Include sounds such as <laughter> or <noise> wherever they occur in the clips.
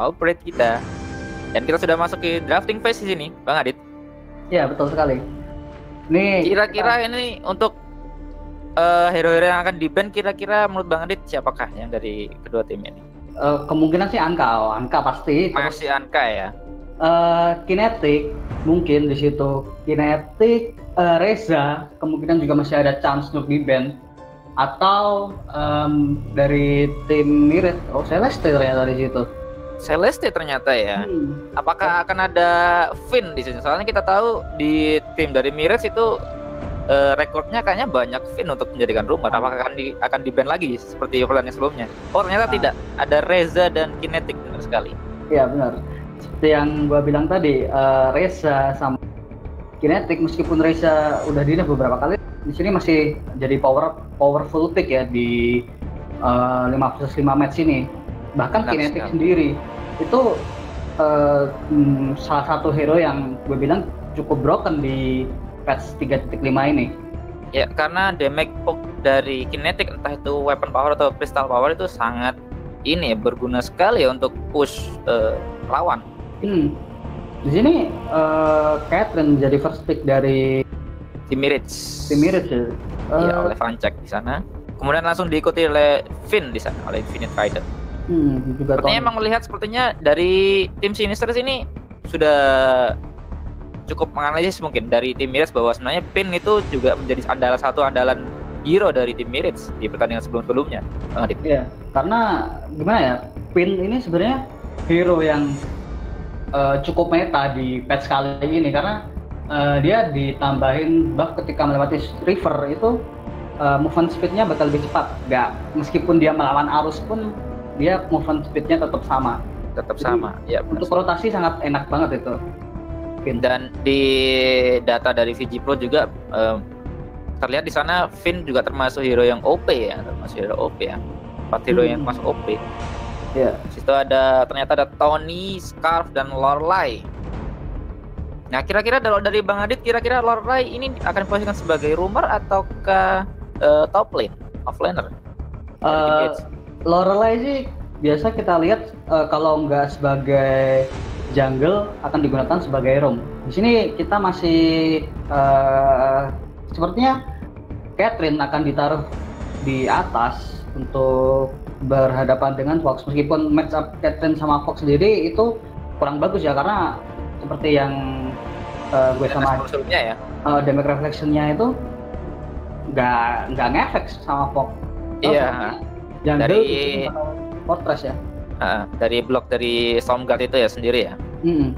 operate kita. Dan kita sudah masuk ke drafting phase di sini, Bang Adit. Ya betul sekali. Nih Kira-kira ini untuk eh, hero-hero yang akan di ban kira-kira menurut Bang Adit siapakah yang dari kedua tim ini? eh, kemungkinan sih angka, oh, angka pasti. Terus Masih Anka ya. eh, kinetik mungkin di situ. Kinetik, eh, Reza kemungkinan juga masih ada chance untuk di band. Atau em, dari tim Mirit, oh Celeste ternyata di situ. Celeste ternyata ya. Hmm. Apakah akan ada Finn di sini? Soalnya kita tahu di tim dari Mires itu eh, rekornya kayaknya banyak Finn untuk menjadikan rumah. Apakah akan di akan di ban lagi seperti plan yang sebelumnya? Oh ternyata Ah. tidak. Ada Reza dan Kinetic benar sekali. Iya benar. Seperti yang gua bilang tadi, eh, Reza sama Kinetic meskipun Reza udah di beberapa kali, di sini masih jadi power powerful pick ya di eh, 5 versus 5 match ini. Bahkan Benar Kinetic sendiri itu eh, hmm, salah satu hero yang gue bilang cukup broken di patch 3.5 ini. Ya karena damage poke dari Kinetic entah itu weapon power atau crystal power itu sangat ini ya, berguna sekali ya untuk push eh, lawan. Hmm. Di sini eh, Catherine menjadi first pick dari Tim Mirage. tim Mirage ya. Iya, Eh, oleh Vancek di sana. Kemudian langsung diikuti oleh Finn di sana oleh Infinite Rider. hmm, juga Sepertinya emang melihat sepertinya dari tim Sinister ini sudah cukup menganalisis mungkin dari tim Mirage bahwa sebenarnya Pin itu juga menjadi andalan satu andalan hero dari tim Mirage di pertandingan sebelum-sebelumnya. Iya, karena gimana ya? Pin ini sebenarnya hero yang eh, cukup meta di patch kali ini karena eh, dia ditambahin buff ketika melewati river itu eh, movement speednya bakal lebih cepat. Nggak, meskipun dia melawan arus pun dia movement speednya tetap sama. Tetap Jadi, sama. Ya, benar. Untuk rotasi sangat enak banget itu. Pin. Dan di data dari VG Pro juga eh, terlihat di sana Finn juga termasuk hero yang OP ya, termasuk hero OP ya. Empat hero yang Hmm. masuk OP. Iya. Di situ ada ternyata ada Tony, Scarf dan Lorelai. Nah, kira-kira dari Bang Adit kira-kira Lorelai ini akan diposisikan sebagai rumor ataukah eh, top lane, offlaner? Eh, Lorelai sih biasa kita lihat eh, kalau nggak sebagai jungle akan digunakan sebagai roam. Di sini kita masih eh, sepertinya Catherine akan ditaruh di atas untuk berhadapan dengan Fox meskipun match up Catherine sama Fox sendiri itu kurang bagus ya karena seperti yang eh, gue sama sebelumnya ya. uh, damage reflectionnya itu nggak nggak ngefek sama Fox. Iya. Jungle Dari- Fortress ya. Ah, dari blok dari Stormguard itu ya sendiri ya. Mm-mm.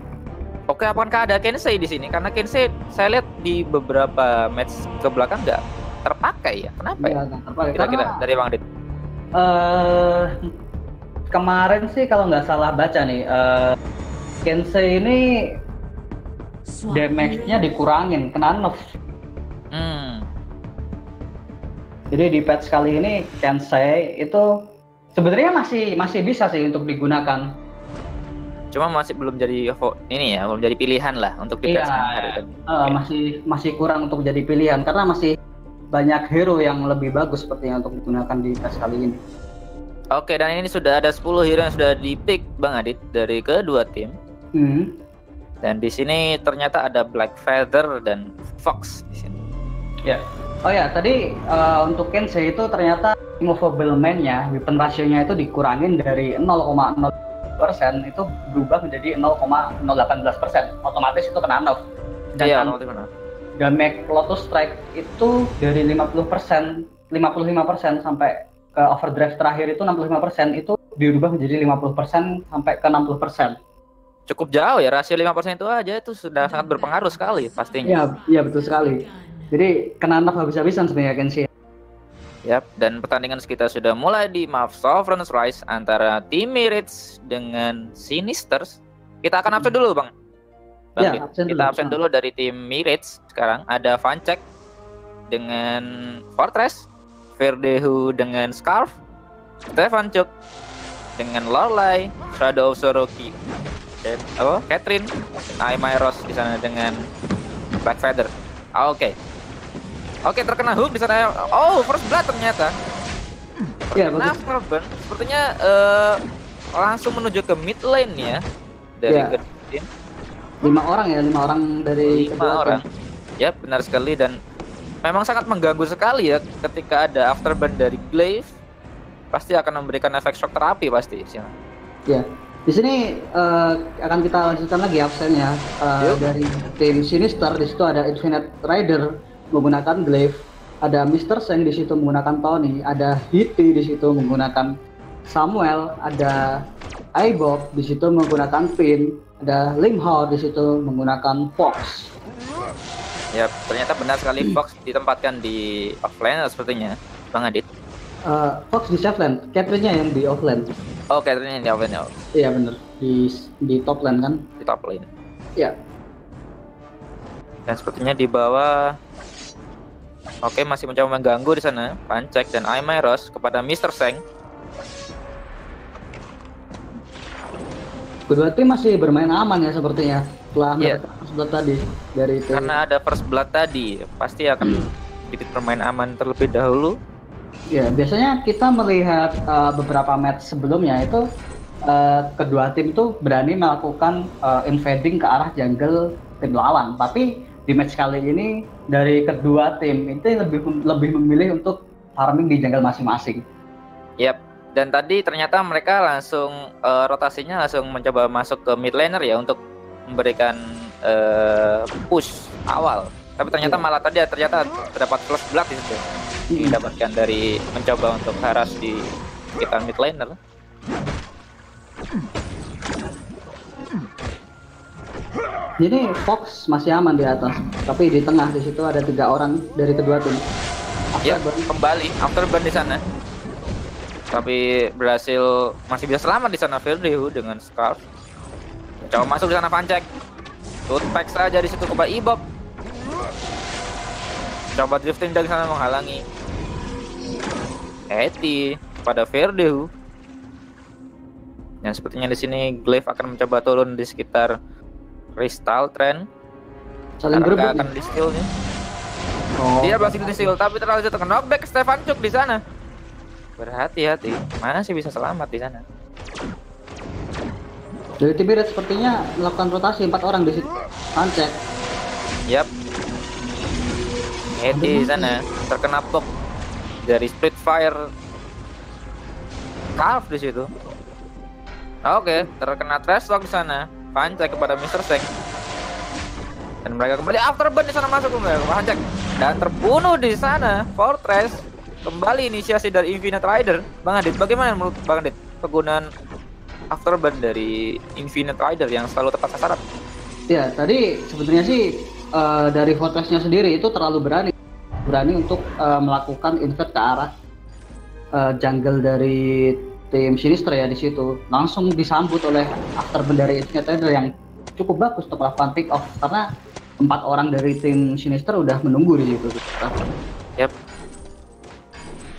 Oke, apakah ada Kensei di sini? Karena Kensei saya lihat di beberapa match ke belakang nggak terpakai ya. Kenapa ya? Iya, terpakai. Kira-kira Karena dari Bang Adit. eh, kemarin sih kalau nggak salah baca nih, eh, Kensei ini damage-nya dikurangin, kena nerf. Hmm. Jadi di patch kali ini Kensei itu sebenarnya masih masih bisa sih untuk digunakan. Cuma masih belum jadi ini ya, belum jadi pilihan lah untuk di Iya, patch hari ini. Oke. masih masih kurang untuk jadi pilihan karena masih banyak hero yang lebih bagus sepertinya untuk digunakan di patch kali ini. Oke, dan ini sudah ada 10 hero yang sudah di-pick Bang Adit dari kedua tim. Hmm. Dan di sini ternyata ada Black Feather dan Fox di sini. Oh ya, tadi eh, untuk Kensei itu ternyata immovable man-nya, weapon ratio-nya itu dikurangin dari 0,0% itu berubah menjadi 0,018%. Otomatis itu kena nerf. Dan Iya, damage Lotus Strike itu dari 50%, 55% sampai ke overdrive terakhir itu 65% itu dirubah menjadi 50% sampai ke 60%. Cukup jauh ya, rasio 5% itu aja itu sudah sangat berpengaruh sekali pastinya. Iya, iya betul sekali. Jadi kena nerf habis-habisan sebenarnya Kensei. Yap, dan pertandingan kita sudah mulai di Map Sovereign's Rise antara tim Mirage dengan Sinisters. Kita akan absen dulu, Bang. Bang, Ya, absen kita dulu. absen dulu dari tim Mirage sekarang. Ada Vancek dengan Fortress, Verdehu dengan Scarf, Stefan Chuk dengan Lorelai, Shadow Soroki, dan apa? Catherine, Aimairos di sana dengan Black Feather. Ah, Oke. Oke, terkena hook di sana. Oh, first blood ternyata. Iya, Nah, bagus. Melbourne sepertinya eh langsung menuju ke mid lane ya dari kedua tim. lima orang ya lima orang dari lima orang. Ya benar sekali dan memang sangat mengganggu sekali ya ketika ada afterburn dari Glaive pasti akan memberikan efek shock terapi pasti. Siapa? Ya, di sini eh, akan kita lanjutkan lagi absennya Eh, Yuk. dari tim Sinister. Di situ ada Infinite Rider menggunakan Glaive, ada Mr. Seng di situ menggunakan Tony, ada Hitty di situ menggunakan Samuel, ada Ibob di situ menggunakan Pin, ada Limhor di situ menggunakan Fox. Ya ternyata benar sekali Fox ditempatkan di offlane sepertinya. Bang Adit. Eh, Fox di lane, Catherine-nya yang di offlane. Oke ternyata di offlane ya Iya bener, di di top lane kan? di top lane. Iya. Dan sepertinya di bawah Oke masih mencoba mengganggu di sana Pancek dan Aimairos kepada Mr. Seng Kedua tim masih bermain aman ya sepertinya setelah Iya. mereka sebelum tadi dari tim. Karena ada first blood tadi Pasti akan sedikit bermain aman terlebih dahulu Ya biasanya kita melihat uh, beberapa match sebelumnya itu uh, kedua tim itu berani melakukan uh, invading ke arah jungle tim lawan. Tapi di match kali ini dari kedua tim itu lebih lebih memilih untuk farming di jungle masing-masing. Yap dan tadi ternyata mereka langsung eh, rotasinya langsung mencoba masuk ke mid laner ya untuk memberikan eh, push awal. Tapi ternyata Iya. malah tadi ternyata terdapat first blood di situ. didapatkan dari mencoba untuk haras di sekitar mid laner. Jadi Fox masih aman di atas, tapi di tengah di situ ada tiga orang dari kedua tim. Ya, kembali afterburn di sana. Tapi berhasil masih bisa selamat di sana Verdehu dengan scarf. Coba masuk di sana Pancek. Tutpack saja di situ kepada Ibob. Coba drifting dari sana menghalangi. Eti pada Verdehu. Dan sepertinya di sini Glaive akan mencoba turun di sekitar Crystal Trend. saling berebut akan di steal nih. Oh, Dia berhasil di steal tapi terlalu jatuh ke knockback Stefan Cuk di sana. Berhati-hati, masih bisa selamat di sana. Dari Red sepertinya melakukan rotasi empat orang di situ. Pancek. Yap. Edi di sana terkena pok dari Spitfire Calf di situ. Oke, terkena trash talk di sana. Pancek kepada Mr. Seng. Dan mereka kembali afterburn di sana masuk kembali Pancek dan terbunuh di sana Fortress. Kembali inisiasi dari Infinite Rider. Bang Adit, bagaimana menurut Bang Adit penggunaan afterburn dari Infinite Rider yang selalu tepat sasaran? Ya, tadi sebenarnya sih eh, dari Fortress-nya sendiri itu terlalu berani. Berani untuk eh, melakukan invert ke arah eh, jungle dari tim Sinister ya di situ. Langsung disambut oleh afterburn dari Infinite Rider yang cukup bagus untuk melakukan pick off karena empat orang dari tim Sinister udah menunggu di situ. Yap.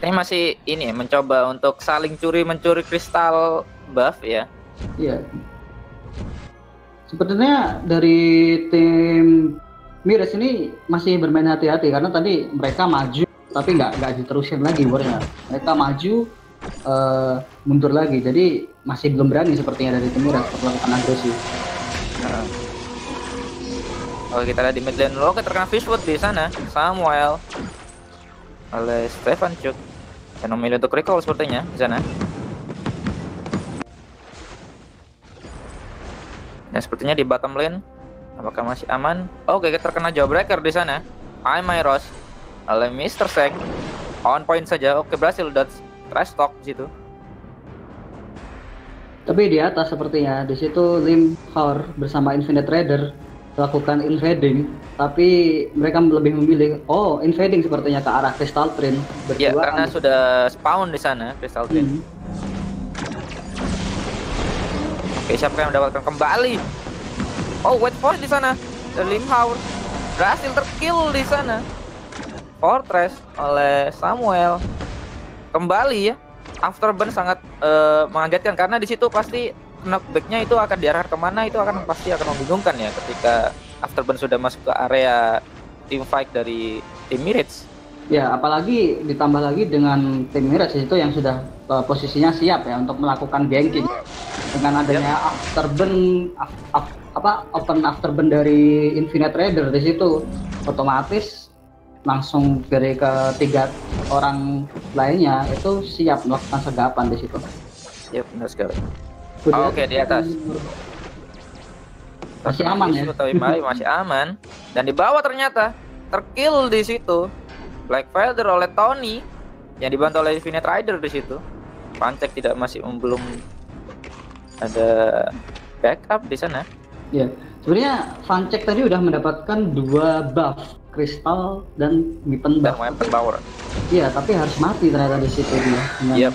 Ini masih ini ya, mencoba untuk saling curi mencuri kristal buff ya. Iya. Sepertinya dari tim Miras ini masih bermain hati-hati karena tadi mereka maju tapi nggak nggak diterusin lagi warnya. Mereka maju eh, mundur lagi jadi masih belum berani sepertinya dari tim Miras untuk melakukan agresif. Nah. Oke kita lihat di mid lane Oke terkena Fishwood di sana Samuel oleh Stefan Cuk dan memilih untuk recall sepertinya di sana. Ya sepertinya di bottom lane apakah masih aman? Oke terkena Jawbreaker di sana. I'm Myros oleh Mr. Seng on point saja. Oke berhasil dodge trash talk di situ. Tapi di atas sepertinya di situ Lim Hor bersama Infinite Raider melakukan invading tapi mereka lebih memilih oh invading sepertinya ke arah Crystal Train Ya berdua karena sudah spawn di sana Crystal Twin. Hmm. Oke, siapa yang mendapatkan kembali? Oh, White Force di sana. Dan Limhauer berhasil terkill di sana. Fortress oleh Samuel. Kembali ya. Afterburn sangat eh, mengagetkan karena di situ pasti knockbacknya itu akan diarahkan ke mana itu akan pasti akan membingungkan ya ketika Afterburn sudah masuk ke area team fight dari tim Mirage. Ya, apalagi ditambah lagi dengan tim Mirage itu yang sudah uh, posisinya siap ya untuk melakukan ganking dengan adanya yep. afterburn af, af, apa open afterburn dari Infinite Raider di situ otomatis langsung dari ketiga orang lainnya itu siap melakukan segapan di situ. Ya yep, benar sekali. Oh, Oke okay, di atas. Masih aman ya. masih aman dan di bawah ternyata terkill di situ Black Feather oleh Tony yang dibantu oleh Infinite Rider di situ. Pancek tidak masih belum ada backup di sana. Ya, sebenarnya Pancek tadi udah mendapatkan dua buff, kristal dan weapon buff. Weapon power. Iya, tapi harus mati ternyata di situ dia. Yep.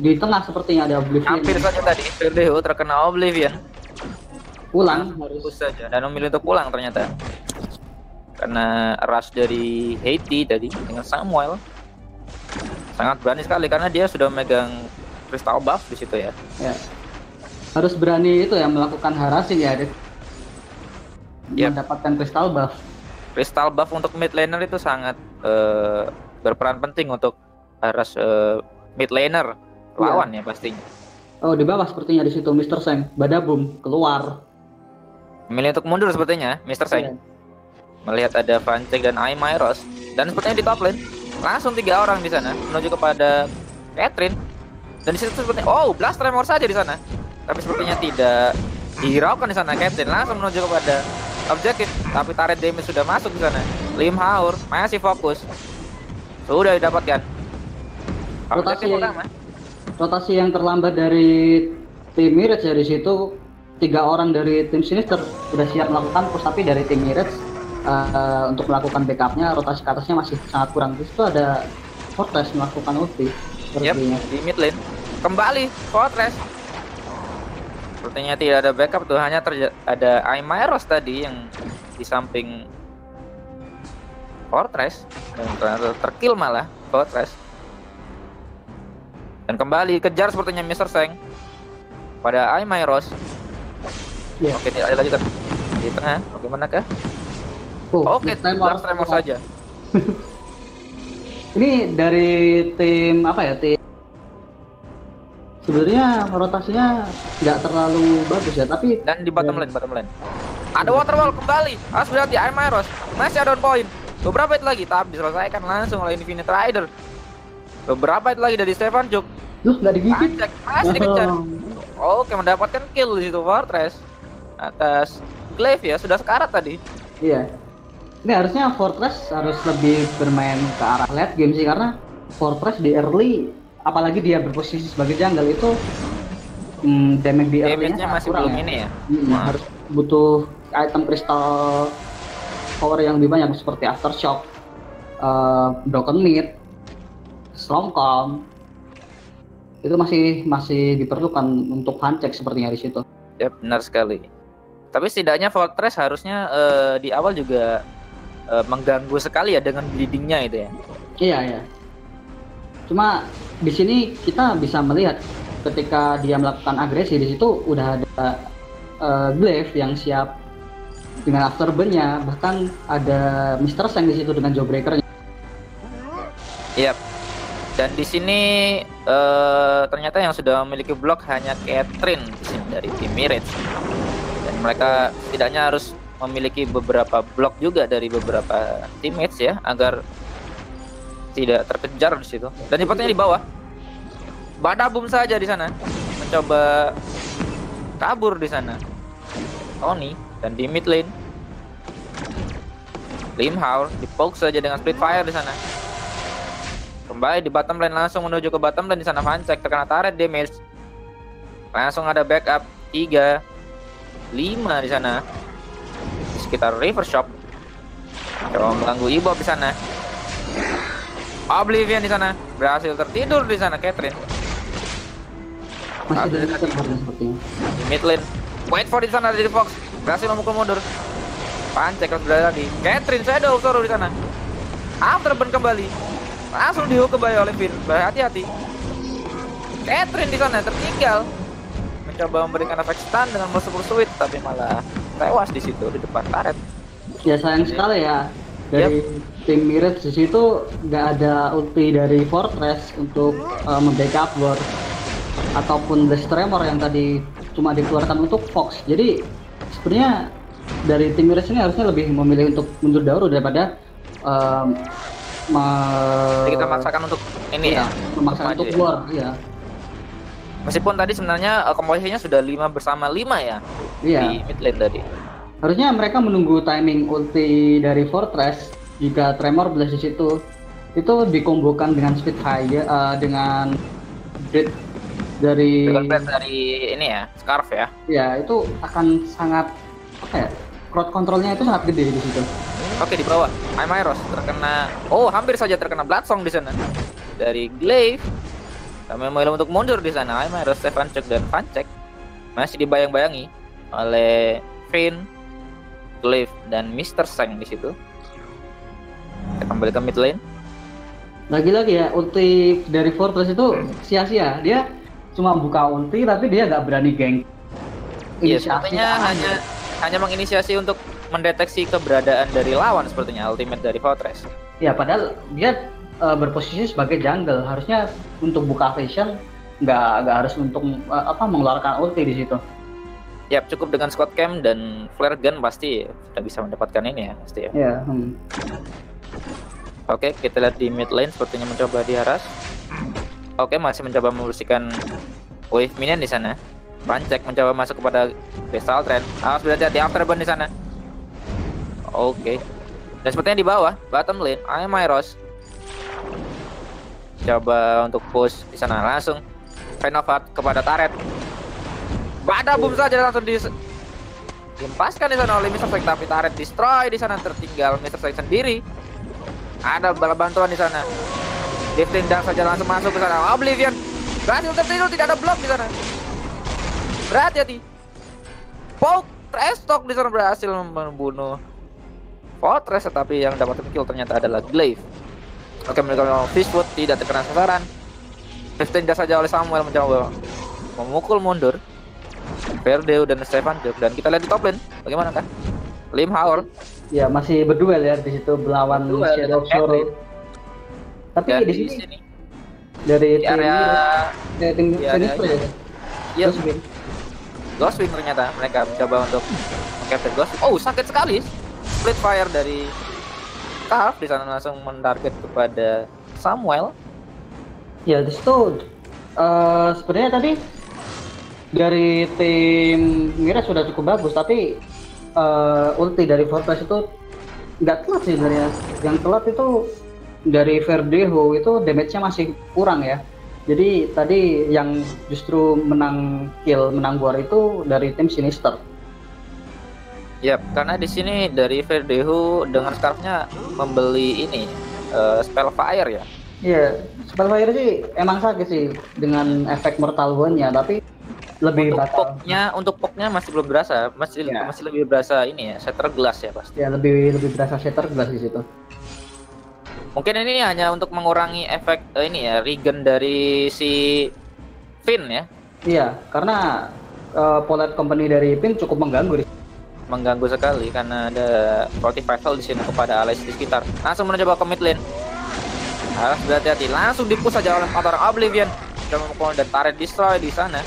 Di tengah sepertinya ada Oblivion. Hampir saja tadi Verdeo terkena Oblivion. Pulang harus saja dan memilih untuk pulang ternyata karena rush dari Haiti tadi dengan Samuel sangat berani sekali karena dia sudah megang crystal buff di situ ya. ya. Harus berani itu ya melakukan harassing ya, Yep. Mendapatkan crystal buff. Crystal buff untuk mid laner itu sangat uh, berperan penting untuk harus uh, mid laner lawan ya. ya pastinya. Oh di bawah sepertinya di situ Mr. Seng, Badabum keluar. Memilih untuk mundur sepertinya Mr. Seng. Yeah melihat ada Vancek dan Aimairos dan sepertinya di top lane langsung tiga orang di sana menuju kepada Catherine. Dan di situ sepertinya oh blast tremor saja di sana. Tapi sepertinya tidak dihiraukan di sana. Catherine langsung menuju kepada objektif tapi turret damage sudah masuk di sana. Lim Haur masih fokus. Sudah didapatkan. Rotasi rotasi yang terlambat dari tim Mirage dari situ tiga orang dari tim Sinister sudah siap melakukan push tapi dari tim Mirage uh, untuk melakukan backupnya rotasi ke atasnya masih sangat kurang. Terus itu ada Fortress melakukan ulti yep, di mid lane. Kembali Fortress. Sepertinya tidak ada backup tuh hanya ada Aimairos tadi yang di samping Fortress. Dan ternyata terkill malah Fortress. Dan kembali kejar sepertinya Mr. Seng. Pada Aimairos yeah. oke tidak ada lagi di tengah bagaimana kah Oh, Oke, okay, tremor, tremor saja. <laughs> Ini dari tim apa ya? Tim sebenarnya rotasinya nggak terlalu bagus ya, tapi dan di bottom ya. lane, bottom lane. Ada waterwall kembali. Harus berhati Air Myros. Masih ada on point. Beberapa itu lagi, tapi diselesaikan langsung oleh Infinite Rider. Beberapa itu lagi dari Stefan Juk. Duh, nggak digigit. Masih dikejar. Oke, mendapatkan kill di situ Fortress atas Glaive ya, sudah sekarat tadi. Iya. Ini harusnya Fortress harus lebih bermain ke arah late game sih karena Fortress di early apalagi dia berposisi sebagai jungle itu hmm, damage di early-nya masih belum ya. ini ya. Hmm, harus butuh item crystal power yang lebih banyak seperti aftershock, uh, broken meat, strongcom itu masih masih diperlukan untuk hancek sepertinya di situ. Ya benar sekali. Tapi setidaknya Fortress harusnya uh, di awal juga uh, mengganggu sekali ya dengan bleedingnya itu ya. Iya ya. Cuma di sini kita bisa melihat ketika dia melakukan agresi di situ udah ada uh, Glaive yang siap dengan afterburn-nya bahkan ada Mister Sang di situ dengan jawbreaker-nya. Iya. Yep. Dan di sini uh, ternyata yang sudah memiliki blok hanya Catherine di sini dari tim Mirage. Dan mereka tidaknya harus memiliki beberapa blok juga dari beberapa teammates ya agar tidak terkejar di situ. Dan sepertinya di bawah. Badabum saja di sana mencoba kabur di sana. Tony dan di mid lane Limhaur di poke saja dengan split fire di sana. Kembali di bottom lane langsung menuju ke bottom lane di sana Vancek terkena turret damage. Langsung ada backup 3 5 di sana sekitar River Shop. Coba mengganggu Ibo di sana. Oblivion di sana berhasil tertidur di sana Catherine. Masih ada sepertinya. Mid lane. Wait for di sana dari Fox berhasil memukul mundur. Pancek harus berada lagi. Catherine Shadow suruh di sana. Afterburn kembali. Langsung dihukum oleh Finn. Berhati-hati. Catherine di sana tertinggal mencoba memberikan efek stun dengan musuh pursuit tapi malah tewas di situ di depan karet. Ya sayang sekali ya. dari tim Mirage di situ nggak ada ulti dari Fortress untuk uh, membackup war ataupun The Tremor yang tadi cuma dikeluarkan untuk Fox. Jadi sebenarnya dari tim Mirage ini harusnya lebih memilih untuk mundur dahulu daripada um, Jadi kita maksakan untuk ini iya, ya, memaksakan untuk war, ya. Meskipun tadi sebenarnya uh, komposisinya sudah lima bersama lima ya Iya. di mid lane tadi. Harusnya mereka menunggu timing ulti dari Fortress jika Tremor Blast di situ itu dikombokan dengan Spitfire uh, dengan Dread dari Dengan dari ini ya, Scarf ya. ya itu akan sangat apa ya crowd controlnya itu sangat gede di situ. Oke di bawah, Aimairos terkena, oh hampir saja terkena Bloodsong di sana. Dari Glaive, kami memilih untuk mundur di sana. Aimairos, Stefan Cek dan Vancek masih dibayang-bayangi oleh Finn, Glaive dan Mr. Sang di situ. Kita kembali ke mid lane. Lagi-lagi ya ulti dari Fortress itu sia-sia. Dia cuma buka ulti tapi dia nggak berani geng. Iya, sepertinya hanya hanya menginisiasi untuk mendeteksi keberadaan dari lawan sepertinya ultimate dari Fortress. Ya padahal dia uh, berposisi sebagai jungle. Harusnya untuk buka vision nggak nggak harus untuk uh, apa mengeluarkan ulti di situ. Yap, cukup dengan squad cam dan flare gun pasti sudah bisa mendapatkan ini ya, pasti ya. Ya. hmm. Oke, kita lihat di mid lane sepertinya mencoba diharas. Oke, masih mencoba membersihkan wave minion di sana. Pancek mencoba masuk kepada Vestal Trend. Awas berarti hati afterburn di sana. Oke. Dan sepertinya di bawah, bottom lane, I'm Myros. Coba untuk push di sana langsung. Renovat kepada Taret. Bada boom saja langsung di Dilepaskan di sana oleh Mr. Sek tapi Taret destroy di sana tertinggal Mr. Sek sendiri. Ada bala bantuan di sana. Devlin dan saja langsung masuk ke sana. Oblivion berhasil tertidur tidak ada blok di sana. Berhati-hati. Poke Restock di sana berhasil membunuh Fortress tetapi yang dapat kill ternyata adalah Glaive. Oke mereka memang Fishwood tidak terkena sasaran. Devlin saja oleh Samuel mencoba memukul mundur. Verdeu dan Stefan dan kita lihat di top lane bagaimana kah? Lim Haor Ya masih berduel ya di situ melawan Shadow Sorrow. Tapi dan di sini sini dari di tim area eh, tim di area Sinistro ya. Iya, win. Ghostwing ternyata mereka mencoba untuk capture Ghost. Oh, sakit sekali. Split fire dari Calf di sana langsung mentarget kepada Samuel. Ya di situ eh, sebenarnya tadi dari tim Mira sudah cukup bagus tapi eh, ulti dari Fortress itu nggak telat sih sebenarnya. Yang telat itu dari Verdeho itu damage-nya masih kurang ya. Jadi tadi yang justru menang kill menang war itu dari tim Sinister. Yap, karena di sini dari Verdehu dengan scarfnya membeli ini eh, spell fire ya. Iya, Spellfire sih emang sakit sih dengan efek Mortal Wound-nya, tapi lebih Untuk batal. poknya, untuk poknya masih belum berasa, masih Ya. masih lebih berasa ini ya, shatter glass ya pasti. Ya lebih lebih berasa shatter glass di situ. Mungkin ini hanya untuk mengurangi efek eh, ini ya, regen dari si Finn ya. Iya, karena uh, Polet Company dari Pin cukup mengganggu. di- mengganggu sekali karena ada Fortified di sini kepada allies di sekitar. Langsung mencoba ke mid lane. Harus berhati-hati. Langsung dipush saja oleh motor Oblivion. Dan memukul dan tarik destroy di sana.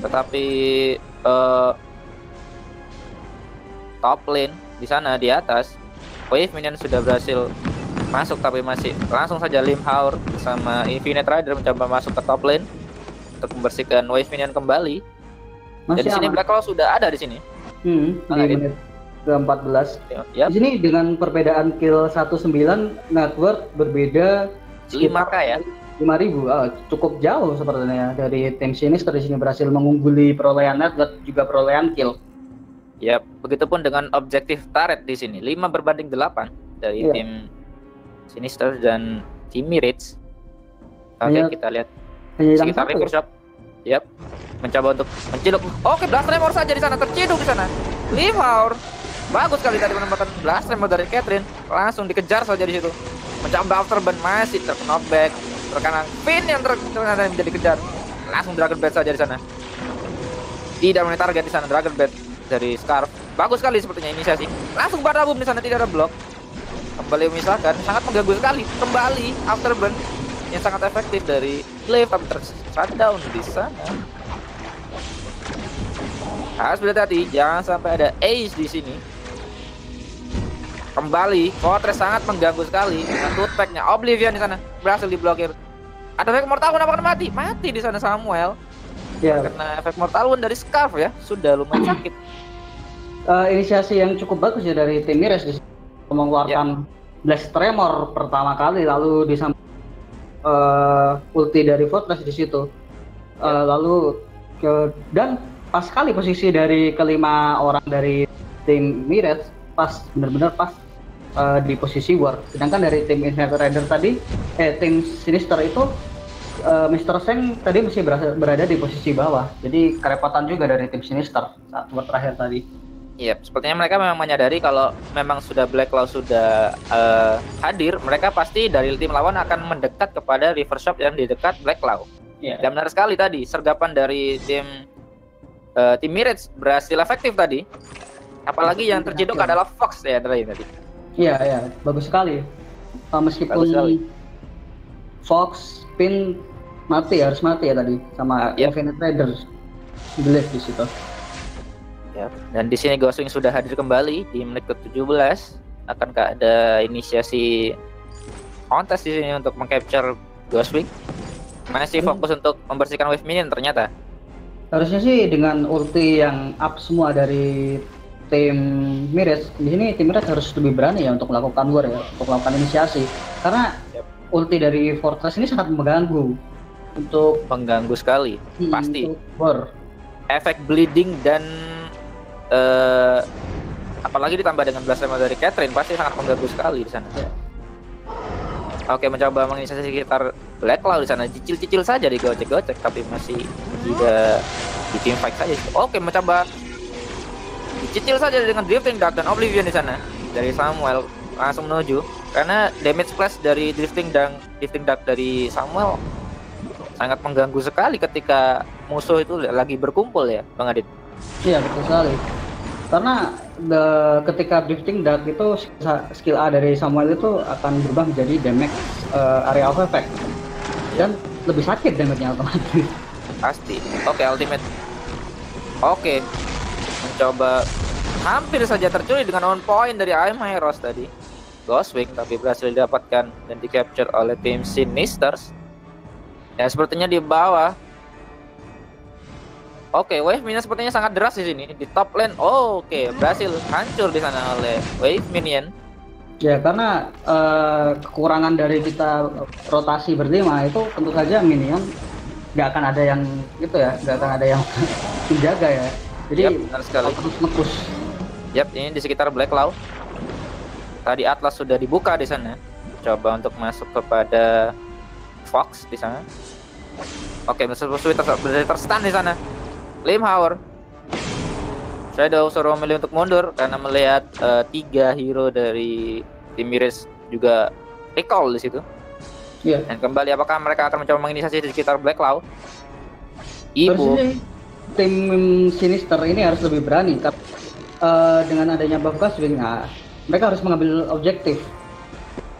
Tetapi eh, top lane di sana di atas Wave Minion sudah berhasil masuk tapi masih langsung saja Limhaur sama Infinite Rider mencoba masuk ke top lane untuk membersihkan Wave Minion kembali. Dan di sini. Black Claw sudah ada di sini. Hmm, di Dit? menit ke-14. Ya, Di sini dengan perbedaan kill 19 network berbeda 5k ya. 5000 ah, cukup jauh sepertinya dari tim Sinister di sini berhasil mengungguli perolehan network juga perolehan kill. Ya, begitupun dengan objektif turret di sini. 5 berbanding 8 dari Iya. tim Sinister dan tim Mirage. Oke, Hanya- kita lihat Hanya sekitar satu. River Shop. Yap. Mencoba untuk menciduk. Oke, Blast Tremor saja di sana terciduk di sana. Limhaur. Bagus kali tadi penempatan Blast Tremor dari Catherine. Langsung dikejar saja di situ. Mencoba Afterburn masih terkena back. Terkena Finn yang ter ternyata menjadi kejar. Langsung Dragon Bat saja di sana. Tidak menjadi target di sana Dragon Bat dari Scarf. Bagus sekali sepertinya inisiasi. Langsung Barabum di sana tidak ada blok. Kembali misalkan sangat mengganggu sekali. Kembali afterburn yang sangat efektif dari Glaive tapi shutdown di sana. Harus berhati-hati, jangan sampai ada ace di sini. Kembali, Fortress sangat mengganggu sekali dengan tutpacknya. Oblivion di sana berhasil diblokir. Ada efek mortal apakah mati? Mati di sana Samuel. Ya. Karena efek mortal dari Scarf ya, sudah lumayan sakit. Uh, inisiasi yang cukup bagus ya dari tim Mires di mengeluarkan ya. Blast Tremor pertama kali lalu disambung uh, ulti dari Fortress di situ. Uh, lalu ke dan pas sekali posisi dari kelima orang dari tim Mires pas benar-benar pas uh, di posisi war. Sedangkan dari tim Infinite Rider tadi, eh tim Sinister itu uh, Mr. Seng tadi masih berada, berada di posisi bawah. Jadi kerepatan juga dari tim Sinister saat war terakhir tadi. Iya, yep, sepertinya mereka memang menyadari kalau memang sudah Black Claw sudah uh, hadir, mereka pasti dari tim lawan akan mendekat kepada River Shop yang di dekat Black Claw. Yeah. Dan benar sekali tadi, sergapan dari tim uh, tim Mirage berhasil efektif tadi. Apalagi yang terjedok adalah Fox ya dari tadi. Iya, iya, bagus sekali. Uh, meskipun bagus sekali. Fox, Pin mati harus mati ya tadi sama yep. Infinite Raiders. Believe di situ. Ya, dan di sini Ghostwing sudah hadir kembali di menit ke-17. Akankah ada inisiasi kontes di sini untuk mengcapture Ghostwing? Masih hmm. fokus untuk membersihkan wave minion ternyata. Harusnya sih dengan ulti yang up semua dari tim Miris di sini tim Miris harus lebih berani ya untuk melakukan war ya untuk melakukan inisiasi karena yep. ulti dari Fortress ini sangat mengganggu untuk mengganggu sekali hmm, pasti war efek bleeding dan uh, apalagi ditambah dengan belas dari Catherine pasti sangat mengganggu sekali di sana yeah. Oke mencoba menginisiasi sekitar Black Cloud di sana cicil-cicil saja di gocek-gocek tapi masih tidak di team fight saja. Oke mencoba Dicicil saja dengan drifting dark dan oblivion di sana dari Samuel langsung menuju karena damage splash dari drifting dan drifting dark dari Samuel sangat mengganggu sekali ketika musuh itu lagi berkumpul ya Bang Adit. Iya betul sekali. Karena the, ketika drifting dark itu skill A dari Samuel itu akan berubah menjadi damage uh, area of effect dan lebih sakit damage-nya otomatis. Pasti. Oke, okay, ultimate. Oke, okay mencoba hampir saja tercuri dengan on point dari Aim Heroes tadi. Ghostwing tapi berhasil didapatkan dan di capture oleh tim Sinisters. Ya sepertinya di bawah. Oke, okay, Wave Minion sepertinya sangat deras di sini di top lane. Oh, Oke, okay. berhasil hancur di sana oleh Wave Minion. Ya karena uh, kekurangan dari kita rotasi berlima itu tentu saja minion nggak akan ada yang itu ya, nggak akan ada yang <laughs> menjaga ya. Jadi yep, benar sekali. Terus ngepush. Yap, ini di sekitar Black Law. Tadi Atlas sudah dibuka di sana. Coba untuk masuk kepada Fox di sana. Oke, Mr. Busui ter terstun di sana. Limhauer. Shadow suruh memilih untuk mundur karena melihat uh, tiga hero dari tim Miris juga recall di situ. Iya. Yeah. Dan kembali apakah mereka akan mencoba menginisiasi di sekitar Black Law? Ibu tim Sinister ini harus lebih berani uh, dengan adanya buff Ghostwing nah, mereka harus mengambil objektif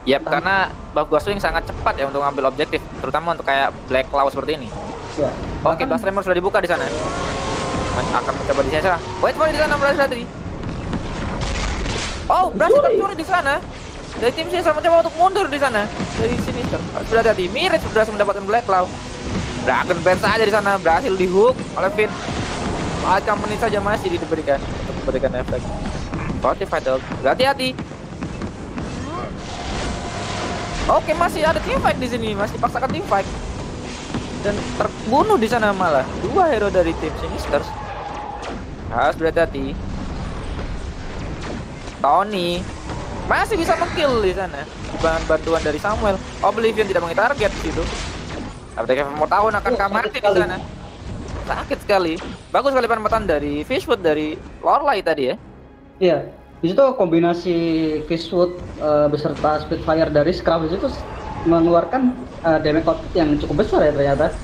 Yap, Entah. karena buff Ghostwing sangat cepat ya untuk mengambil objektif, terutama untuk kayak Black Claw seperti ini. Ya. Oke, okay, Blast Tremor sudah dibuka di sana. Akan mencoba di sana. Wait, for di sana tadi. Oh, berhasil tercuri di sana. Dari tim Sinister mencoba untuk mundur di sana. Dari Sinister harus berhati-hati. Mirip berhasil mendapatkan Black Claw. Dragon Band saja di sana berhasil di hook oleh Finn. Macam menit saja masih diberikan untuk memberikan efek. Fortified Dog, hati-hati. Oke, masih ada team fight di sini, masih paksakan team fight. Dan terbunuh di sana malah dua hero dari tim Sinisters. Harus berhati-hati. Tony masih bisa menkill di sana dengan bantuan dari Samuel. Oblivion tidak mengitar target situ. Apakah mau tahun akan oh, kamar di sana. Sakit sekali. Bagus sekali penempatan dari Fishwood dari Lorelai tadi ya. Iya. Di situ kombinasi Fishwood uh, beserta Spitfire dari Scrap itu mengeluarkan uh, damage output yang cukup besar ya ternyata.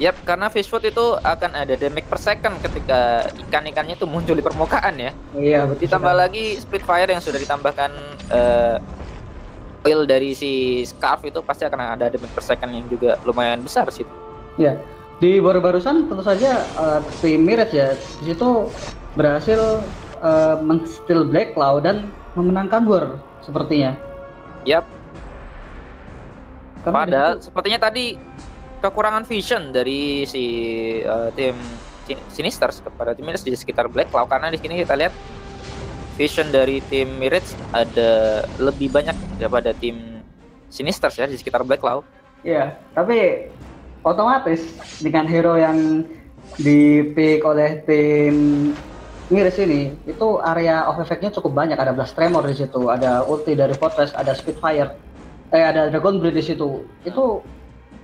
Yap, karena fish food itu akan ada damage per second ketika ikan-ikannya itu muncul di permukaan ya. Iya, betul. Ditambah sekali. lagi Spitfire yang sudah ditambahkan eh, oil dari si Scarf itu pasti akan ada damage per second yang juga lumayan besar sih. Iya. Di baru-barusan tentu saja eh, tim Mirage ya di situ berhasil eh, men-steal Black Cloud dan memenangkan war sepertinya. Yap, Karena padahal sepertinya tadi kekurangan vision dari si eh, tim Sin- Sinisters kepada tim Mirage di sekitar Black Cloud karena di sini kita lihat vision dari tim Mirage ada lebih banyak daripada tim Sinisters ya di sekitar Black Cloud. Iya, tapi otomatis dengan hero yang dipick oleh tim Miris ini, itu area of effect-nya cukup banyak. Ada Blast Tremor di situ, ada ulti dari Fortress, ada Spitfire, eh ada Dragon Blade di situ. Itu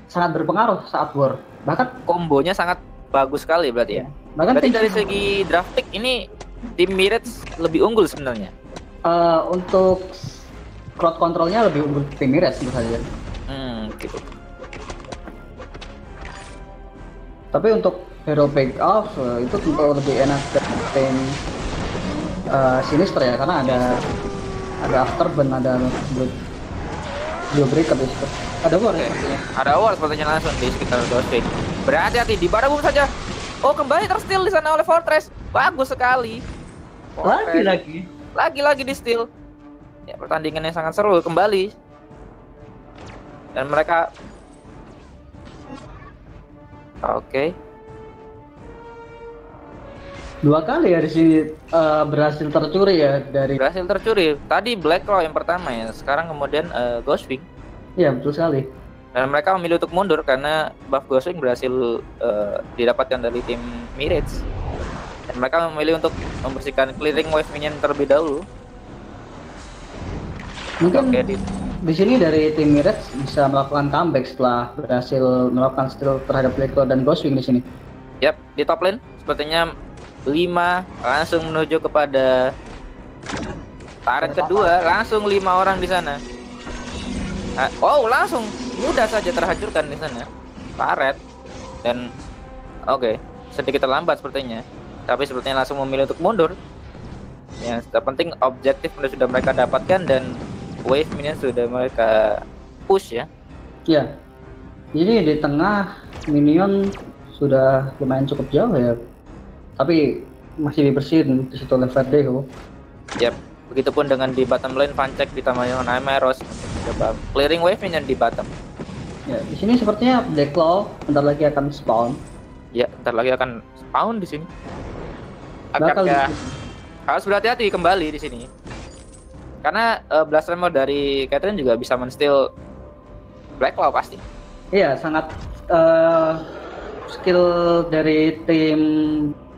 sangat berpengaruh saat war. Bahkan Kombonya sangat bagus sekali berarti ya. bahkan Berarti dari segi draft pick ini tim Mirage lebih unggul sebenarnya. eh, untuk crowd controlnya lebih unggul tim Miris tentu saja. Hmm, gitu. Tapi untuk hero pick off eh, itu tentu lebih enak ke tim eh, Sinister ya karena ada ada Afterburn, ada Blue, Breaker di situ. Ada war ya sepertinya. Ada awal sepertinya langsung di sekitar Ghostwing. Berhati-hati di Barabum saja. Oh, kembali tersteal di sana oleh Fortress. Bagus sekali. Fortress. Lagi-lagi. Lagi-lagi di steal. Ya, pertandingannya sangat seru kembali. Dan mereka Oke. Dua kali ya di sini eh, berhasil tercuri ya dari Berhasil tercuri. Tadi Black Claw yang pertama ya. Sekarang kemudian eh, Ghostwing. ya betul sekali. Dan mereka memilih untuk mundur karena buff Ghostwing berhasil eh, didapatkan dari tim Mirage. Dan mereka memilih untuk membersihkan clearing wave minion terlebih dahulu. Mungkin Oke, di, di sini dari tim Mirage bisa melakukan comeback setelah berhasil melakukan steal terhadap Black Cloud dan Ghostwing di sini. yap, di top lane sepertinya 5 langsung menuju kepada turret kedua, langsung lima orang di sana. Oh, langsung mudah saja terhancurkan di sana. Turret dan oke, sedikit terlambat sepertinya. Tapi sepertinya langsung memilih untuk mundur. Yang terpenting objektif sudah mereka dapatkan dan wave minion sudah mereka push ya. Ya. Jadi di tengah minion sudah lumayan cukup jauh ya. Tapi masih dibersihin di situ oleh Verdejo. Yap, begitupun dengan di bottom lane Pancek ditambah dengan Aimeros coba clearing wave minion di bottom. Ya, di sini sepertinya Claw bentar lagi akan spawn. Ya, ntar lagi akan spawn di sini. Ya, di- harus berhati-hati kembali di sini. Karena uh, Blast Tremor dari Catherine juga bisa men-steal Black Claw pasti. Iya, sangat eh, skill dari tim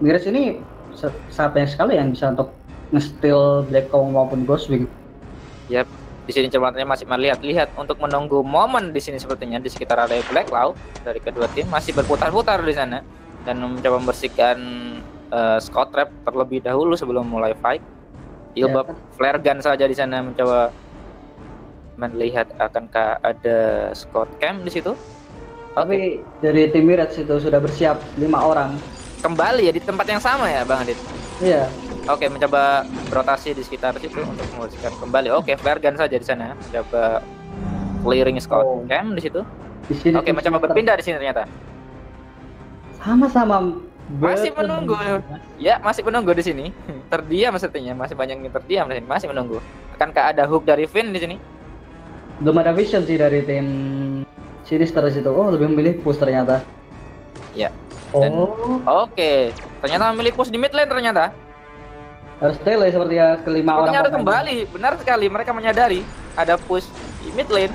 Miris ini sa- sangat banyak sekali yang bisa untuk nge-steal Black Claw maupun Ghostwing. Yap, di sini ceritanya masih melihat-lihat untuk menunggu momen di sini sepertinya di sekitar area Black Claw dari kedua tim masih berputar-putar di sana dan mencoba membersihkan uh, Scott Trap terlebih dahulu sebelum mulai fight. Ilbab Ya, flare gun saja di sana mencoba melihat akankah ada Scott Cam di situ. Tapi dari tim Miris itu sudah bersiap lima orang. Kembali ya di tempat yang sama ya Bang Adit. Iya, Oke, mencoba rotasi di sekitar situ untuk membersihkan kembali. Oke, gun saja di sana. Mencoba clearing Scott Oh. Cam di situ. di sini Oke, mencoba Sinister berpindah di sini ternyata. Sama-sama Masih menunggu. Ya, masih menunggu di sini. <laughs> Terdiam sepertinya, masih banyak yang terdiam di sini, masih menunggu. Akankah ada hook dari Finn di sini? Belum ada vision sih dari tim Sinister di situ. Oh, lebih memilih push ternyata. Ya. Dan- Oh, Oke, ternyata memilih push di mid lane ternyata. harus tele seperti ya kelima orang. Pemain. kembali, benar sekali. Mereka menyadari ada push di mid lane.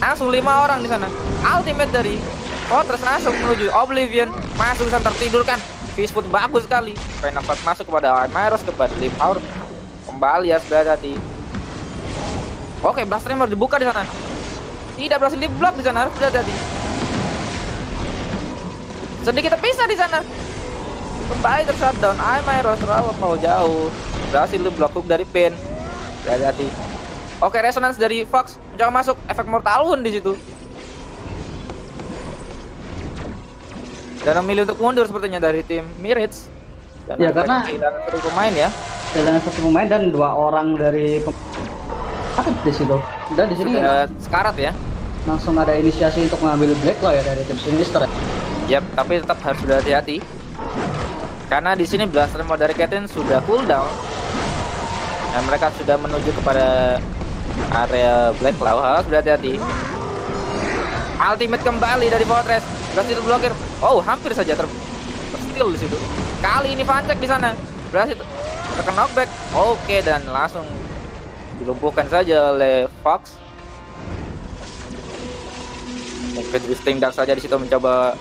Langsung lima orang di sana. Ultimate dari Fortress langsung menuju Oblivion, masuk sana tertidurkan. Fishfoot bagus sekali. Penafat masuk kepada Myros kepada Power. Kembali harus berhati Oke, Blast Tremor dibuka di sana. Tidak berhasil di block di sana, harus berhati Sedikit terpisah di sana. Kembali tershutdown. Ay, Myros terlalu mau jauh. Berhasil block hook dari Pin. Hati-hati. Oke, resonance dari Fox mencoba masuk efek Mortal Wound di situ. dan memilih untuk mundur sepertinya dari tim Mirage. Dan Ya, karena- kehilangan satu pemain ya. Kehilangan satu pemain dan dua orang dari apa di situ. Dan di sini Sudah sekarat ya. Langsung ada inisiasi untuk mengambil Black Law ya dari tim Sinister. Yap, tapi tetap harus berhati-hati. Karena di sini blaster mode dari Caitlyn sudah cooldown. Dan mereka sudah menuju kepada area Black Claw. Harus berhati-hati. Ultimate kembali dari Fortress. Berhasil blokir. Oh, hampir saja ter tersteal di situ. Kali ini Vancek di sana. Berhasil terkena knockback. Oke, dan langsung dilumpuhkan saja oleh Fox. Mungkin Twisting Dark saja di situ mencoba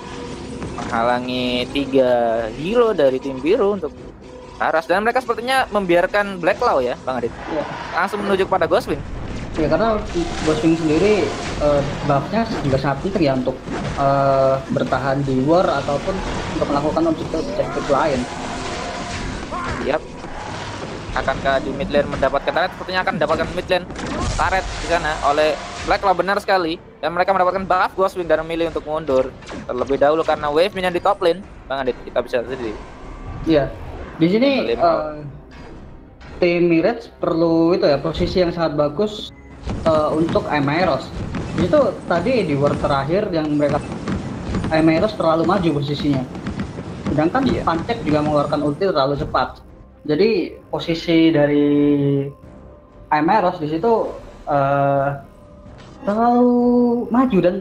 menghalangi tiga hero dari tim biru untuk Aras dan mereka sepertinya membiarkan Black Claw ya Bang Adit Ya. langsung menuju kepada Ghostwing Ya karena Ghostwing sendiri eh, buffnya juga sangat penting ya untuk eh, bertahan di war ataupun untuk melakukan objektif-objektif lain. Yap akankah di mid lane mendapatkan turret sepertinya akan mendapatkan mid lane turret di sana oleh Black Claw benar sekali dan mereka mendapatkan buff Ghostwing dan memilih untuk mundur terlebih dahulu karena wave minion di top lane Bang Adit kita bisa sendiri Iya. Di sini eh, tim Mirage perlu itu ya posisi yang sangat bagus eh, untuk Emairos. Itu tadi di war terakhir yang mereka Emairos terlalu maju posisinya. Sedangkan Iya. Pancek juga mengeluarkan ulti terlalu cepat. Jadi posisi dari Emairos di situ eh, terlalu maju dan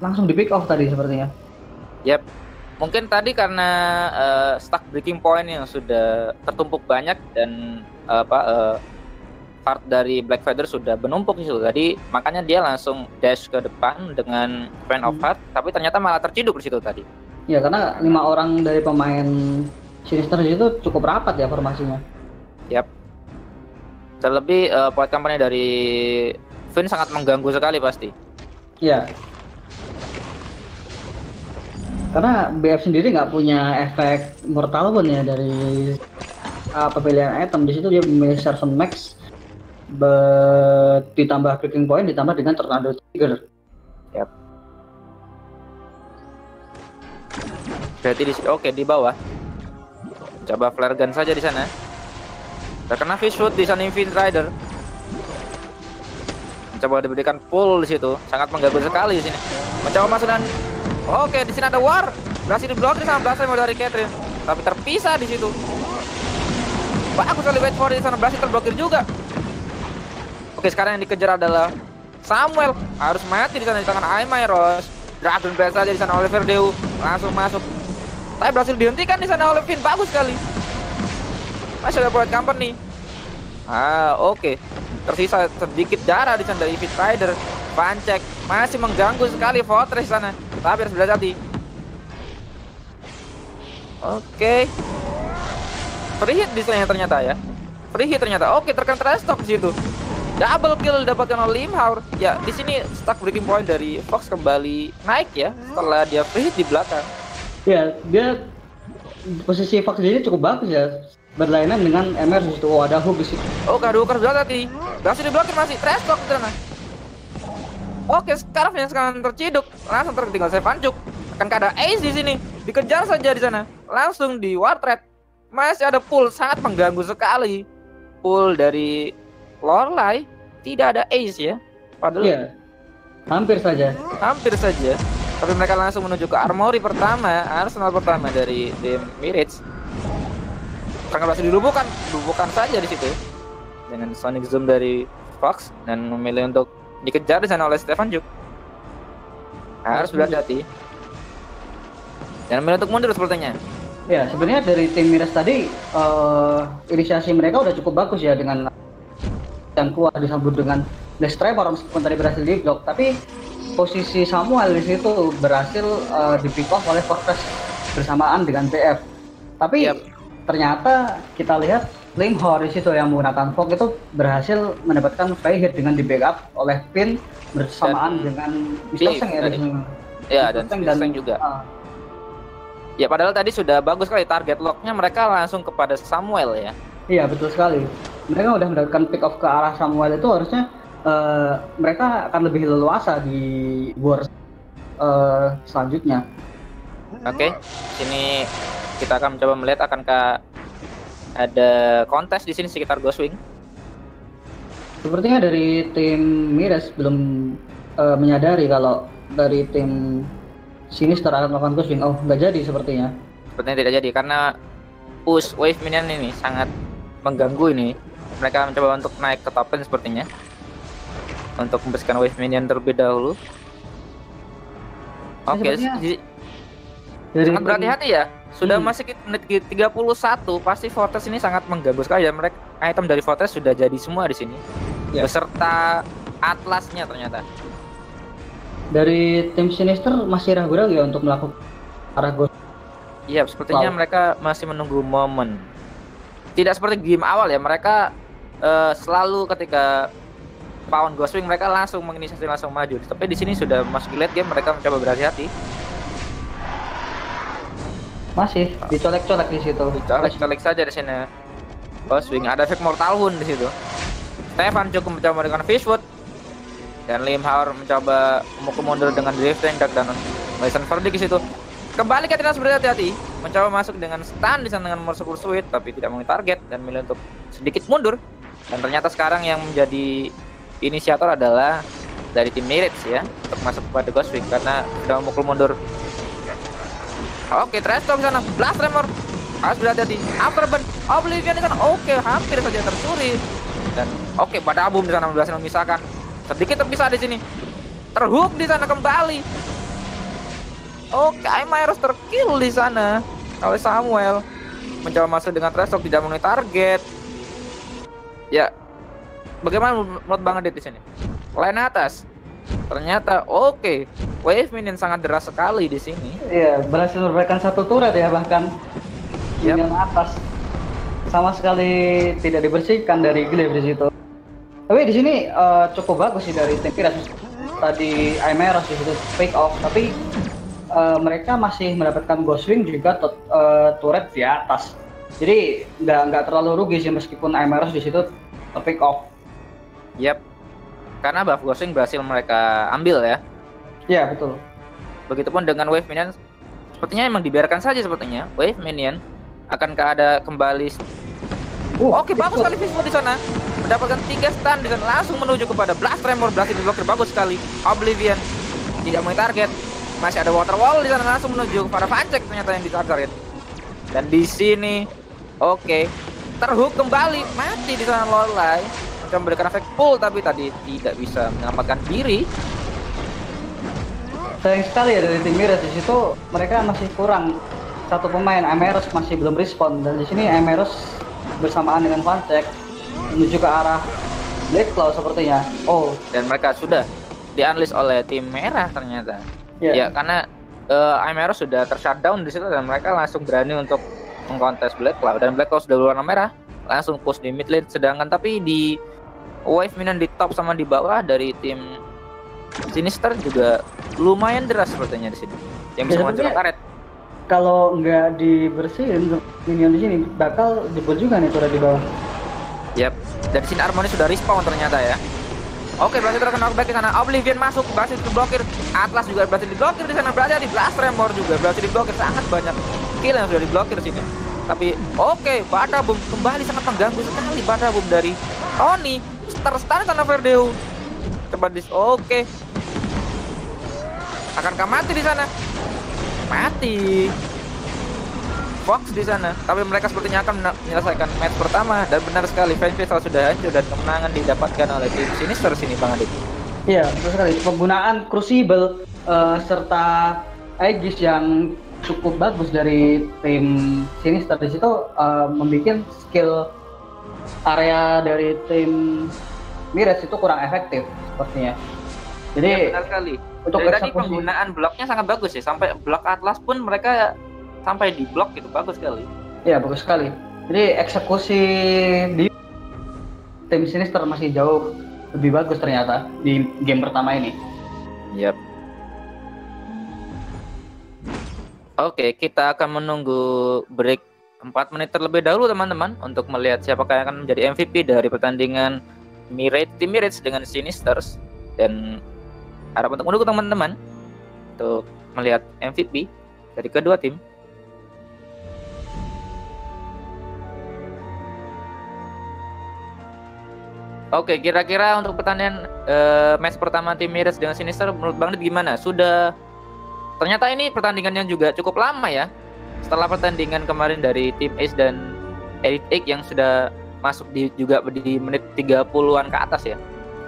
langsung di pick off tadi sepertinya. Yap. Mungkin tadi karena eh, stack breaking point yang sudah tertumpuk banyak dan eh, apa eh, part dari Black Feather sudah menumpuk di situ. Jadi makanya dia langsung dash ke depan dengan Fan of Hmm. Heart, tapi ternyata malah terciduk di situ tadi. Ya karena lima orang dari pemain Sinister di situ cukup rapat ya formasinya. Yap. Terlebih eh, point company dari Finn sangat mengganggu sekali pasti. Iya. Karena BF sendiri nggak punya efek Mortal Wound ya dari uh, pemilihan item. Di situ dia memilih Servant Max be- ditambah breaking point ditambah dengan tornado trigger. Berarti di oke di bawah. Coba flare gun saja di sana. Terkena fish food di sana Infinite Rider. Mencoba diberikan pull di situ, sangat mengganggu sekali di sini. Mencoba masuk dan oke di sini ada war. Berhasil diblokir sama Blaster dari Catherine, tapi terpisah di situ. Bagus sekali wait for di sana berhasil terblokir juga. Oke sekarang yang dikejar adalah Samuel harus mati di sana di tangan Aimairos. Dragon Blast saja di sana oleh Verdeu langsung masuk. Tapi berhasil dihentikan di sana oleh Finn bagus sekali. Masih ada point company. Ah oke. Tersisa sedikit darah di sana dari Fit Rider. Pancek masih mengganggu sekali Fortress sana. Tapi harus berhati-hati. Oke. Free hit di sana ternyata ya. Free hit ternyata. Oke, terkena trash talk di situ. Double kill didapatkan oleh Limhaur. Ya, di sini stack breaking point dari Fox kembali naik ya setelah dia free hit di belakang. Ya dia posisi Fox ini cukup bagus ya berlainan dengan MR di situ. Oh ada hook di situ. Oh, kado sudah tadi. Berhasil diblokir masih trash talk di sana. Oke, Scarf yang sekarang terciduk langsung tertinggal saya pancuk. Akankah ada Ace di sini? Dikejar saja di sana. Langsung di war threat. Masih ada pull sangat mengganggu sekali. Pull dari Lorelai tidak ada Ace ya. Padahal Iya. Hampir saja. hampir saja. Tapi mereka langsung menuju ke armory pertama, arsenal pertama dari tim Mirage. Karena berhasil dilumpuhkan, dilumpuhkan saja di situ dengan Sonic Zoom dari Fox dan memilih untuk dikejar di sana oleh Stefan Juk. Harus berhati-hati. Dan memilih untuk mundur sepertinya. Ya, sebenarnya dari tim Miras tadi eh inisiasi mereka udah cukup bagus ya dengan yang kuat disambut dengan Death Trevor meskipun tadi berhasil di blok, tapi posisi Samuel di situ berhasil di pick off oleh Fortress bersamaan dengan BF. Tapi Yap. ternyata kita lihat Limhor di situ yang menggunakan Fog itu berhasil mendapatkan free hit dengan di backup oleh Pin bersamaan Dan dengan Mr. Seng ya. Ya, dan. Seng Seng juga. ah, Ya, padahal tadi sudah bagus sekali target locknya mereka langsung kepada Samuel ya. Iya betul sekali. Mereka udah mendapatkan pick off ke arah Samuel itu harusnya eh, mereka akan lebih leluasa di war eh, selanjutnya. Oke, sini kita akan mencoba melihat akankah ada kontes di sini sekitar Ghostwing. Sepertinya dari tim Mires belum uh, menyadari kalau dari tim Sinister akan melakukan Ghostwing. Oh, nggak jadi sepertinya. Sepertinya tidak jadi karena push wave minion ini sangat mengganggu ini. Mereka mencoba untuk naik ke top lane sepertinya. Untuk membersihkan wave minion terlebih dahulu. Oke, okay, sangat berhati-hati ya. Sudah hmm. masuk menit 31, pasti Fortress ini sangat mengganggu sekali ya. Mereka item dari Fortress sudah jadi semua di sini. Ya. Beserta atlasnya ternyata. Dari tim Sinister masih ragu-ragu ya untuk melakukan arah ghost. Iya, sepertinya wow. mereka masih menunggu momen. Tidak seperti game awal ya, mereka uh, selalu ketika Pound Ghostwing mereka langsung menginisiasi langsung maju. Tapi di sini sudah masuk late game mereka mencoba berhati-hati. Masih dicolek-colek di situ. Dicolek-colek saja di sini. Oh, swing ada efek Mortal Wound di situ. Stefan cukup mencoba dengan Fishwood dan Limhauer mencoba memukul mundur dengan drifting dan Mason Verdict di situ. Kembali ke Tinas berhati-hati, mencoba masuk dengan stun di sana dengan Merciful Sweet tapi tidak memiliki target dan milih untuk sedikit mundur. Dan ternyata sekarang yang menjadi inisiator adalah dari tim Mirage ya untuk masuk kepada Ghostwing karena sudah memukul mundur Oke, talk sana. Blast tremor. Harus berhati-hati. Afterburn. Oblivion di sana. Oke, hampir saja tercuri. Dan oke, pada Badabum di sana berhasil memisahkan. Sedikit terpisah di sini. Terhook di sana kembali. Oke, harus terkill di sana oleh Samuel. Mencoba masuk dengan talk tidak memenuhi target. Ya, bagaimana menurut Bang Adit di sini? Line atas. Ternyata oke, okay. wave minion sangat deras sekali di sini. Iya, berhasil memberikan satu turret ya bahkan yep. minion atas sama sekali tidak dibersihkan dari Glyph di situ. Tapi di sini uh, cukup bagus sih dari tim Piras. Tadi Aimeros di situ pick off, tapi uh, mereka masih mendapatkan Ghostwing juga uh, turret di atas. Jadi nggak nggak terlalu rugi sih meskipun Aimeros di situ pick off. Yap, karena buff ghosting berhasil mereka ambil ya. Iya betul. Begitupun dengan wave minion, sepertinya emang dibiarkan saja sepertinya wave minion akankah ada kembali. Uh, Oke okay, bagus sekali Fismo di sana mendapatkan tiga stun dan langsung menuju kepada blast tremor berhasil diblokir bagus sekali. Oblivion tidak mau target masih ada water wall di sana langsung menuju kepada Facek ternyata yang ditarget dan di sini oke okay, terhook kembali mati di sana Lorelai mencoba memberikan efek pull tapi tadi tidak bisa menyelamatkan diri. Sayang sekali ya dari tim Miras di situ mereka masih kurang satu pemain Emeros masih belum respon dan di sini Emeros bersamaan dengan Vancek menuju ke arah Black Claw sepertinya. Oh, dan mereka sudah dianlis oleh tim merah ternyata. Yeah. Ya karena uh, sudah tershutdown di situ dan mereka langsung berani untuk mengkontes Black Claw dan Black Claw sudah berwarna merah langsung push di mid lane sedangkan tapi di wave minion di top sama di bawah dari tim Sinister juga lumayan deras sepertinya di sini. Yang bisa ya, karet. Kalau nggak dibersihin minion di sini bakal jebol juga nih turret di bawah. Yap. Dari sini Armoni sudah respawn ternyata ya. Oke, berarti terkena knockback di sana. Oblivion masuk, berhasil diblokir. Atlas juga berhasil diblokir di sana. Berarti di Blast Tremor juga berhasil diblokir. Sangat banyak kill yang sudah diblokir di sini. Tapi oke, okay, Badabum kembali sangat mengganggu sekali Badabum dari Tony terstun karena Verdeu. Coba dis. Oke. Okay. Akankah mati di sana? Mati. Fox di sana, tapi mereka sepertinya akan menyelesaikan match pertama dan benar sekali Fans sudah hancur dan kemenangan didapatkan oleh tim Sinister sini Bang Adit. Iya, betul sekali. Penggunaan Crucible uh, serta Aegis yang cukup bagus dari tim Sinister di situ uh, membuat skill area dari tim Mires itu kurang efektif sepertinya. Jadi ya, benar sekali. Untuk Dari tadi penggunaan bloknya sangat bagus ya. Sampai blok Atlas pun mereka sampai di blok itu bagus sekali. Iya bagus sekali. Jadi eksekusi di tim Sinister masih jauh lebih bagus ternyata di game pertama ini. Yap. Oke, kita akan menunggu break 4 menit terlebih dahulu teman-teman untuk melihat siapakah yang akan menjadi MVP dari pertandingan Mirage tim Mirage dengan Sinisters dan harap untuk mendukung teman-teman untuk melihat MVP dari kedua tim. Oke, kira-kira untuk pertandingan uh, match pertama tim Mirage dengan Sinister menurut Bang Dit gimana? Sudah ternyata ini pertandingan yang juga cukup lama ya. Setelah pertandingan kemarin dari tim Ace dan Elite Eight yang sudah masuk di juga di menit 30-an ke atas ya.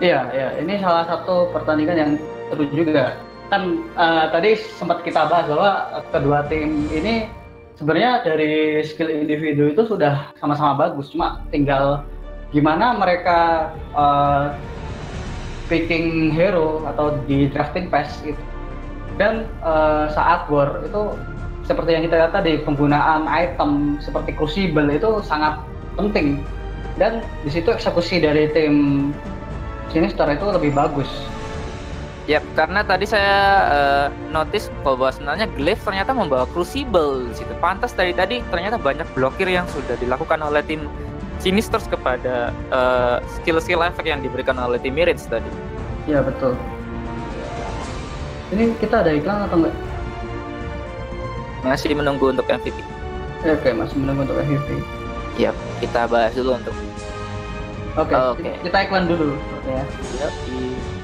Iya, iya. Ini salah satu pertandingan yang seru juga. Kan uh, tadi sempat kita bahas bahwa kedua tim ini sebenarnya dari skill individu itu sudah sama-sama bagus, cuma tinggal gimana mereka uh, picking hero atau di drafting pass itu dan uh, saat war itu seperti yang kita lihat tadi penggunaan item seperti crucible itu sangat penting dan di situ eksekusi dari tim Sinister itu lebih bagus. Ya, karena tadi saya uh, notice bahwa sebenarnya Glaive ternyata membawa Crucible di situ. Pantas dari tadi ternyata banyak blokir yang sudah dilakukan oleh tim Sinisters kepada uh, skill-skill efek yang diberikan oleh tim Mirage tadi. Iya betul. Ini kita ada iklan atau enggak? Masih menunggu untuk MVP. Ya, oke, masih menunggu untuk MVP. Iya, kita bahas dulu untuk. Oke, okay, okay. kita iklan dulu. Ya. Yep.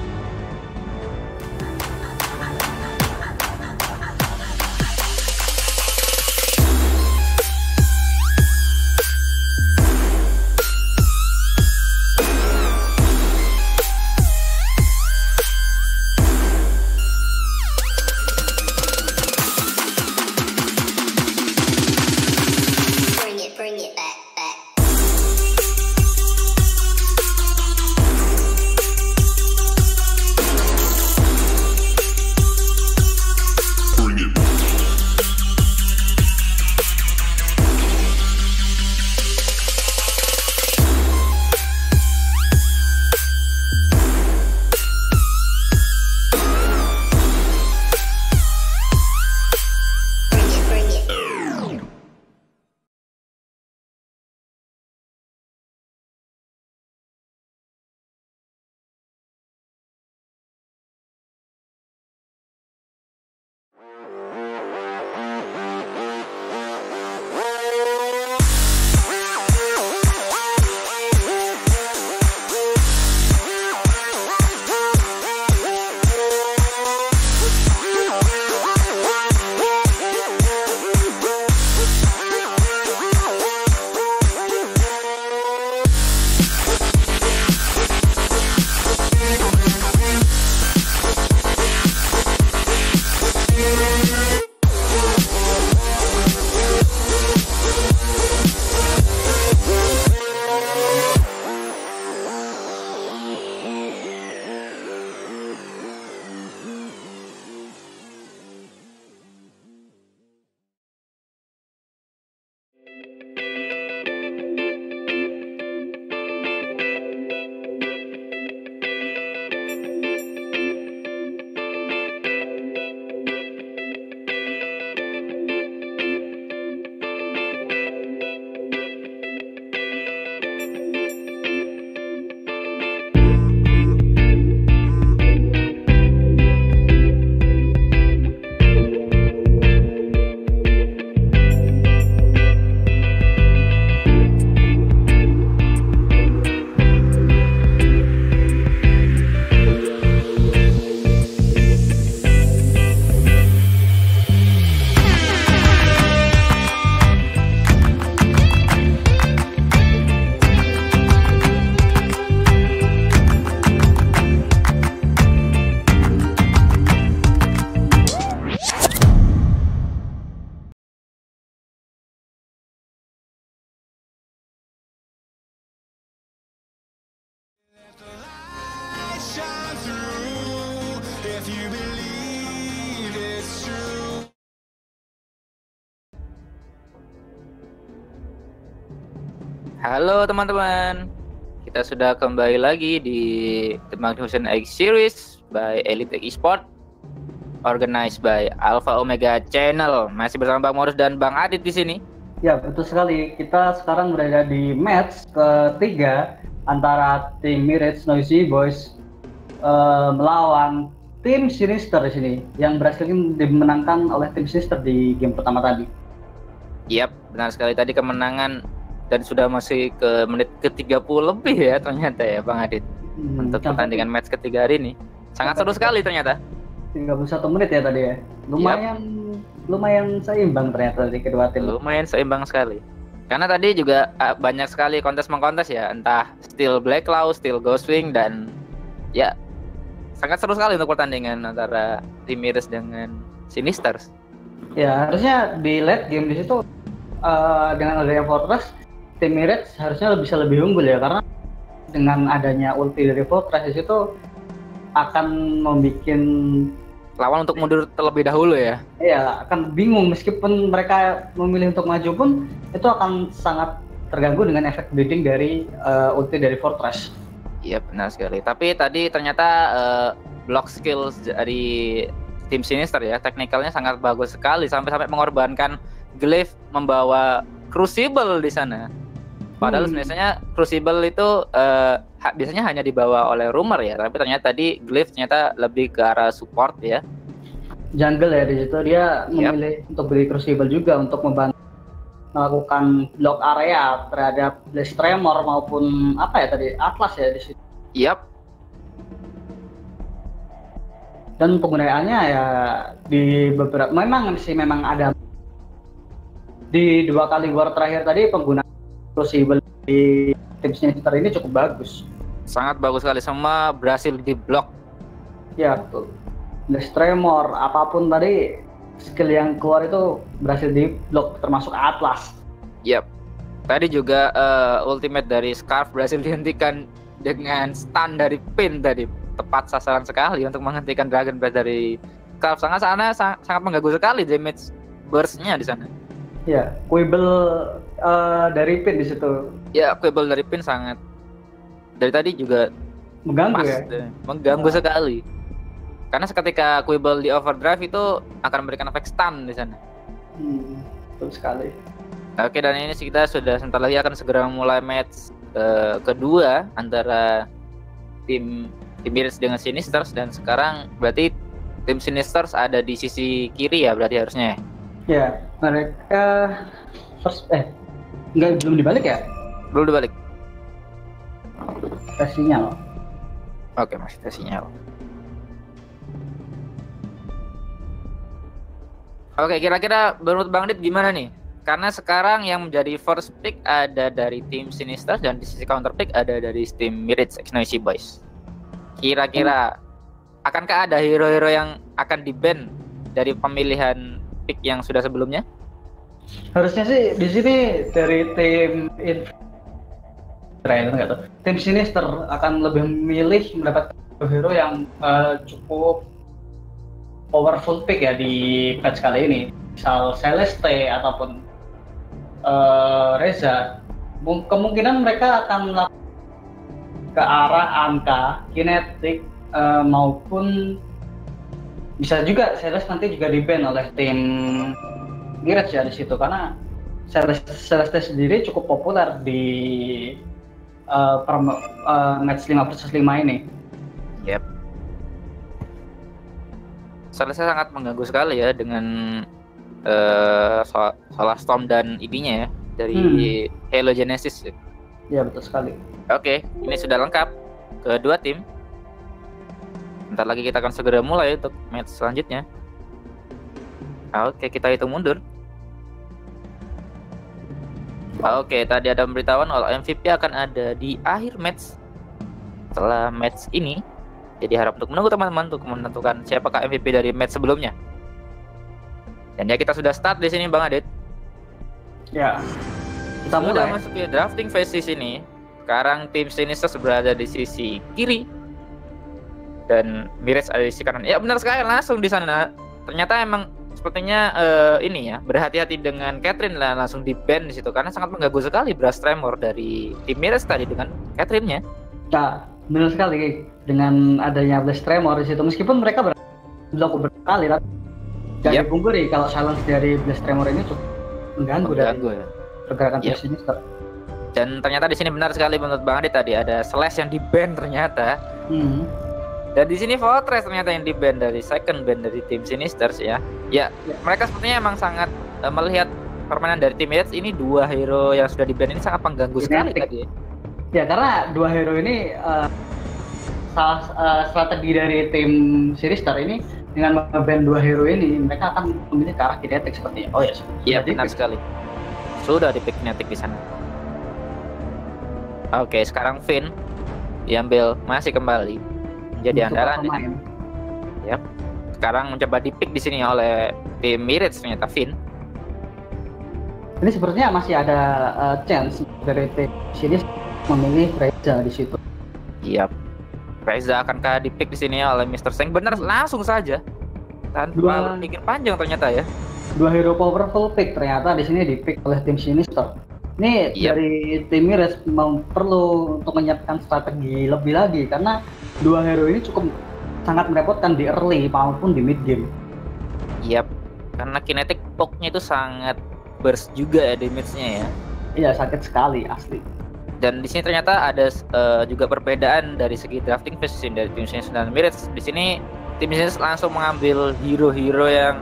Halo teman-teman, kita sudah kembali lagi di The Magnificent X Series by Elite Esport, organized by Alpha Omega Channel. Masih bersama Bang Morris dan Bang Adit di sini. Ya betul sekali. Kita sekarang berada di match ketiga antara tim Mirage Noisy Boys uh, melawan tim Sinister di sini yang berhasil dimenangkan oleh tim Sinister di game pertama tadi. Yap, benar sekali tadi kemenangan dan sudah masih ke menit ke-30 lebih ya ternyata ya Bang Adit. Hmm, untuk pertandingan match ketiga hari ini. Sangat seru sekali ternyata. 31 menit ya tadi ya. Lumayan yep. lumayan seimbang ternyata di kedua tim. Lumayan seimbang sekali. Karena tadi juga uh, banyak sekali kontes mengkontes ya, entah Steel Black Cloud, Steel Ghostwing dan ya sangat seru sekali untuk pertandingan antara Timiris dengan Sinisters. Ya harusnya di late game di situ uh, dengan adanya Fortress, Timiris harusnya bisa lebih unggul ya karena dengan adanya ulti dari Fortress di situ akan membuat lawan untuk mundur terlebih dahulu ya. Iya, akan bingung meskipun mereka memilih untuk maju pun itu akan sangat terganggu dengan efek bleeding dari uh, ulti dari Fortress. Iya benar sekali. Tapi tadi ternyata uh, block skills dari tim Sinister ya, teknikalnya sangat bagus sekali sampai-sampai mengorbankan Glyph membawa Crucible di sana. Padahal hmm. biasanya Crucible itu uh, biasanya hanya dibawa oleh Rumor ya, tapi ternyata tadi Glyph ternyata lebih ke arah support ya. Jungle ya di situ dia memilih yep. untuk beli Crucible juga untuk membantu melakukan blok area terhadap Blaze Tremor maupun apa ya tadi Atlas ya di situ. Yap. Dan penggunaannya ya di beberapa memang sih memang ada di dua kali war terakhir tadi penggunaan Crucible di tim Sinister ini cukup bagus. Sangat bagus sekali semua berhasil di blok. Ya betul. Blaze Tremor apa pun tadi skill yang keluar itu berhasil di block termasuk Atlas. Yap. Tadi juga uh, ultimate dari Scarf berhasil dihentikan dengan stun dari pin tadi. Tepat sasaran sekali untuk menghentikan Dragon Breath dari Scarf. Sangat sana sangat, sangat mengganggu sekali damage burst-nya di sana. Ya, Quibble uh, dari pin di situ. Ya, Quibble dari pin sangat dari tadi juga mengganggu ya. Mengganggu nah. sekali. Karena ketika Quibble di overdrive itu akan memberikan efek stun di sana. Hmm, betul sekali. Oke dan ini kita sudah sebentar lagi akan segera mulai match uh, kedua antara tim tim Mirrors dengan Sinisters dan sekarang berarti tim Sinisters ada di sisi kiri ya berarti harusnya ya. Ya, mereka first eh enggak belum dibalik ya? Belum dibalik. Tes sinyal. Oke, masih tes sinyal. Oke, kira-kira menurut Bang Dit gimana nih? Karena sekarang yang menjadi first pick ada dari tim Sinister dan di sisi counter pick ada dari tim Mirage X Noisy Boys. Kira-kira hmm. akankah ada hero-hero yang akan di-ban dari pemilihan pick yang sudah sebelumnya? Harusnya sih di sini dari tim nggak tahu. Tim Sinister akan lebih memilih mendapatkan hero yang uh, cukup powerful pick ya di patch kali ini misal Celeste ataupun uh, Reza kemungkinan mereka akan ke arah angka kinetik uh, maupun bisa juga Celeste nanti juga di ban oleh tim Mirage ya di situ karena Celeste, Celeste sendiri cukup populer di uh, per, uh, match 5 versus 5 ini. Yep saya sangat mengganggu sekali ya dengan uh, Solar Storm dan IP-nya ya dari hmm. Halo Genesis. Ya betul sekali. Oke, ini sudah lengkap kedua tim. Bentar lagi kita akan segera mulai untuk match selanjutnya. Oke, kita hitung mundur. Oke, tadi ada pemberitahuan kalau MVP akan ada di akhir match. Setelah match ini, jadi harap untuk menunggu teman-teman untuk menentukan siapakah MVP dari match sebelumnya. Dan ya kita sudah start di sini Bang Adit. Ya. Kita sudah mulai. masuk ke drafting phase di sini. Sekarang tim Sinister berada di sisi kiri dan Mirage ada di sisi kanan. Ya benar sekali langsung di sana. Ternyata emang sepertinya uh, ini ya berhati-hati dengan Catherine lah langsung di ban di situ karena sangat mengganggu sekali Brass Tremor dari tim Mirage tadi dengan Catherine-nya. Nah, benar sekali dengan adanya Blaze Tremor di situ meskipun mereka berlaku berkali tapi dari yep. dipungkiri kalau challenge dari Blaze Tremor ini cukup mengganggu, mengganggu dari ya. pergerakan yep. Sinister. Dan ternyata di sini benar sekali menurut Bang Adi tadi ada Slash yang di ban ternyata. Hmm. Dan di sini Fortress ternyata yang di band dari second band dari tim Sinisters ya. Ya, Ya. mereka sepertinya emang sangat eh, melihat permainan dari tim Yates ini dua hero yang sudah di band ini sangat mengganggu sekali tadi. ya. Ya karena dua hero ini eh, salah eh, strategi dari tim Sinister ini dengan ngeband dua hero ini mereka akan memilih ke arah kinetic sepertinya. Oh ya, Iya sudah benar sekali. Sudah di pick kinetic di sana. Oke, sekarang Finn diambil masih kembali untuk andalan. pemain. Sekarang mencoba di pick di sini oleh tim Mirage ternyata Finn. Ini sepertinya masih ada eh, chance dari tim sini memilih Reza di situ. Iya. Reza akankah di pick di sini oleh Mr. Seng? Benar langsung saja. Tanpa Dua- mikir panjang ternyata ya. Dua hero powerful pick ternyata di sini di pick oleh tim Sinister. Ini Yep. dari tim Mirage mau perlu untuk menyiapkan strategi lebih lagi karena dua hero ini cukup sangat merepotkan di early maupun di mid game. Iya. Karena kinetic poke-nya itu sangat burst juga ya damage-nya ya. Iya sakit sekali asli. dan di sini ternyata ada eh, juga perbedaan dari segi drafting position dari tim Sinus dan Mirage. Di sini tim Sinus langsung mengambil hero-hero yang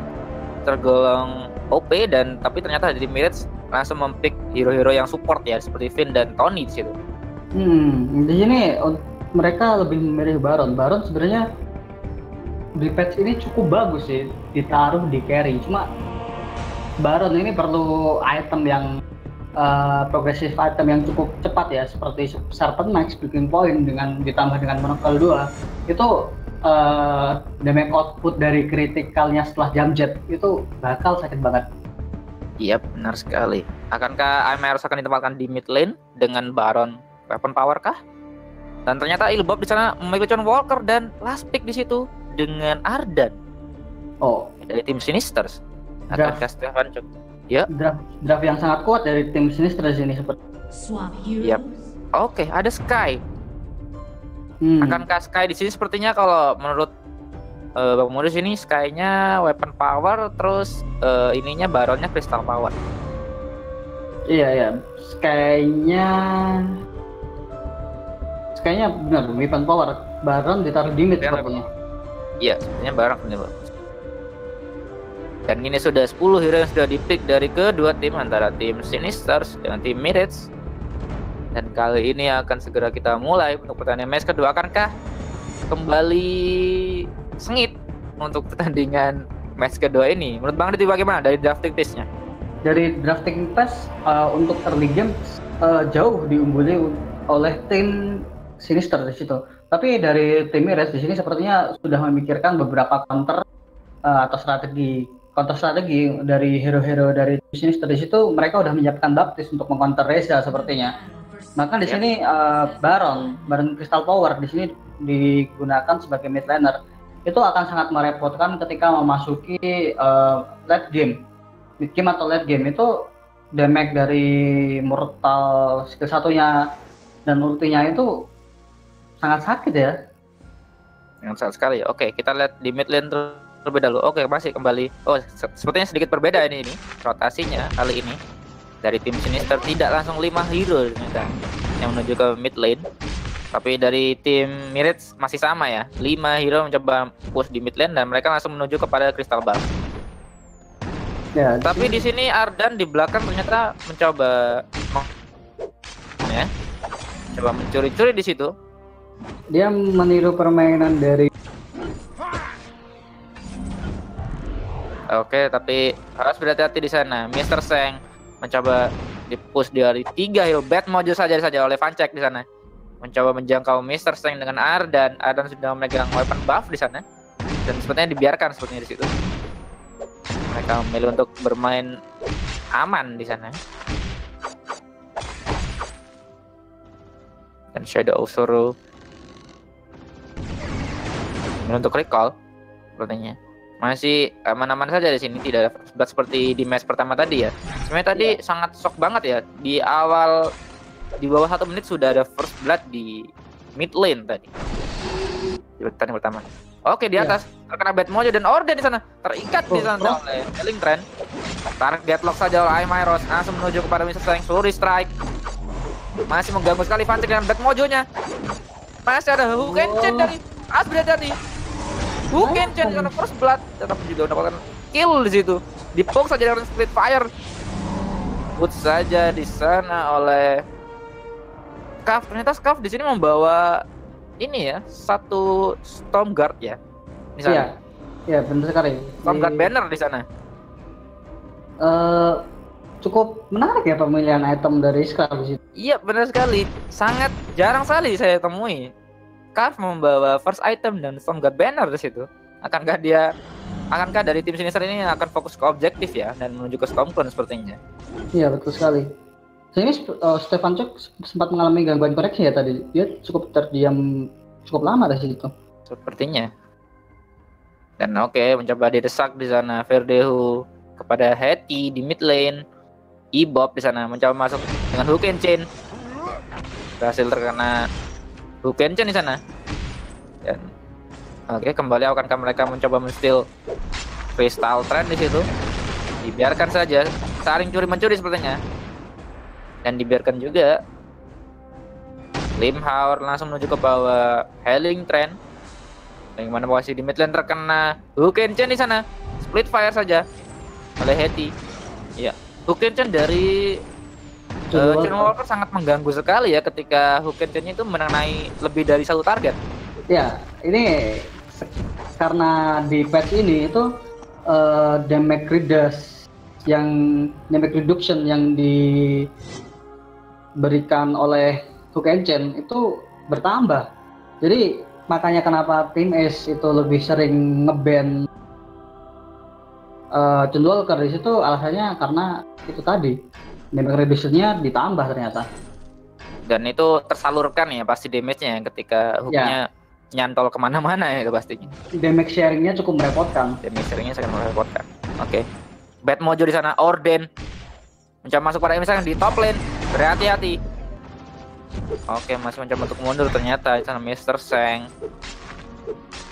tergolong OP dan tapi ternyata di Mirage langsung mempick hero-hero yang support ya seperti Finn dan Tony di situ. Hmm, di sini mereka lebih memilih Baron. Baron sebenarnya di patch ini cukup bagus sih ditaruh di carry. Cuma Baron ini perlu item yang uh, progresif item yang cukup cepat ya seperti Serpent Max, Breaking Point dengan ditambah dengan Monocle 2 itu uh, damage output dari kritikalnya setelah jam jet itu bakal sakit banget. Iya benar sekali. Akankah Aimeros akan ditempatkan di mid lane dengan Baron weapon power kah? Dan ternyata Ilbob di sana memiliki John Walker dan last pick di situ dengan Ardan Oh, dari tim Sinisters. Draft. Akankah Stefan Cuk? draft draft yang sangat kuat dari tim Sinister ini seperti. Yep. Oke, ada Sky. hmm. Akankah Sky di sini sepertinya kalau menurut eh, Bang Modus ini Sky-nya weapon power terus eh, ininya Baronnya crystal power. Iya iya, kayaknya kayaknya benar weapon power Baron ditaruh di mid Iya, sepertinya. Iya, sebenarnya Baron ini loh. Dan ini sudah 10 hero yang sudah dipick dari kedua tim antara tim Sinisters dengan tim Mirage. Dan kali ini akan segera kita mulai untuk pertandingan match kedua. Akankah kembali sengit untuk pertandingan match kedua ini? Menurut Bang Diti bagaimana dari drafting list-nya? Dari drafting pass uh, untuk early game uh, jauh diungguli oleh tim Sinister di situ. Tapi dari tim Mirage di sini sepertinya sudah memikirkan beberapa counter uh, atau strategi counter strategi dari hero-hero dari Sinister di situ mereka udah menyiapkan Baptis untuk mengcounter Reza sepertinya. Maka di Ya. sini uh, Baron, Baron Crystal Power di sini digunakan sebagai mid laner. Itu akan sangat merepotkan ketika memasuki uh, late game. Mid game atau late game itu damage dari mortal skill satunya dan ultinya itu sangat sakit ya. Yang sangat sekali. Oke, kita lihat di mid lane ter- terlebih dahulu. Oke, masih kembali. Oh, se- sepertinya sedikit berbeda ini ini rotasinya kali ini. Dari tim Sinister tidak langsung 5 hero ternyata yang menuju ke mid lane. Tapi dari tim Mirage masih sama ya. 5 hero mencoba push di mid lane dan mereka langsung menuju kepada Crystal Bar. Ya, Tapi di sini Ardan di belakang ternyata mencoba ya. Coba mencuri-curi di situ. dia meniru permainan dari Oke, tapi harus berhati-hati di sana. Mr. Seng mencoba di push dari tiga hero bad mojo saja saja oleh Vancek di sana. Mencoba menjangkau Mr. Seng dengan Ardan. Ardan sudah memegang weapon buff di sana. Dan sepertinya dibiarkan sepertinya di situ. Mereka memilih untuk bermain aman di sana. Dan Shadow of Sorrow Ini untuk recall sepertinya masih aman-aman saja di sini tidak ada seperti di match pertama tadi ya sebenarnya tadi sangat shock banget ya di awal di bawah satu menit sudah ada first blood di mid lane tadi di pertandingan pertama oke di Iya. atas terkena bad mojo dan orden di sana terikat di Oh, sana oh. oleh Elling Trend tarik deadlock saja oleh Aimairos langsung menuju kepada Mr. Seng Flurry Strike masih mengganggu sekali Vancek dengan bad mojonya masih ada Hukenchen Oh. dari Asbri hati-hati. Bukan Chen karena first blood tetapi juga mendapatkan kill di situ. Dipok saja dengan split fire. Put saja di sana oleh Scarf. Ternyata Scarf di sini membawa ini ya, satu Storm Guard ya. Di sana. Iya. Iya, benar sekali. Storm Guard Di- banner di sana. eh, cukup menarik ya pemilihan item dari Scarf di situ. Iya benar sekali, sangat jarang sekali saya temui. Carve membawa first item dan Storm Guard banner di situ. Akankah dia, akankah dari tim Sinister ini akan fokus ke objektif ya dan menuju ke Stormcloud sepertinya? Iya, betul sekali. Sehingga eh, Stefan Chuk sempat mengalami gangguan koneksi ya tadi. Dia cukup terdiam cukup lama di situ. Sepertinya. Dan oke, mencoba didesak di sana Verdehu kepada Hetty di mid lane. Ibob di sana mencoba masuk dengan hook and chain. Berhasil terkena hook and chain di sana. Dan oke, kembali akankah mereka mencoba menstil Crystal Trend di situ? Dibiarkan saja saling curi mencuri sepertinya. Dan dibiarkan juga. Limhauer langsung menuju ke bawah Healing Trend yang mana posisi di mid lane terkena Hukenchen di sana. Split fire saja oleh Hetty. Ya Hukenchen dari uh, Walker. John Walker sangat mengganggu sekali ya ketika Hukenchen itu mengenai lebih dari satu target. Ya, ini karena di patch ini itu eh, damage reduce yang damage reduction yang diberikan oleh Hook Chain itu bertambah. Jadi makanya kenapa tim Ace itu lebih sering ngeban uh, John Walker di situ alasannya karena itu tadi damage reduction-nya ditambah ternyata. dan itu tersalurkan ya pasti damage-nya ketika hooknya nyantol ke mana-mana ya pastinya Damage sharing-nya cukup merepotkan. damage seringnya sangat merepotkan oke Bad Mojo di sana Orden mencoba masuk pada misalnya di top lane berhati-hati. Oke masih mencoba untuk mundur. Ternyata di sana Mr. Seng.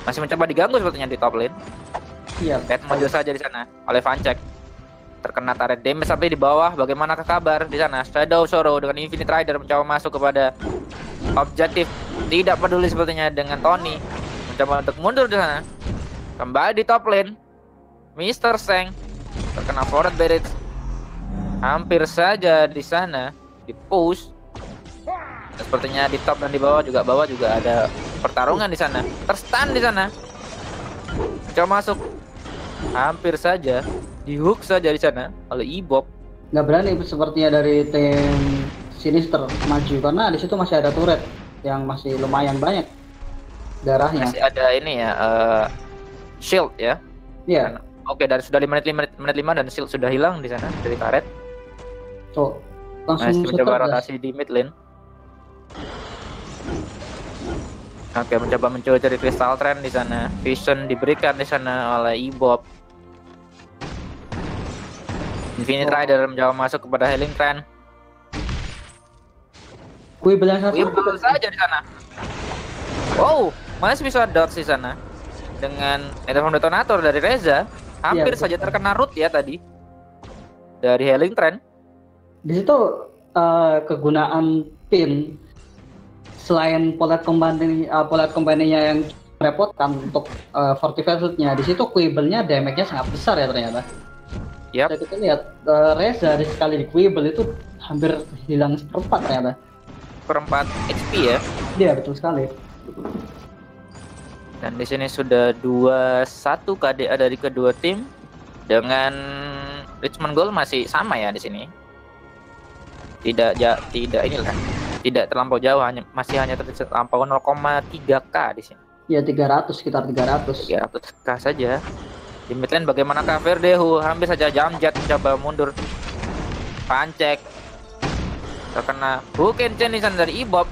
Masih mencoba diganggu sepertinya di top lane. Iya, Bad Mojo saja di sana. Oleh Vancek terkena turret damage sampai di bawah. Bagaimana kabar di sana? Shadow Sorrow dengan Infinite Rider mencoba masuk kepada objektif. Tidak peduli sepertinya dengan Tony. Mencoba untuk mundur di sana. Kembali di top lane. Mr. Seng. Terkena forward barrage. Hampir saja di sana di push. Dan sepertinya di top dan di bawah juga bawah juga ada pertarungan di sana. Terstun di sana. Coba masuk. Hampir saja. Di hook saja di sana. Oleh Ibob. Nggak berani sepertinya dari tim Sinister maju karena di situ masih ada turret yang masih lumayan banyak darahnya. masih ada ini ya eh, shield ya. Iya, oke dari sudah 5 menit 5 menit, menit 5 dan shield sudah hilang di sana dari karet. Tuh langsung masih mencoba rotasi di mid lane Oke, mencoba mencuri dari Crystal Trend di sana. Vision diberikan di sana oleh Ibob. Infinite Oh. Rider mencoba masuk kepada Healing Trend. Wimbledon saja di sana. Wow, masih bisa dodge di sana dengan Eternal Detonator dari Reza. Hampir Iya, saja terkena root ya tadi dari Healing Trend. Di situ eh, kegunaan pin selain polet company uh, polet company-nya yang merepotkan untuk uh, fortify nya di situ Quibble-nya damage-nya sangat besar ya ternyata. Yap, Jadi kita lihat eh, Reza di sekali di Quibble itu hampir hilang seperempat ternyata. perempat HP ya. Iya betul sekali. Dan di sini sudah 2-1 KDA dari kedua tim dengan Richmond Goal masih sama ya di sini. Tidak ja, tidak inilah. Tidak terlampau jauh hanya masih hanya terlampau 0,3k di sini. Ya 300 sekitar 300. 300k saja. Di mid lane bagaimanakah Verdehu hampir saja jam jet mencoba mundur. Pancek terkena di sana dari Ibob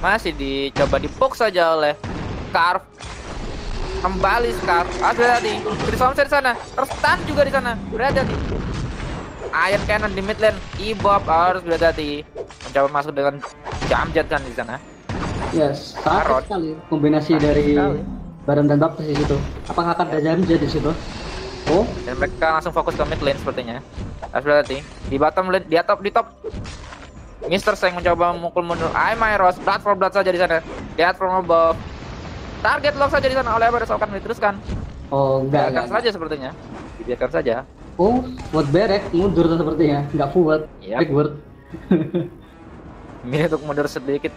masih dicoba dipok saja oleh Scarf kembali Scarf hati-hati Trisomser di sana terstun juga di sana berhati-hati Iron Cannon di mid lane Ibob harus berhati-hati mencoba masuk dengan jam jet kan di sana Yes, Tarot. sangat sekali kombinasi dari sekali. Baron dan Baptis di situ. Apakah akan ada Jamja di situ? Oh, dan mereka langsung fokus ke mid lane sepertinya harus berhati di bottom lane di top di top Mister Seng mencoba memukul mundur I Myros blood for blood saja di sana lihat from above Target lock saja di sana oleh Everest akan diteruskan. Oh, enggak, Biarkan enggak. saja sepertinya. Dibiarkan saja. Oh, buat berek mundur tuh sepertinya, nggak forward, Yap. backward. Milih untuk mundur sedikit.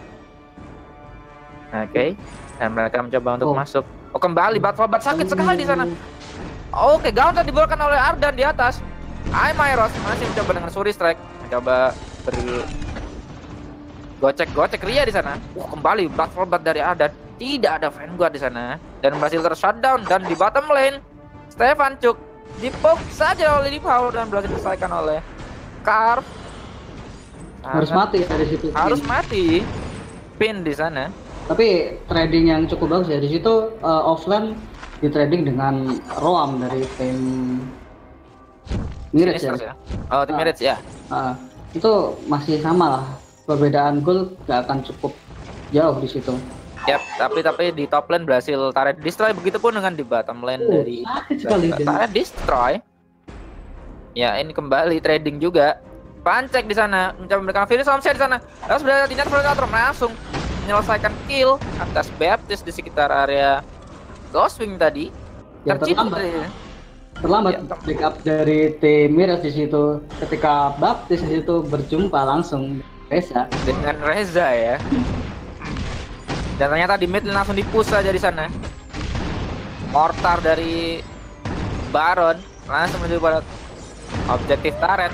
Oke. Dan mereka mencoba untuk Oh. masuk. Oh kembali Batfall Bat sakit sekali di sana. Oke, Gauntlet dibawakan oleh Ardan di atas. Aimairos masih mencoba dengan Suri Strike, mencoba ber gocek-gocek Ria di sana. Wah, kembali Batfall Bat dari Ardan. Tidak ada Vanguard di sana dan berhasil ter-shutdown dan di bottom lane Stefan Cuk dipok saja oleh Lipau dan berhasil diselesaikan oleh Carv. Harus Sangat- mati dari situ. harus mati pin di sana Tapi trading yang cukup bagus ya di situ uh, offline di trading dengan Roam dari tim Mirage ya. Ya oh tim Ah. Mirage ya Ah, itu masih sama lah. Perbedaan gol gak akan cukup jauh di situ. Yap, tapi tapi di top lane berhasil turret destroy begitupun dengan di bottom lane Oh, dari turret destroy ya ini kembali trading juga pancek di sana mencoba memberikan finish omset di sana sudah tidak Predator langsung menyelesaikan kill atas Baptist di sekitar area Ghostwing tadi Ya, tercipta terlambat. ya. Terlambat Ya, backup dari tim Mirage di situ. Ketika Baptis di situ berjumpa langsung Reza. dengan Reza ya. <laughs> Dan ternyata di mid langsung dipush saja di sana. Mortar dari Baron langsung menuju pada objektif turret.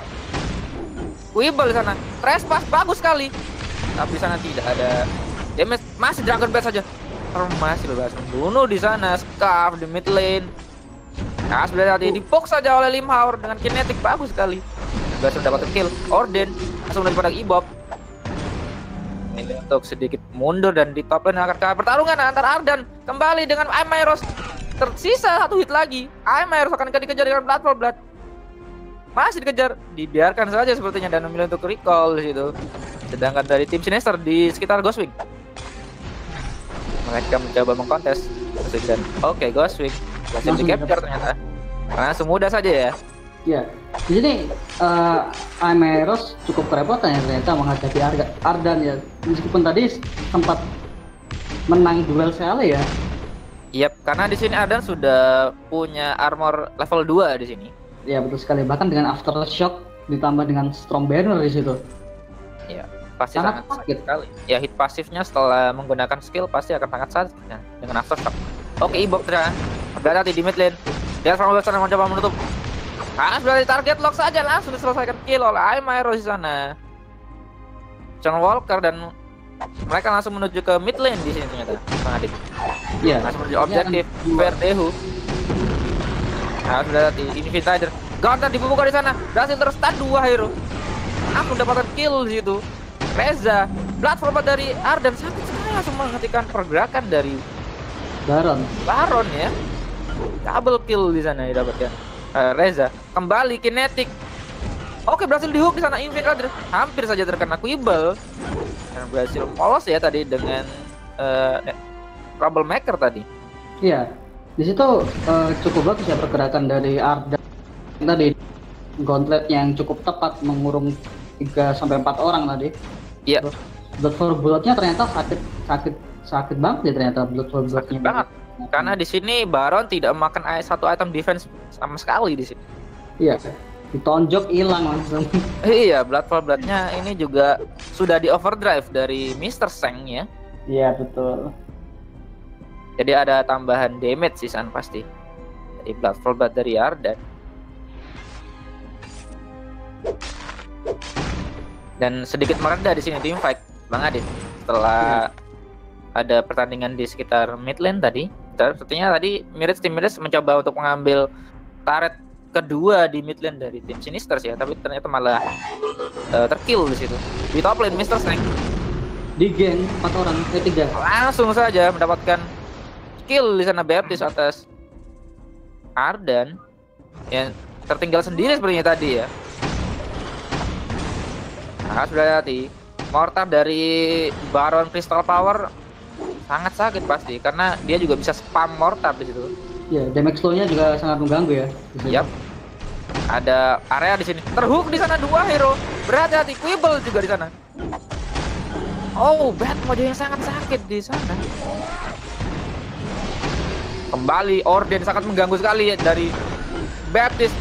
Weeble di sana. Trespass bagus sekali. Tapi sana tidak ada damage. Masih Dragon Blast saja. Masih berhasil membunuh di sana. Scarf di mid lane. Nah, sudah tadi dipok saja oleh Limhaur dengan kinetik bagus sekali. Berhasil dapat kill. Orden langsung daripada Ibop ini untuk sedikit mundur dan di top lane akan pertarungan antara Ardan kembali dengan Aimairos tersisa satu hit lagi. Aimairos akan dikejar dengan for Blood. Masih dikejar. Dibiarkan saja sepertinya dan memilih untuk recall di situ. Sedangkan dari tim Sinister di sekitar Ghostwing mereka mencoba mengkontes. Dan oke Ghostwing berhasil di capture ternyata. Langsung mudah saja ya Ya, di sini uh, Ameros cukup kerepotan ya ternyata menghadapi Arga, Ardan ya. Meskipun tadi sempat menang duel sekali ya. Yap, karena di sini Ardan sudah punya armor level 2 di sini. Ya betul sekali. Bahkan dengan aftershock ditambah dengan strong banner di situ. Iya, pasti Sangat sangat, sakit. sekali. Ya hit pasifnya setelah menggunakan skill pasti akan sangat sakit ya, dengan aftershock. Oke, Ibok ternyata berada di mid lane. Dia from sana mencoba menutup. Ah, sudah di target lock saja langsung diselesaikan kill oleh Aimairo di sana. John Walker dan mereka langsung menuju ke mid lane di sini ternyata. Bang Adit. Ya. Langsung menuju objektif Verdehu. Nah, sudah di Infinitider. Gauntlet dibuka di sana. Berhasil terus stun dua hero. Aku mendapatkan kill di situ. Reza, Format dari Ardan sakit sekali langsung menghentikan pergerakan dari Baron. Baron ya. Double kill di sana didapatkan. Eh, Reza kembali kinetik. Oke berhasil dihook di sana Infinitider. Hampir saja terkena Quibble. Dan berhasil polos ya tadi dengan eh, eh, Troublemaker tadi. Iya. Di situ uh, cukup bagus ya pergerakan dari Ardan. Tadi gauntlet yang cukup tepat mengurung 3 sampai 4 orang tadi. Iya. Blood for Blood-nya ternyata sakit sakit sakit banget ya ternyata Blood for Sakit Blood-nya. banget. Karena di sini Baron tidak memakan i- satu item defense sama sekali di sini. Iya. Ditonjok hilang langsung. <laughs> Iya, Blood for Blood-nya ini juga sudah di overdrive dari Mr. Seng ya. Iya betul. Jadi ada tambahan damage sih San pasti. Dari Blood for Blood dari Ardan. Dan sedikit mereda di sini tim fight Bang Adit setelah ada pertandingan di sekitar mid lane tadi. Dan Sepertinya tadi Mirage tim Mirage mencoba untuk mengambil turret kedua di mid lane dari tim Sinisters ya, tapi ternyata malah eh, terkill di situ. Di top lane Mr. Snake Di geng 4 orang, eh 3. langsung saja mendapatkan kill di sana Baptist atas Ardan yang tertinggal sendiri sepertinya tadi ya. Nah, sudah hati. Mortar dari Baron Crystal Power sangat sakit pasti karena dia juga bisa spam mortar di situ. Iya, damage slow-nya juga sangat mengganggu ya. Yap. Ada area di sini. Terhook di sana dua hero. Berhati-hati Quibble juga di sana. Oh, bad mode yang sangat sakit di sana. Kembali Orden sangat mengganggu sekali dari Baptist.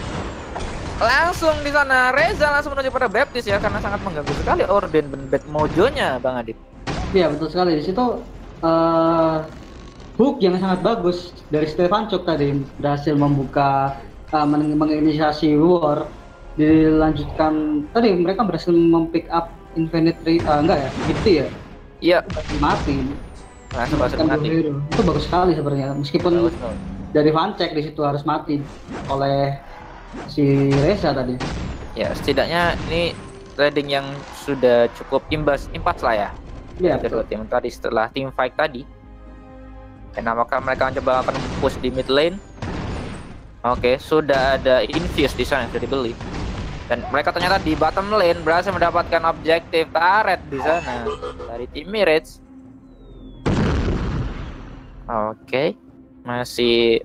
Langsung di sana Reza langsung menuju pada Baptist ya karena sangat mengganggu sekali Orden dan Bad Mojonya Bang Adit. Iya betul sekali di situ uh, hook yang sangat bagus dari Stefan Cuk tadi berhasil membuka uh, menginisiasi war dilanjutkan tadi mereka berhasil mempick up Infinite uh, enggak ya gitu ya? Iya. Mati. Langsung mati. itu bagus sekali sebenarnya meskipun bagus, dari Cek di situ harus mati oleh si Reza tadi. Ya setidaknya ini trading yang sudah cukup imbas impas lah ya Iya, kedua tim tadi setelah tim fight tadi. Dan apakah mereka mencoba akan push di mid lane? Oke okay, sudah ada infuse di sana sudah dibeli. Dan mereka ternyata di bottom lane berhasil mendapatkan objektif turret di sana dari tim Mirage. Oke, masih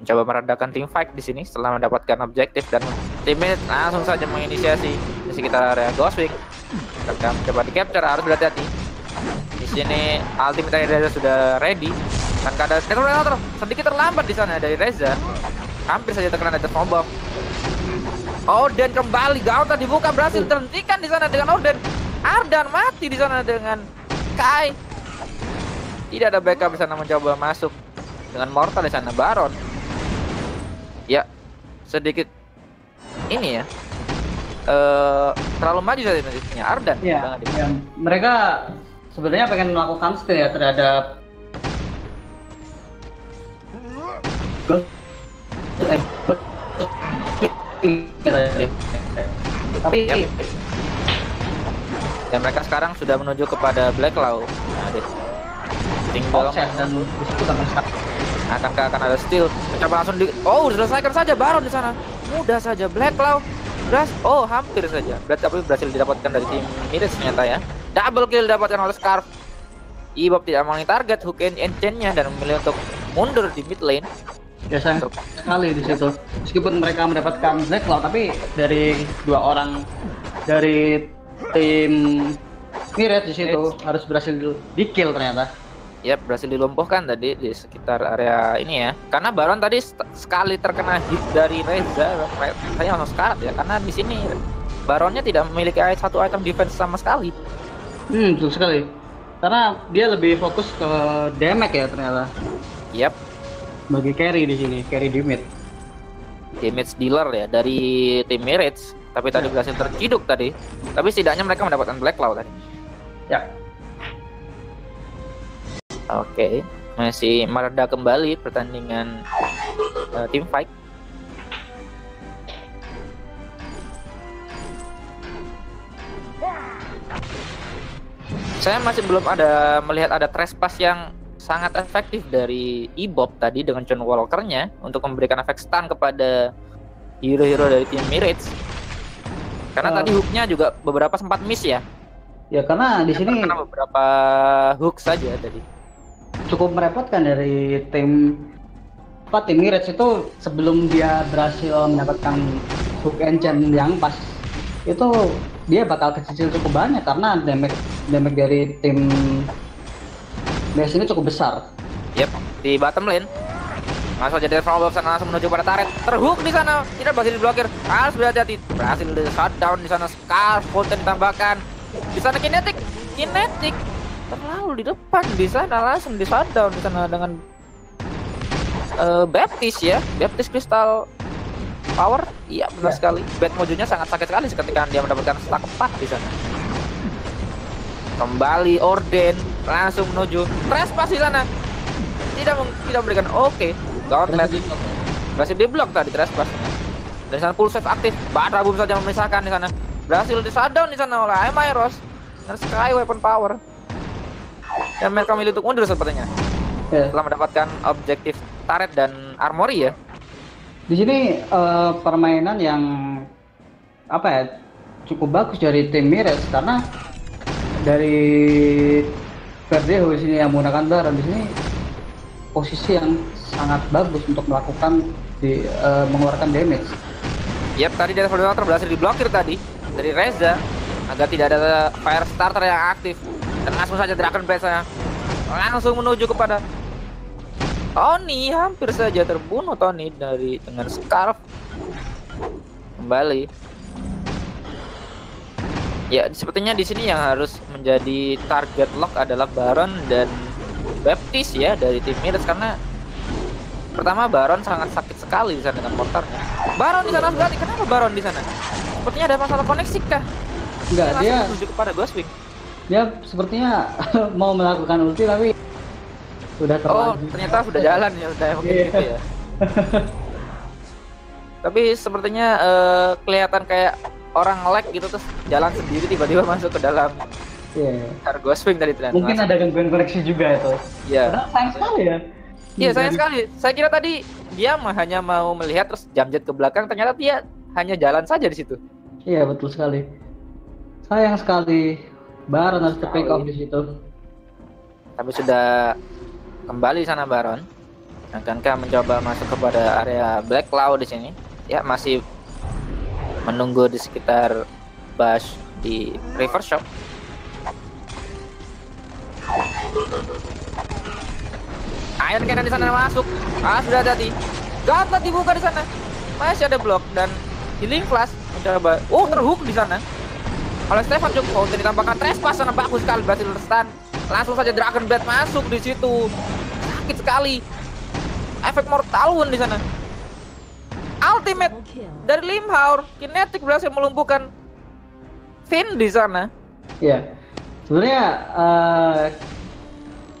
mencoba meredakan tim fight di sini setelah mendapatkan objektif dan timnya langsung saja menginisiasi di sekitar area Ghostwing. Kita mencoba di capture harus berhati-hati. Di sini ultimate dari Reza sudah ready dan keadaan terlalu sedikit terlambat di sana dari Reza. Hampir saja terkena Death Mob. Odin kembali Gauta dibuka berhasil terhentikan di sana dengan Odin. Ardan mati di sana dengan Kai tidak ada backup di sana mencoba masuk dengan mortal di sana Baron. Ya, sedikit ini ya. Uh, terlalu maju saja nantinya Ardan. Ya, ya. mereka sebenarnya pengen melakukan steal ya terhadap tapi ya. dan mereka sekarang sudah menuju kepada Black Law. Nah, tinggal dan di situ akankah akan ada steal coba langsung di oh selesaikan saja Baron di sana mudah saja Black Cloud Beras, oh hampir saja. Berarti tapi berhasil didapatkan dari tim Miris ternyata ya. Double kill didapatkan oleh Scarf. Ibob tidak mengalami target hook and nya dan memilih untuk mundur di mid lane. Ya sayang sekali di situ. Meskipun mereka mendapatkan Cloud, tapi dari dua orang dari tim Miret di situ harus berhasil di kill ternyata. Ya berhasil dilumpuhkan tadi di sekitar area ini ya. Karena Baron tadi sekali terkena hit dari Reza, saya langsung sekarat ya. Karena di sini Baronnya tidak memiliki satu item defense sama sekali. Hmm, betul sekali. Karena dia lebih fokus ke damage ya ternyata. Yap. Bagi carry di sini, carry di mid. Damage dealer ya dari tim Mirage, tapi tadi ya. berhasil terciduk tadi. Tapi setidaknya mereka mendapatkan Black Cloud tadi. Ya, Oke, masih mereda kembali pertandingan uh, tim fight. Saya masih belum ada melihat ada trespass yang sangat efektif dari Ibob tadi dengan John Walker-nya untuk memberikan efek stun kepada hero-hero dari tim Mirage. Karena uh, tadi hooknya juga beberapa sempat miss ya. Ya karena di sini karena beberapa hook saja tadi cukup merepotkan dari tim apa tim Mirage itu sebelum dia berhasil mendapatkan hook engine yang pas itu dia bakal kecil cukup banyak karena damage damage dari tim Mirage ini cukup besar. Yep, di bottom lane. Masuk jadi from sana langsung menuju pada turret. Terhook di sana, tidak berhasil diblokir. Harus berhati-hati. Berhasil di shutdown di sana. Scar, Fulton ditambahkan. Di sana kinetic, kinetic terlalu di depan di sana langsung di shutdown di sana dengan uh, Baptist ya. Baptist Crystal Power iya benar ya. sekali. Bad Mojonya sangat sakit sekali ketika dia mendapatkan stack 4 di sana. Kembali Orden langsung menuju trespass di sana. Tidak tidak memberikan oke. Okay. gauntlet berhasil di blok tadi trespass. Dan sana full save aktif. Batra Boom saja memisahkan di sana. Berhasil di shutdown di sana oleh Amairos dan Sky Weapon Power dan mereka milih untuk mundur sepertinya. Yeah. Setelah mendapatkan objektif turret dan armory ya. Di sini uh, permainan yang apa ya cukup bagus dari tim Mires karena dari Verdeho di sini yang menggunakan Baron di sini posisi yang sangat bagus untuk melakukan di uh, mengeluarkan damage. Yap, tadi dari Verdeho berhasil diblokir tadi dari Reza agar tidak ada fire starter yang aktif dan langsung saja Dragon Blade saya langsung menuju kepada Tony hampir saja terbunuh Tony dari dengan scarf. Kembali. Ya sepertinya di sini yang harus menjadi target lock adalah Baron dan Baptiste ya dari tim Midas karena pertama Baron sangat sakit sekali di sana dengan portarnya Baron di sana sekali kenapa Baron di sana? Sepertinya ada masalah koneksi kah? Enggak, dia menuju kepada Ghostwing dia sepertinya <laughs> mau melakukan ulti tapi sudah Oh, terlanjur. ternyata sudah jalan ya, udah mungkin Iya. gitu ya. <laughs> Tapi sepertinya eh, kelihatan kayak orang lag gitu terus jalan sendiri tiba-tiba masuk ke dalam Iya. cargo swing tadi ternyata. Mungkin ada gangguan koneksi juga itu. Iya. Padahal sayang sekali ya. Iya, sayang Dari- sekali. Saya kira tadi dia mah hanya mau melihat terus jamjet ke belakang, ternyata dia hanya jalan saja di situ. Iya betul sekali. Sayang sekali. Baron harus Sekali. pick off di situ. Tapi sudah kembali sana Baron. Akankah mencoba masuk kepada area Black Cloud di sini? Ya, masih menunggu di sekitar Bash di River Shop. Iron Cannon di sana masuk. Ah, sudah hati. Gauntlet dibuka di sana. Masih ada blok dan Healing Flash mencoba. Oh, terhook di sana. Oleh Stefan Joko untuk ditambahkan trespass sana bagus sekali berhasil stun. Langsung saja Dragon Blade masuk di situ. Sakit sekali. Efek Mortal Wound di sana. Ultimate dari Limhaur, Kinetic berhasil melumpuhkan Finn di sana. Iya. Sebenarnya eh,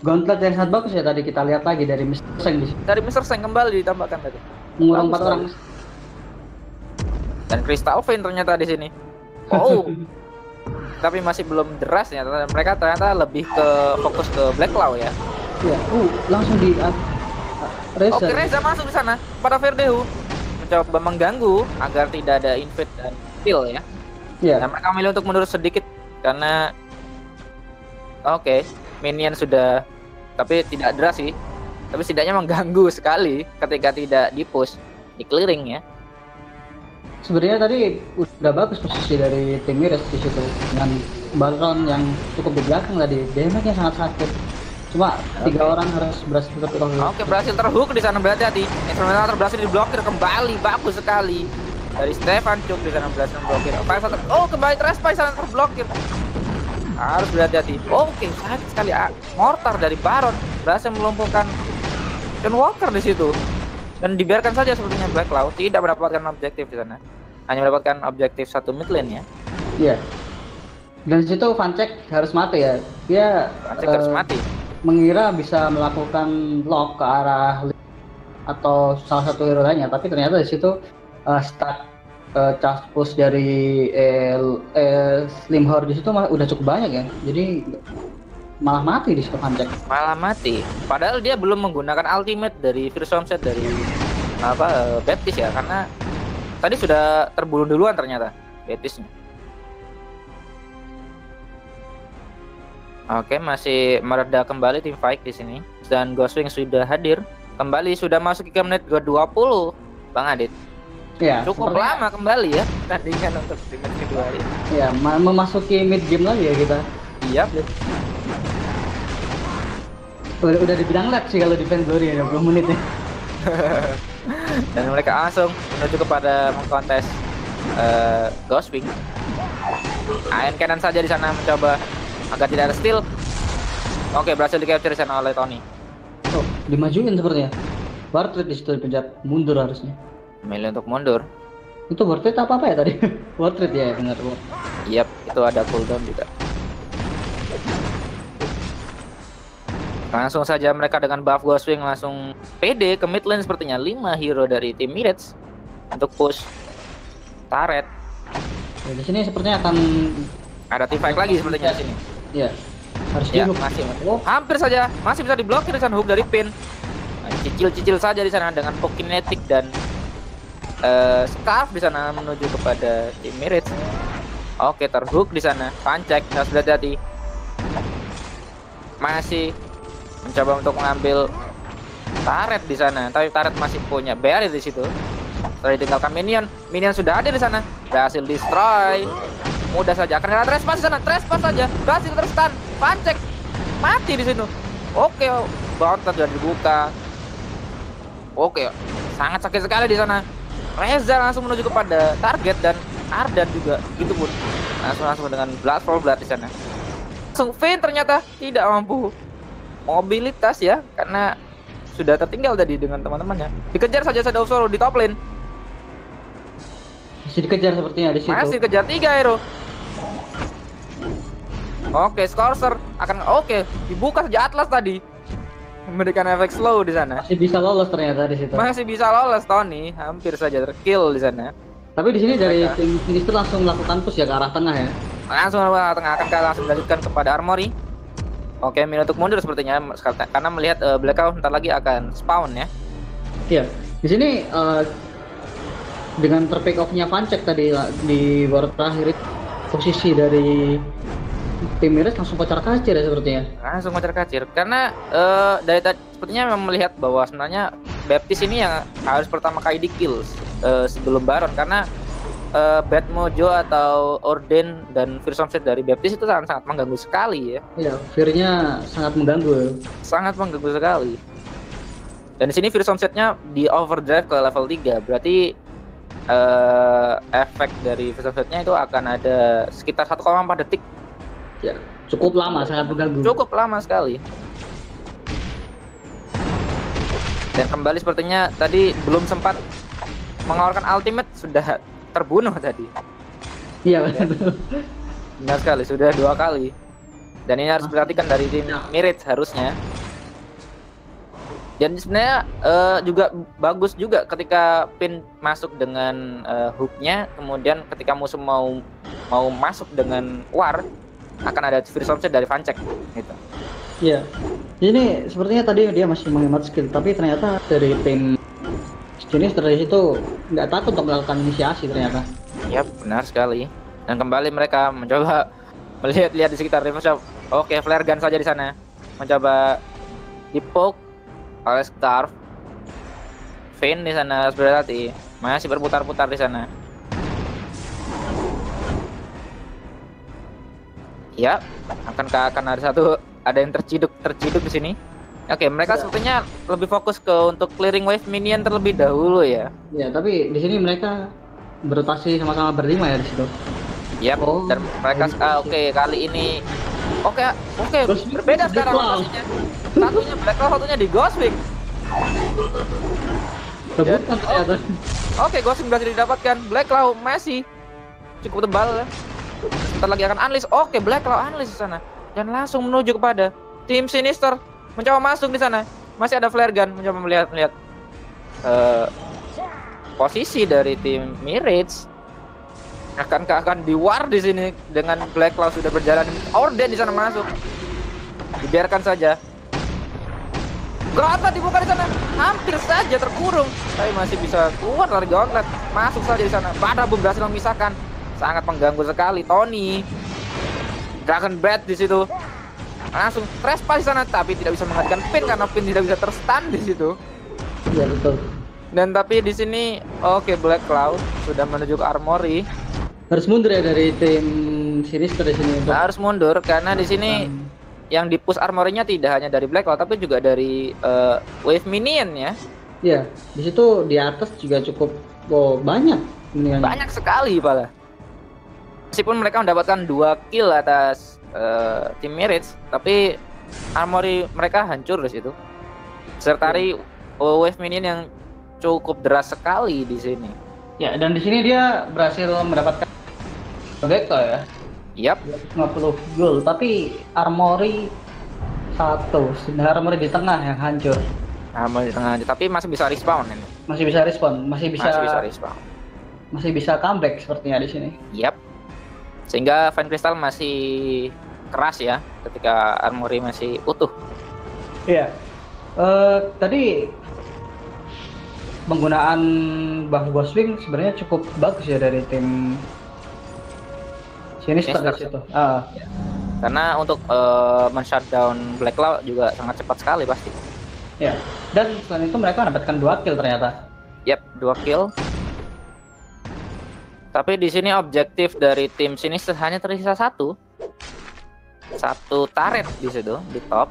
gauntlet yang sangat bagus ya tadi kita lihat lagi dari Mr. Seng. Dari Mr. Seng kembali ditambahkan tadi. Mengurang empat orang. Dan Crystal Finn ternyata di sini. Oh. <laughs> Tapi masih belum deras ya. Mereka ternyata lebih ke fokus ke Black Claw ya. Iya. Uh, langsung di uh, Razer. Oke, Reza masuk di sana pada Verdehu mencoba mengganggu agar tidak ada invade dan kill ya. Iya. Nah, mereka memilih untuk mundur sedikit karena oke, minion sudah tapi tidak deras sih. Tapi setidaknya mengganggu sekali ketika tidak di push, di clearing ya. Sebenarnya tadi udah bagus posisi dari tim Miras di situ dengan Baron yang cukup di belakang tadi. Damage-nya sangat sakit. Cuma tiga orang harus berhasil off. Oke, berhasil terhook di sana berhati-hati. Instrumental berhasil diblokir kembali, bagus sekali. Dari Stefan Cuk di sana berhasil memblokir. Fire Shot- Oh, kembali Trespass di sana terblokir. Harus berhati-hati. Oke, sakit sekali. Ah, Mortar dari Baron berhasil melumpuhkan John Walker di situ. Dan dibiarkan saja sepertinya Black Cloud tidak mendapatkan objektif di sana. Hanya mendapatkan objektif satu mid lane ya. Iya. Dan di situ Vancek harus mati ya. Dia Pancek harus eh, mati. mengira bisa melakukan lock ke arah atau salah satu hero lainnya, tapi ternyata di situ uh, start uh, charge push dari eh, eh, Slim Horde di situ malah udah cukup banyak ya. Jadi malah mati di situ Vancek. malah mati. Padahal dia belum menggunakan ultimate dari Set dari apa eh, Baptiste ya karena tadi sudah terbunuh duluan ternyata Baptiste. Oke, masih mereda kembali tim fight di sini dan Ghostwing sudah hadir. Kembali sudah masuk ke menit ke-20. Bang Adit. Ya, Cukup sepertinya- lama kembali ya tandingan untuk di menit kedua ini. Ya, ma- memasuki mid game lagi ya kita. Iya, Udah, udah dibilang lag sih kalau defense glory ya 20 menit ya. <laughs> dan mereka langsung menuju kepada mengkontes eh Ghostwing. Iron Cannon saja di sana mencoba agar tidak ada steal. Oke, berhasil di capture sana oleh Tony. Oh, dimajuin sepertinya. Bartlett di situ dipencet mundur harusnya. Memilih untuk mundur. Itu Bartlett apa apa ya tadi? <laughs> Bartlett ya benar. Yap, itu ada cooldown juga. Langsung saja mereka dengan buff Ghostwing langsung PD ke mid lane sepertinya 5 hero dari tim Mirage untuk push turret. Ya, di sini sepertinya akan Ada team fight lagi sepertinya di sini. ya harus Ya, masih, masih. Oh, Hampir saja masih bisa diblokir di sana hook dari pin. Nah, Cicil-cicil saja di sana dengan hook kinetic dan eh, scarf di sana menuju kepada tim Mirage. Oke, terhook di sana. Pancek harus hati-hati. Masih mencoba untuk mengambil taret di sana, tapi taret masih punya barrier di situ. Setelah ditinggalkan minion, minion sudah ada di sana. Berhasil destroy. Mudah saja akan kena trespass di sana, trespass saja. Berhasil terstun. Pancek mati di situ. Oke, Bouncer sudah dibuka. Oke, sangat sakit sekali di sana. Reza langsung menuju kepada target dan Ardan juga gitu pun langsung langsung dengan blood for blood di sana. Langsung Vayne ternyata tidak mampu mobilitas ya karena sudah tertinggal tadi dengan teman-temannya. Dikejar saja Shadow Sorrow di top lane. Masih dikejar sepertinya di situ. Masih kejar tiga hero. Oke, Scorcer akan oke dibuka saja Atlas tadi. Memberikan efek slow di sana. Masih bisa lolos ternyata di situ. Masih bisa lolos Tony, hampir saja terkill di sana. Tapi di sini dari tim Sinister langsung melakukan push ya ke arah tengah ya. Langsung ke tengah akan langsung dilanjutkan kepada Armory. Oke, Min untuk mundur sepertinya karena melihat uh, Blackout ntar lagi akan spawn ya. Iya. Di sini eh, dengan terpick off-nya Vancek tadi di war terakhir posisi dari tim Miras langsung pacar kacir ya sepertinya. Langsung kocar kacir karena eh, dari tadi sepertinya memang melihat bahwa sebenarnya Baptist ini yang harus pertama kali di kill eh, sebelum Baron karena eh, Bad Mojo atau Orden dan Fear Sunset dari Baptist itu sangat sangat mengganggu sekali ya. Iya, fear-nya sangat mengganggu. sangat mengganggu sekali. Dan di sini Fear Sunset-nya di overdrive ke level 3, berarti eh, efek dari Fear Sunset-nya itu akan ada sekitar 1,4 detik, Ya, cukup lama, sangat mengganggu. cukup lama sekali. Dan kembali sepertinya tadi belum sempat mengeluarkan ultimate sudah terbunuh tadi. Iya, betul. Benar sekali, sudah dua kali. Dan ini harus diperhatikan dari tim Mirage harusnya. Dan sebenarnya eh, juga bagus juga ketika pin masuk dengan eh, hooknya, kemudian ketika musuh mau mau masuk dengan war akan ada Fear Sunset dari Vancek gitu. Iya. Ini sepertinya tadi dia masih menghemat skill, tapi ternyata dari tim Sinister dari situ nggak takut untuk melakukan inisiasi ternyata. Yap, benar sekali. Dan kembali mereka mencoba <laughs> melihat-lihat di sekitar River Shop. Oke, flare gun saja di sana. Mencoba dipoke oleh Scarf. Vayne di sana berarti masih berputar-putar di sana. Ya, akankah akan ada satu ada yang terciduk terciduk di sini? Oke, mereka Ya. sepertinya lebih fokus ke untuk clearing wave minion terlebih dahulu ya. Ya, tapi di sini mereka berotasi sama-sama berlima ya di situ. Yap, Oh, dan mereka ah, oke kali ini oke oke Ghost Wing berbeda sekarang rotasinya. Satunya Black Cloud, satunya di Ghost Wing. Rebutan ternyata. Oke, Ghost Wing berhasil didapatkan. Black Cloud masih cukup tebal. ya. Sebentar lagi akan unleash. Oke, Black Cloud unleash di sana dan langsung menuju kepada tim Sinister mencoba masuk di sana. Masih ada flare gun. Mencoba melihat melihat. Eh, posisi dari tim Mirage. Akankah akan di war di sini dengan Black Cloud sudah berjalan. Orden di sana masuk. Dibiarkan saja. Gauntlet dibuka di sana. Hampir saja terkurung. Tapi masih bisa keluar dari Gauntlet. Masuk saja di sana. Badabum berhasil memisahkan. Sangat mengganggu sekali Tony. Dragon Breath di situ langsung trespass di sana tapi tidak bisa mengatakan pin karena pin tidak bisa terstun di situ Iya betul. dan tapi di sini oke Black Cloud sudah menuju ke Armory Harus mundur ya dari tim Sinister di sini untuk harus mundur karena di sini yang di push armornya tidak hanya dari Black Cloud tapi juga dari eh, Wave Minion ya Iya, di situ di atas juga cukup oh, banyak minion. banyak sekali pala meskipun mereka mendapatkan dua kill atas eh, tim Mirage tapi armory mereka hancur di situ sertari oh, Wave Minion yang cukup deras sekali di sini Ya, dan di sini dia berhasil mendapatkan Vector ya. Yap, 250 gold, tapi armory satu, armory di tengah yang hancur. armory di tengah tapi masih bisa respawn ini. Masih bisa respon, masih bisa Masih bisa respawn. masih bisa comeback sepertinya di sini. Yap. Sehingga Fan Crystal masih keras ya ketika armory masih utuh. Iya. Eh tadi penggunaan buff Ghost Wing sebenarnya cukup bagus ya dari tim Sinister di situ. Ah, Karena untuk eh, men-shutdown Black Cloud juga sangat cepat sekali pasti. ya. Dan selain itu mereka mendapatkan dua kill ternyata. Yap, dua kill. Tapi di sini objektif dari tim Sinister hanya tersisa satu. Satu turret di situ di top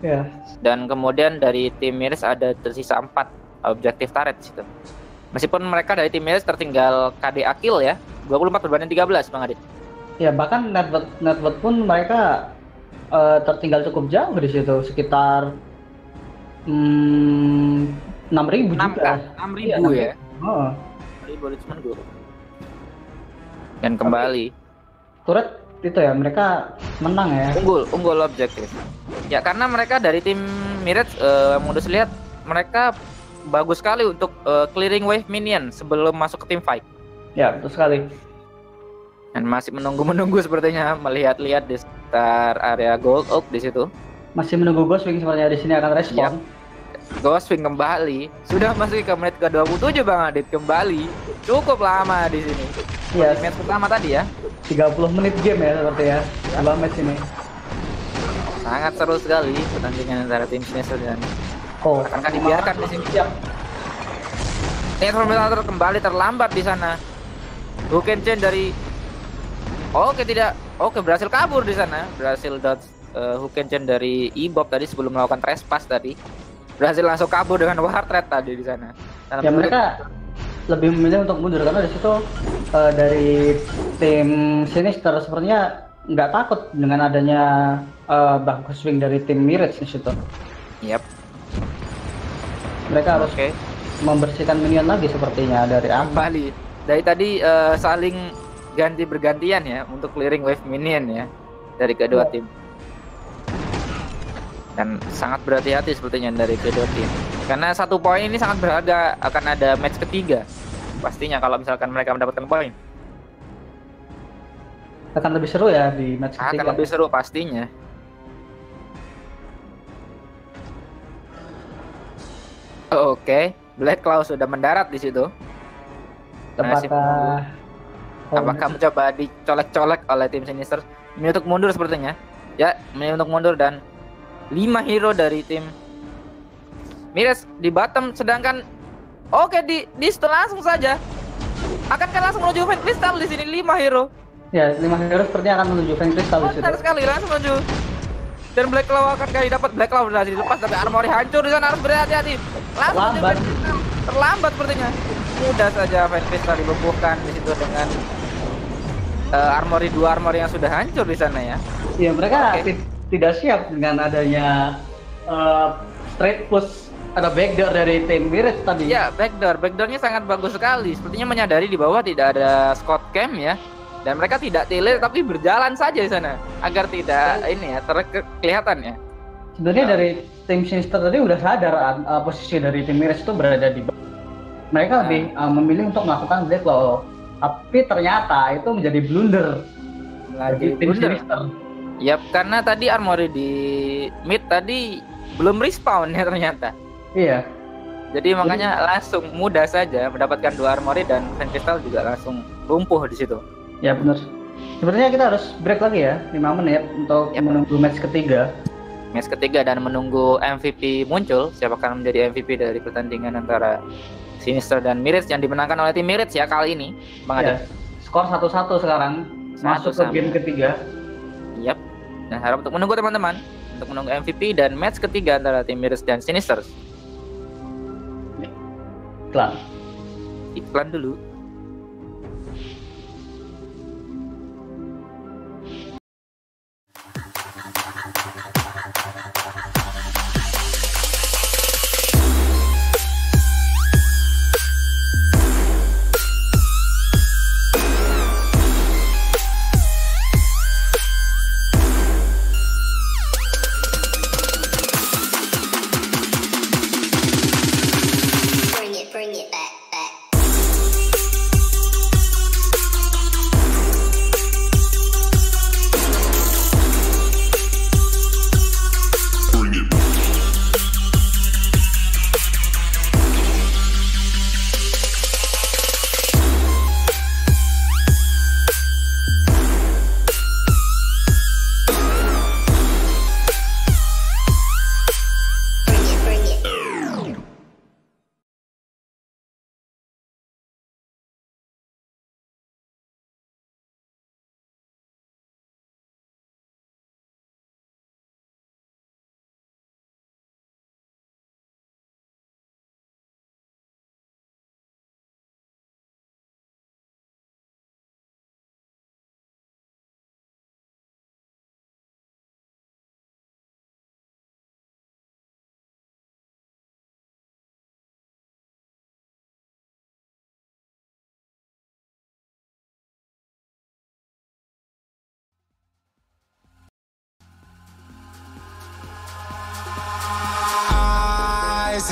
Ya. dan kemudian dari tim Miris ada tersisa empat objektif turret situ. Meskipun mereka dari tim Mirage tertinggal KD Akil ya, 24 berbanding 13 Bang Adit. Ya bahkan network network pun mereka uh, tertinggal cukup jauh di situ sekitar hmm, enam ribu juga. Enam ribu iya, ya. Oh. Ribu cuma Dan kembali. Turret itu ya mereka menang ya. Unggul, unggul objektif. Ya karena mereka dari tim Mirage uh, modus lihat mereka bagus sekali untuk uh, clearing wave minion sebelum masuk ke tim fight. Ya, betul sekali. Dan masih menunggu-menunggu sepertinya melihat-lihat di sekitar area Gold Oak di situ. Masih menunggu Ghostwing sepertinya di sini akan respon. Yep. Ghostwing kembali. Sudah masuk ke menit ke-27 Bang Adit kembali. Cukup lama di sini. Iya. Yes. Match pertama tadi ya. 30 menit game ya seperti ya. Dua match ini. Sangat seru sekali pertandingan antara tim Sinister dan Oh, akan dibiarkan di sini. Siap. Transformator kembali terlambat di sana. Bukan Chen dari Oke tidak. Oke berhasil kabur di sana. Berhasil dodge uh, Chen dari Ibob tadi sebelum melakukan trespass tadi. Berhasil langsung kabur dengan <laughs> war threat tadi di sana. Dan ya mereka lebih memilih untuk mundur karena di situ uh, dari tim Sinister sepertinya nggak takut dengan adanya uh, bagus swing dari tim Mirage di situ. Yap mereka harus okay. membersihkan minion lagi sepertinya dari kembali dari tadi uh, saling ganti bergantian ya untuk clearing wave minion ya dari kedua yeah. tim dan sangat berhati-hati sepertinya dari kedua tim karena satu poin ini sangat berharga akan ada match ketiga pastinya kalau misalkan mereka mendapatkan poin akan lebih seru ya di match ketiga akan lebih seru pastinya Oke, okay. Black Cloud sudah mendarat di situ. Apakah Apakah mencoba dicolek-colek oleh tim Sinister? Ini untuk mundur sepertinya. Ya, ini untuk mundur dan 5 hero dari tim. Mires di bottom sedangkan oke okay, di di setelah langsung saja. Akan kan langsung menuju Fan Crystal di sini? 5 hero. Ya, 5 hero sepertinya akan menuju Fan Crystal di situ. sekali langsung menuju. Dan Black Claw akan kali dapat Black Claw berhasil dilepas tapi armori hancur di sana harus berhati-hati. Langsung terlambat terlambat sepertinya. Mudah saja Van Crystal dilumpuhkan di situ dengan uh, armory dua armory yang sudah hancur di sana ya. Iya mereka okay. Tidak siap dengan adanya uh, straight push ada backdoor dari tim Mirage tadi. Ya, backdoor. Backdoornya sangat bagus sekali. Sepertinya menyadari di bawah tidak ada Scott Cam ya dan mereka tidak teler tapi berjalan saja di sana agar tidak dan, ini ya terkelihatan ya sebenarnya nah. dari tim Sinister tadi udah sadar uh, posisi dari tim Mirage itu berada di mereka nah. lebih uh, memilih untuk melakukan law tapi ternyata itu menjadi blunder lagi tim blunder. Sinister ya karena tadi armory di mid tadi belum respawn ya ternyata iya jadi makanya Jadi, langsung mudah saja mendapatkan dua armory dan Crystal juga langsung lumpuh di situ. Ya benar. Sepertinya kita harus break lagi ya 5 menit untuk yep. menunggu match ketiga. Match ketiga dan menunggu MVP muncul. Siapa akan menjadi MVP dari pertandingan antara Sinister dan Mirage yang dimenangkan oleh tim Mirage ya kali ini, Bang ya. Skor satu-satu sekarang masuk ke game ketiga. Dan harap untuk menunggu teman-teman untuk menunggu MVP dan match ketiga antara tim Mirage dan Sinister. Iklan. Iklan dulu.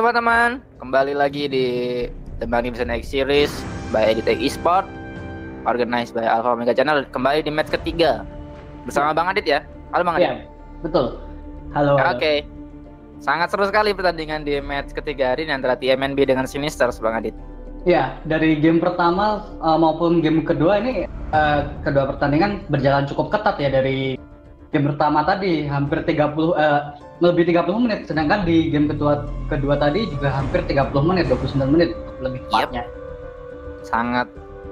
teman-teman, kembali lagi di Tembang Division X Series by Editech Esport Organized by Alpha Omega Channel. Kembali di match ketiga. Bersama Bang Adit ya? Halo Bang Adit. Iya, betul. Halo. Oke. Halo. Sangat seru sekali pertandingan di match ketiga hari ini Antara TMNB dengan Sinisters Bang Adit. Ya, dari game pertama uh, maupun game kedua ini uh, kedua pertandingan berjalan cukup ketat ya dari game pertama tadi hampir 30 uh, lebih 30 menit sedangkan di game kedua kedua tadi juga hampir 30 menit 29 menit lebih tepatnya. Sangat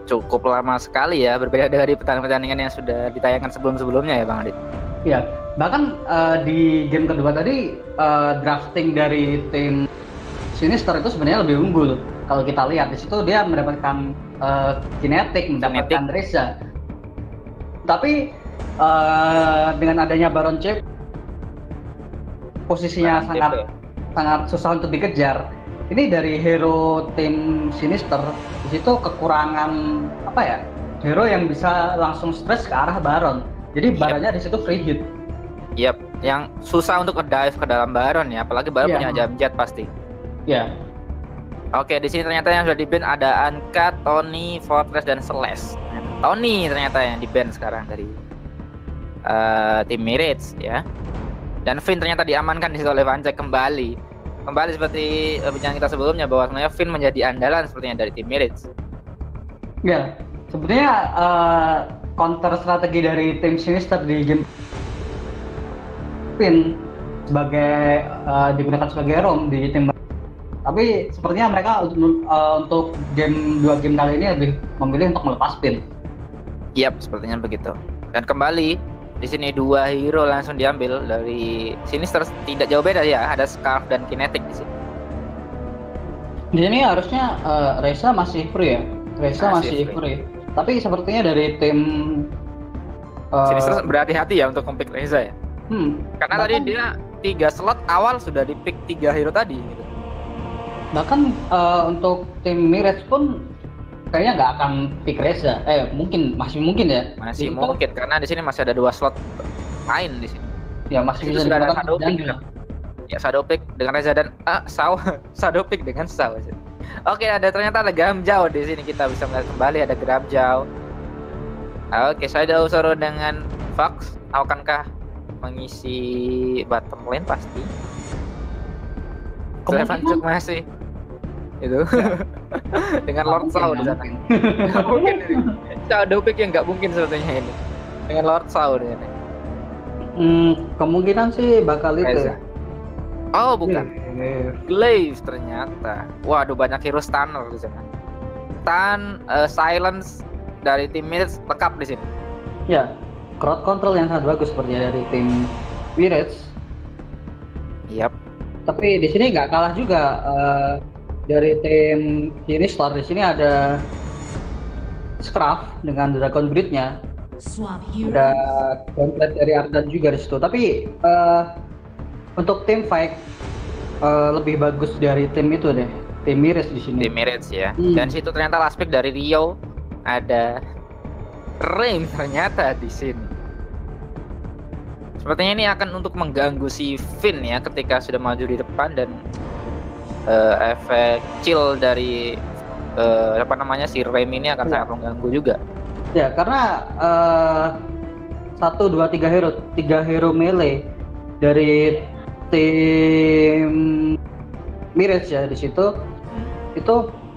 cukup lama sekali ya Berbeda dari pertandingan-pertandingan yang sudah ditayangkan sebelum-sebelumnya ya Bang Adit Iya, bahkan uh, di game kedua tadi uh, drafting dari tim Sinister itu sebenarnya lebih unggul. Kalau kita lihat di situ dia mendapatkan uh, kinetik, mendapatkan Reza. Tapi uh, dengan adanya Baron Chip posisinya Baron sangat Chip, ya? sangat susah untuk dikejar. Ini dari hero tim Sinister di situ kekurangan apa ya? Hero yang bisa langsung stres ke arah Baron. Jadi Yep. Baronnya di situ free hit. Yap, yang susah untuk dive ke dalam Baron ya Apalagi Baron Iya. punya jam jet pasti Ya, Oke, di sini ternyata yang sudah di ban ada Anka, Tony, Fortress dan Celeste. Tony ternyata yang di ban sekarang dari eh, tim Mirage ya. Dan Finn ternyata diamankan di situ oleh Vancek kembali. Kembali seperti eh, bincang kita sebelumnya bahwa sebenarnya Finn menjadi andalan sepertinya dari tim Mirage. Ya, sebenarnya eh, counter strategi dari tim Sinister di game Pin sebagai eh, digunakan sebagai ROM di tim tapi sepertinya mereka untuk, eh, untuk game dua game kali ini lebih memilih untuk melepas pin. Yap, sepertinya begitu. Dan kembali di sini dua hero langsung diambil dari Sinister tidak jauh beda ya, ada Scarf dan Kinetic di sini. Di sini harusnya eh, Reza masih free ya. Reza Masih masih, free. free. Tapi sepertinya dari tim eh, Sinister berhati-hati ya untuk mempick Reza ya. hmm, Karena tadi bahkan- dia tiga slot awal sudah di pick tiga hero tadi. Gitu. bahkan eh, untuk tim Mirage pun kayaknya nggak akan pick Reza. Eh mungkin masih mungkin ya. Masih mungkin karena di sini masih ada dua slot main di sini. Ya masih bisa sudah ada shadow pick. jungle. Ya shadow pick dengan Reza dan ah Sao <laughs> shadow pick dengan Sao. Oke ada ternyata ada Gramjau di sini kita bisa melihat kembali ada Gramjau. Oke Shadow Zoro dengan Fox akankah mengisi bottom lane pasti? Kemungkinan- masih itu <laughs> dengan Lord Nggak Sao mungkin, di <laughs> sana. nggak mungkin. Mungkin. Shadow pick yang nggak mungkin sepertinya ini. Dengan Lord Sao di sini. Hmm, kemungkinan sih bakal itu. Reza. Oh bukan. Glaive ternyata. Waduh banyak hero stunner di sana. Stun, eh, silence dari tim Mirage lengkap di sini. Ya, crowd control yang sangat bagus sepertinya dari tim Mirage. Yap. Tapi di sini nggak kalah juga eh, dari tim Sinister. Di sini ada Scruff dengan Dragon Breed-nya. Ada komplit dari Ardan juga di situ. Tapi eh, untuk tim fight eh, lebih bagus dari tim itu deh. Tim Mirage di sini. Tim Mirage ya. Hmm. Dan situ ternyata last pick dari Rio ada Rain ternyata di sini. Sepertinya ini akan untuk mengganggu si Finn ya ketika sudah maju di depan dan eh, efek chill dari eh, apa namanya si Rain ini akan Ya. sangat mengganggu juga. Ya, karena eh, satu dua tiga hero, tiga hero melee dari tim Mirage ya di situ itu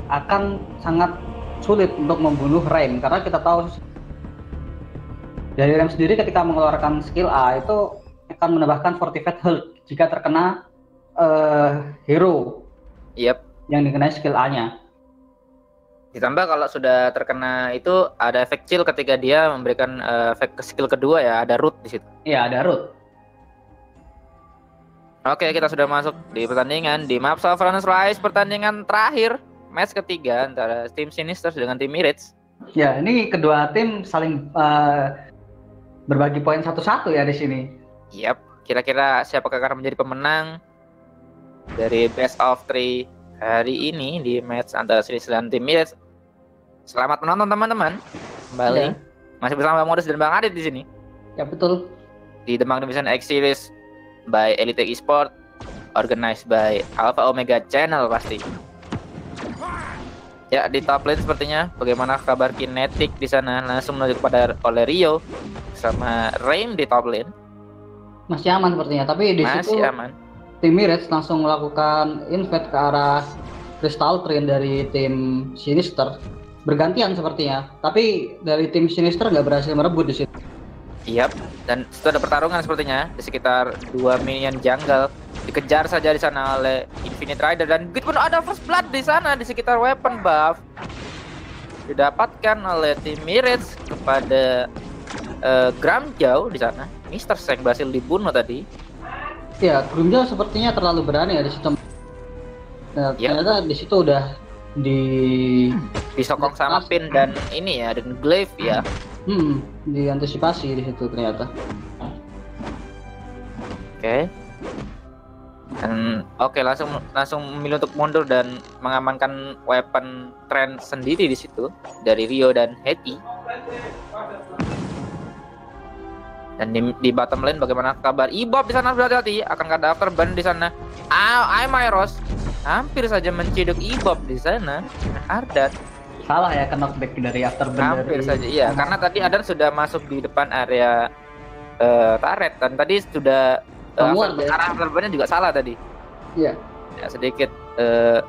akan sangat sulit untuk membunuh Rain karena kita tahu dari Rain sendiri ketika mengeluarkan skill A itu akan menambahkan fortified health jika terkena eh, hero Yap. yang dikenai skill A-nya. Ditambah kalau sudah terkena itu ada efek chill ketika dia memberikan eh, efek skill kedua ya ada root di situ. Iya, ada root. Oke, kita sudah masuk di pertandingan di of Runners Rise pertandingan terakhir match ketiga antara tim Sinister dengan tim Mirage. Ya, ini kedua tim saling eh, berbagi poin satu-satu ya di sini. Yap, kira-kira siapakah akan menjadi pemenang dari best of three hari ini di match antara Sinister dan tim Mirage? Selamat menonton teman-teman. Kembali Ya. masih bersama Bang Modus dan Bang Adit di sini Ya betul. di Demang Division X Series by Elite Esport organized by Alpha Omega Channel pasti. Ya di top lane sepertinya bagaimana kabar kinetik di sana langsung menuju kepada oleh Rio sama Rain di top lane Masih aman sepertinya, tapi di masih situ aman. Tim Mirage langsung melakukan invade ke arah Crystal Train dari tim Sinister. Bergantian sepertinya, tapi dari tim Sinister nggak berhasil merebut di situ. Yap, dan itu ada pertarungan sepertinya di sekitar dua minion jungle dikejar saja di sana oleh Infinite Rider dan begitu pun ada first blood di sana di sekitar weapon buff didapatkan oleh tim Mirage kepada uh, Gramjau di sana. Mister Seng berhasil dibunuh tadi. Ya, Grumjo sepertinya terlalu berani ya di situ. Nah, Ya. ternyata di situ udah di Disokong sama Pin dan ini ya dan Glaive ya. hmm, diantisipasi di situ ternyata. Oke. Dan oke langsung langsung memilih untuk mundur dan mengamankan weapon trend sendiri di situ dari Rio dan Heti. Dan di, di bottom lane bagaimana kabar Ibob di sana berhati-hati akan ada afterburn di sana. Ah, Myros hampir saja menciduk Ibob di sana. Ardan Salah ya kena knockback dari afterburn hampir dari saja iya karena tadi Ardan sudah masuk di depan area eh, turret dan tadi sudah after- ya? arah afterburnnya juga salah tadi. Iya. ya, sedikit eh,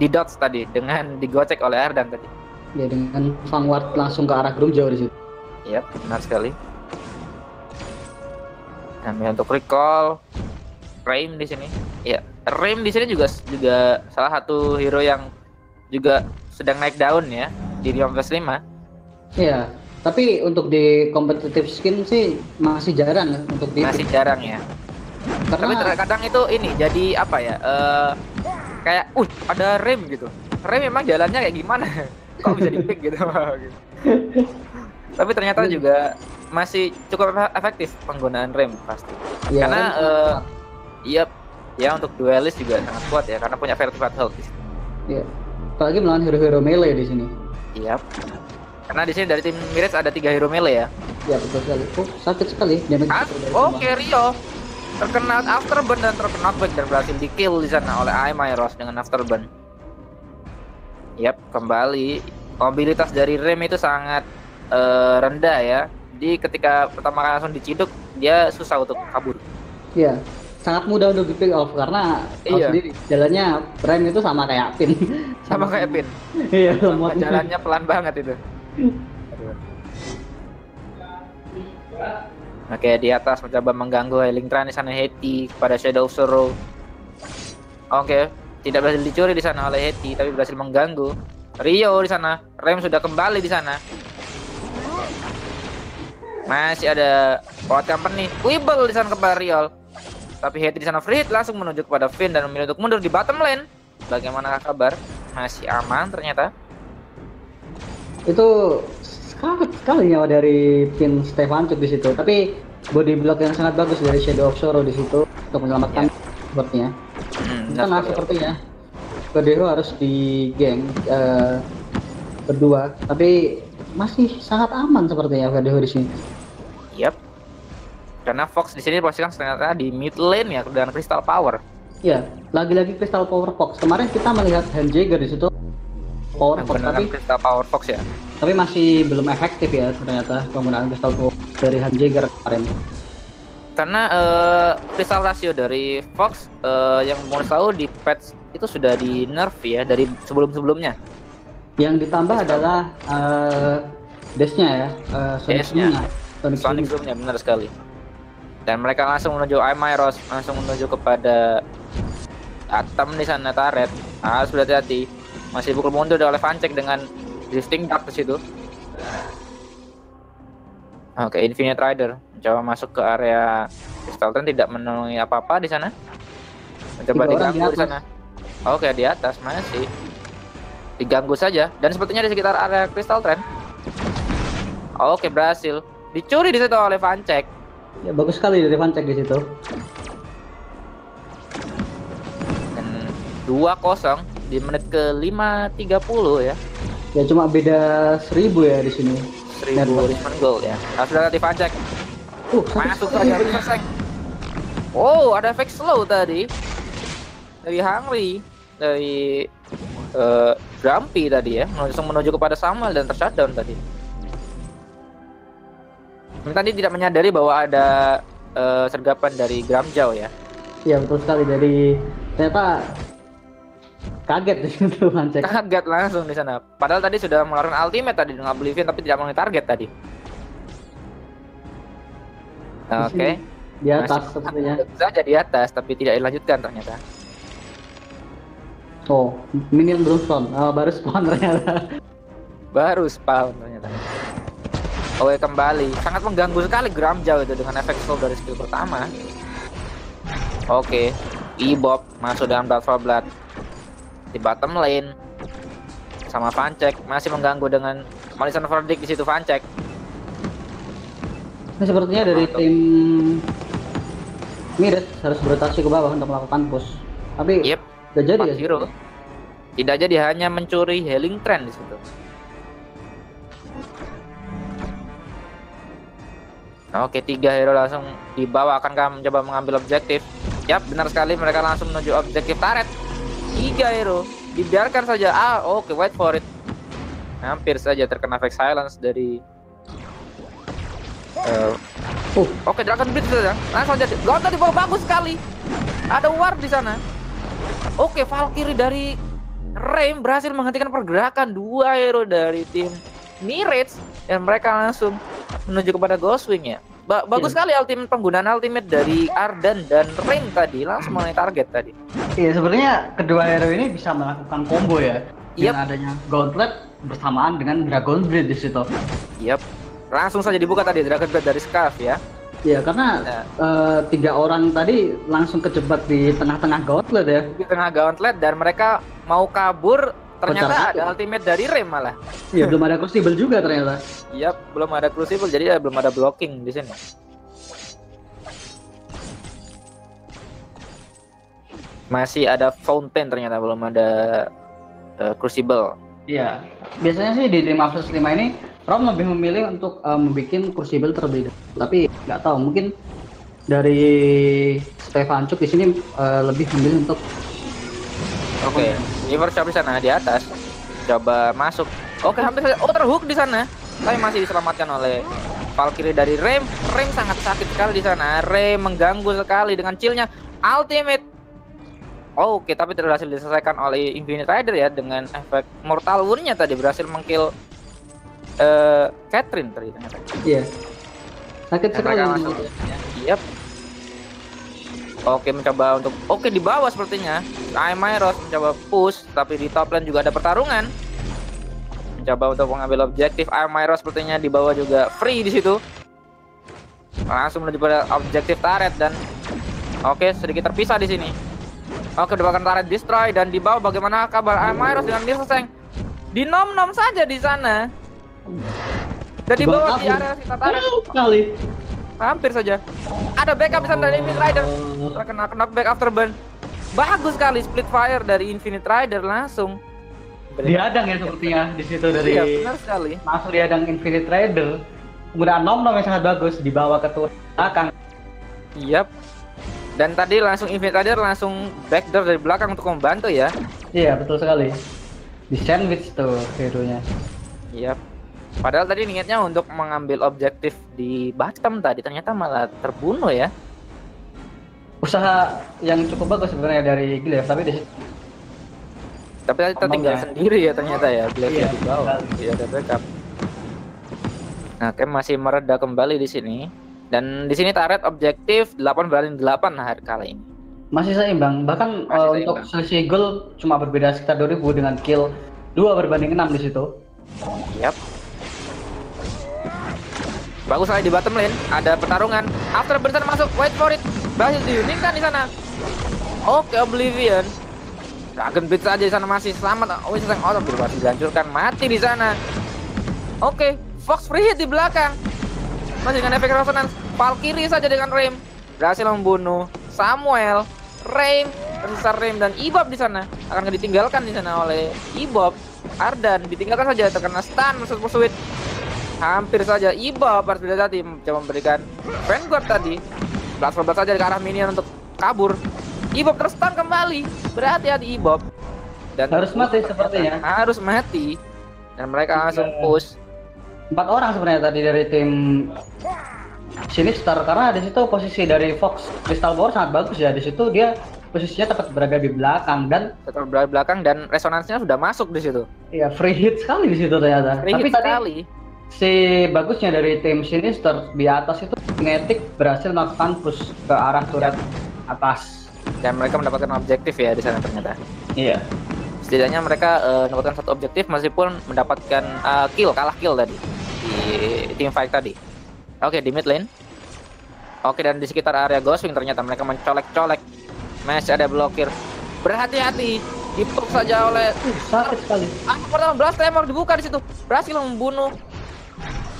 di dots tadi dengan digocek oleh Ardan tadi. Ya dengan Vanguard langsung ke arah Grumjo di situ. Iya, benar sekali. Nah, untuk recall Raim di sini. Iya, Raim di sini juga juga salah satu hero yang juga sedang naik daun ya di 15.5. Iya. Tapi untuk di competitive skin sih masih jarang ya untuk di Masih jarang ya. Tapi karena terkadang itu ini jadi apa ya? eh kayak, uh, ada rem gitu. Rem memang jalannya kayak gimana? <laughs> Kok bisa dipick gitu? <laughs> gitu. Tapi ternyata juga masih cukup efe- efektif penggunaan rem pasti. ya, karena, eh, Iya, ya untuk duelist juga sangat kuat ya karena punya vertical health. di sini. Iya. Apalagi melawan hero-hero melee di sini. Iya. Karena di sini dari tim Mirage ada tiga hero melee ya. Ya betul sekali. Oh, sakit sekali damage Ah, dari oke semua. Rio terkena afterburn dan terkena back dan berhasil di kill di sana oleh Aimairos dengan afterburn. Yap, kembali mobilitas dari Rem itu sangat eh, rendah ya. Jadi ketika pertama kali langsung diciduk, dia susah untuk kabur. Iya. Sangat mudah untuk di pick off karena Iya. sendiri jalannya Prime itu sama kayak Pin. <laughs> Sama kayak Pin. Iya, Sama jalannya pelan banget itu. Oke, di atas mencoba mengganggu Healing Tran di sana Heti kepada Shadow of Sorrow. Oke, tidak berhasil dicuri di sana oleh Heti, tapi berhasil mengganggu. Rio di sana, Rem sudah kembali di sana. Masih ada Power Company, Weeble di sana kepada Riol. Tapi Heti di sana free hit langsung menuju kepada Finn dan memilih untuk mundur di bottom lane. Bagaimana kabar? Masih aman ternyata. itu sangat sekali nyawa dari Pin Stefancuk di situ. Tapi body block yang sangat bagus dari Shadow of Sorrow di situ untuk menyelamatkan sepertinya. Hmm, Kita benar nggak sekali. sepertinya. Kedero harus di geng eh, berdua, tapi masih sangat aman sepertinya Kedero di sini. Yap. Karena Fox di sini posisikan ternyata di mid lane ya dengan Crystal Power. Ya, lagi-lagi Crystal Power Fox. Kemarin kita melihat Handjagger di situ Power Fox, tapi Crystal Power Fox ya. tapi masih belum efektif ya ternyata penggunaan Crystal Power dari Handjagger kemarin. Karena eh, Crystal Ratio dari Fox eh, yang mau tahu di patch itu sudah di nerf ya dari sebelum-sebelumnya. Yang ditambah adalah eh dash-nya ya, Sonic Dash-nya. Sonic, Sonic Zoom. Zoom-nya benar sekali. Dan mereka langsung menuju Aimairos, langsung menuju kepada Atom di sana Taret. Harus berhati-hati. Masih pukul mundur oleh Vancek dengan drifting duck di situ. Oke, Infinite Rider mencoba masuk ke area Crystal Train tidak menemui apa-apa di sana. Mencoba Tiga diganggu di sana. Oke, di atas masih. Diganggu saja dan sepertinya di sekitar area Crystal Train. Oke, berhasil. Dicuri di situ oleh Vancek. Ya bagus sekali dari Vancek di situ. Dan 2-0 di menit ke 5.30 ya. Ya cuma beda seribu ya di sini. 1000 Network. Richmond Gold ya. Harus dari Vancek. Uh, Masuk saja Riversek. Oh, ada efek slow tadi. dari Hungry, dari uh, Grumpy tadi ya, langsung menuju kepada Samuel dan tershutdown tadi. Ini tadi tidak menyadari bahwa ada uh, sergapan dari Gramjau ya. Iya betul sekali dari ternyata kaget di situ <laughs> Mancek. Kaget langsung di sana. Padahal tadi sudah mengeluarkan ultimate tadi dengan Oblivion tapi tidak mengenai target tadi. Oke. Okay. Di atas sepertinya. Saja di atas tapi tidak dilanjutkan ternyata. Oh, minion belum spawn. Oh, baru spawn <laughs> ternyata. Baru spawn ternyata. Oke kembali. Sangat mengganggu sekali Gramjau itu dengan efek slow dari skill pertama. Oke, Ibop masuk dalam Blood for Blood di bottom lane sama Vancek masih mengganggu dengan Malison Verdict di situ Vancek. Ini sepertinya dari tim Miret harus berotasi ke bawah untuk melakukan push. Tapi yep, tidak jadi ya. Tidak jadi hanya mencuri healing trend di situ. Oke, tiga hero langsung dibawa akan mencoba mengambil objektif. Yap, benar sekali mereka langsung menuju objektif turret. Tiga hero dibiarkan saja. Ah, oke, okay, wait for it. Hampir saja terkena efek silence dari uh, uh. Oke, okay, Dragon Blitz saja. Langsung jadi. Gonta di bawah bagus sekali. Ada ward di sana. Oke, okay, Valkyrie dari Rain berhasil menghentikan pergerakan dua hero dari tim Mirage dan mereka langsung menuju kepada Ghostwing ya. Ba bagus yeah. sekali ultimate penggunaan ultimate dari Ardan dan Rain tadi langsung <clears throat> mengenai target tadi. Iya, sebenarnya kedua hero ini bisa melakukan combo ya. Yep. Dengan adanya Gauntlet bersamaan dengan Dragon Blade di situ. Yap. Langsung saja dibuka tadi Dragon Blade dari Scarf ya. Iya, karena ya. Uh, tiga orang tadi langsung kejebak di tengah-tengah Gauntlet ya. Di tengah Gauntlet dan mereka mau kabur ternyata ada ultimate dari Rem malah. Iya, belum ada crucible juga ternyata. Iya, belum ada crucible jadi ya belum ada blocking di sini. Masih ada fountain ternyata belum ada uh, crucible. Iya. Biasanya sih di 5 versus 5 ini Rom lebih memilih untuk uh, membuat crucible terlebih dahulu. Tapi nggak tahu, mungkin dari Stefan Cuk di sini uh, lebih memilih untuk Oke, okay. River Shop di sana di atas. Coba masuk. Oke, okay, hampir saja. Oh, terhook di sana. Tapi masih diselamatkan oleh Valkyrie dari Rem. Rem sangat sakit sekali di sana. Rem mengganggu sekali dengan chillnya ultimate. Oh, Oke, okay, tapi tidak berhasil diselesaikan oleh Infinite Rider ya dengan efek Mortal Wound-nya tadi berhasil mengkill uh, Catherine tadi ternyata. Iya. Sakit sekali. Yep. Oke mencoba untuk oke di bawah sepertinya. Myros mencoba push tapi di top lane juga ada pertarungan. Mencoba untuk mengambil objektif. Myros sepertinya di bawah juga free di situ. Langsung menuju pada objektif turret dan oke sedikit terpisah di sini. Oke dibakar turret destroy dan di bawah bagaimana kabar Myros dengan Seng? Di nom nom saja di sana. Dan di bawah di area sisa turret. Kali. Hampir saja. Ada backup di sana dari Infinite Rider. Terkena kena back after burn. Bagus sekali split fire dari Infinite Rider langsung. Diadang ya sepertinya di situ dari. Iya benar sekali. Masuk diadang Infinite Rider. Penggunaan nom nom yang sangat bagus dibawa ke tuh belakang. Yap. Dan tadi langsung Infinite Rider langsung backdoor dari belakang untuk membantu ya. Iya betul sekali. Di sandwich tuh hero-nya. Yap. Padahal tadi niatnya untuk mengambil objektif di Batam tadi ternyata malah terbunuh ya. Usaha yang cukup bagus sebenarnya dari Gilead tapi di tapi tadi tertinggal ya. sendiri ya ternyata ya Gilead iya, di bawah. Iya ada backup. Nah, Kem masih mereda kembali di sini. Dan di sini taret objektif 8 banding 8 hari kali ini. Masih seimbang. Bahkan Masih uh, seimbang. untuk selisih gol cuma berbeda sekitar 2000 dengan kill 2 berbanding 6 di situ. Yap. Bagus sekali di bottom lane. Ada pertarungan. After Benson masuk. Wait for it. Berhasil diuningkan di sana. Oke, Oblivion. Dragon Blitz aja di sana masih selamat. Oh, sedang out berhasil dihancurkan. Mati di sana. Oke, Fox free hit di belakang. Masih dengan efek resonance. Valkyrie saja dengan Rem. Berhasil membunuh Samuel, Rem, tersisa Rem dan Ibob di sana. Akan ditinggalkan di sana oleh Ibob. Ardan ditinggalkan saja terkena stun versus Pursuit hampir saja Iba pada tadi coba memberikan Vanguard tadi Blast saja ke arah minion untuk kabur Ibob terstun kembali. Berhati-hati Ibob. Dan Harus mati sepertinya. Harus mati. Dan mereka langsung Iya. push. Empat orang sebenarnya tadi dari tim Sinister karena di situ posisi dari Fox Crystal Ball sangat bagus ya. Di situ dia posisinya tepat berada di belakang dan Tetap berada di belakang dan resonansinya sudah masuk di situ. ya free hit sekali di situ ternyata. Free Tapi hit tadi sekali. Si bagusnya dari tim Sinister di atas itu Kinetic berhasil melakukan push ke arah turret atas. Dan mereka mendapatkan objektif ya di sana ternyata. Iya. Setidaknya mereka eh, mendapatkan satu objektif meskipun mendapatkan eh, kill, kalah kill tadi di team fight tadi. Oke, di mid lane. Oke, dan di sekitar area Ghostwing ternyata mereka mencolek-colek. Masih ada blokir. Berhati-hati. Dipuk saja oleh Uh, sakit sekali. Aku pertama Blast Tremor dibuka di situ. Berhasil membunuh.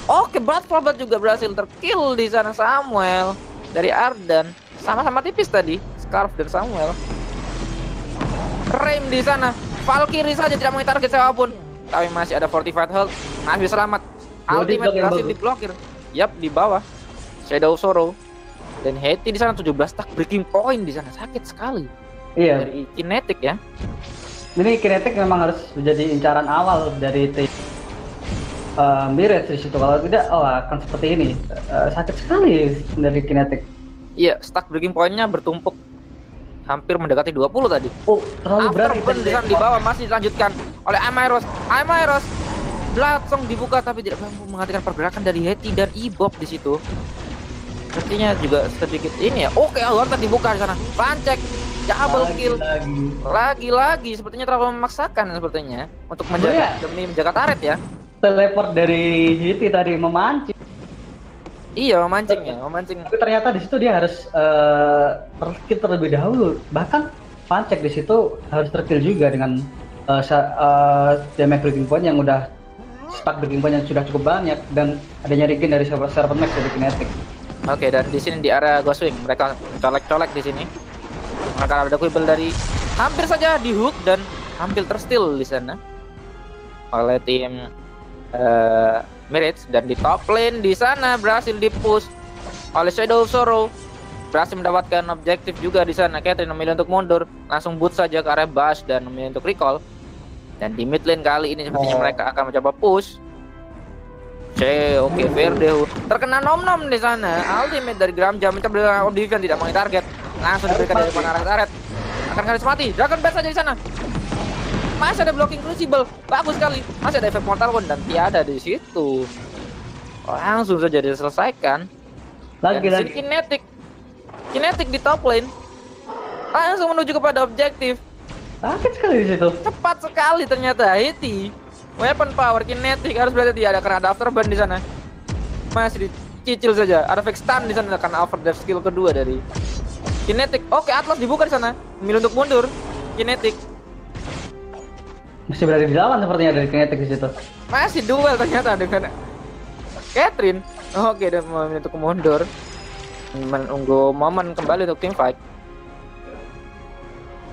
Oke, Blood Flood juga berhasil terkill di sana Samuel dari Ardan. Sama-sama tipis tadi, Scarf dan Samuel. Rem di sana. Valkyrie saja tidak mengenai target siapa pun. Tapi masih ada fortified health. Masih selamat. Ultimate berhasil diblokir. Yap, di bawah. Shadow Sorrow. Dan Hetty di sana 17 stack breaking point di sana sakit sekali Iya. dari kinetic ya. Ini Kinetic memang harus menjadi incaran awal dari tim uh, Mirage di situ. Kalau tidak, oh akan seperti ini. Eh, sakit sekali dari Kinetic. Iya, stack breaking point-nya bertumpuk hampir mendekati 20 tadi. Oh, terlalu berat. Afterburn di bawah masih dilanjutkan oleh Amairos. Amairos langsung dibuka tapi tidak mampu menghentikan pergerakan dari Hetty dan Ibob di situ. Sepertinya juga sedikit ini ya. Oke, Hunter dibuka di sana. Pancek, double Lagi, kill. Lagi. Lagi-lagi sepertinya terlalu memaksakan sepertinya untuk menjaga demi menjaga taret ya. Teleport dari GT tadi memancing. Iya, memancing ya, memancing. Tapi ternyata di situ dia harus eh terkill terlebih dahulu. Bahkan Pancek di situ harus terkill juga dengan eh sa- eh, damage breaking point yang udah stack breaking point yang sudah cukup banyak dan adanya regen dari server server max dari Kinetic. Oke, dan di sini di area Ghostwing mereka colek-colek di sini. Mereka ada quibble dari hampir saja di hook dan hampir tersteal di sana oleh tim eh Mirage dan di top lane di sana berhasil dipush oleh Shadow Sorrow berhasil mendapatkan objektif juga di sana Catherine memilih untuk mundur langsung boot saja ke area Bash dan memilih untuk recall dan di mid lane kali ini sepertinya Oh. mereka akan mencoba push C, oke, Verdehu terkena nom nom di sana. Ultimate dari Gramja mencoba dengan Oblivion tidak mengenai target. Langsung diberikan dari arah turret. Akan harus mati. Dragon Bat saja di sana. Masih ada blocking Crucible. Bagus sekali. Masih ada efek Mortal Wound dan tiada di situ. Langsung saja diselesaikan. Dan di sini Lagi-lagi Kinetic. Kinetic di top lane. Langsung menuju kepada objektif. sakit sekali di situ. Cepat sekali ternyata Hiti. Weapon power kinetic harus berarti dia ada karena ada afterburn di sana. Masih dicicil saja. Ada fake stun di sana karena overdrive skill kedua dari kinetic. Oke, Atlas dibuka di sana. Memilih untuk mundur. Kinetic Masih berada di lawan sepertinya dari Kinetic di situ. masih duel ternyata dengan Catherine. Oke, dan memilih untuk mundur. Menunggu momen kembali untuk tim fight.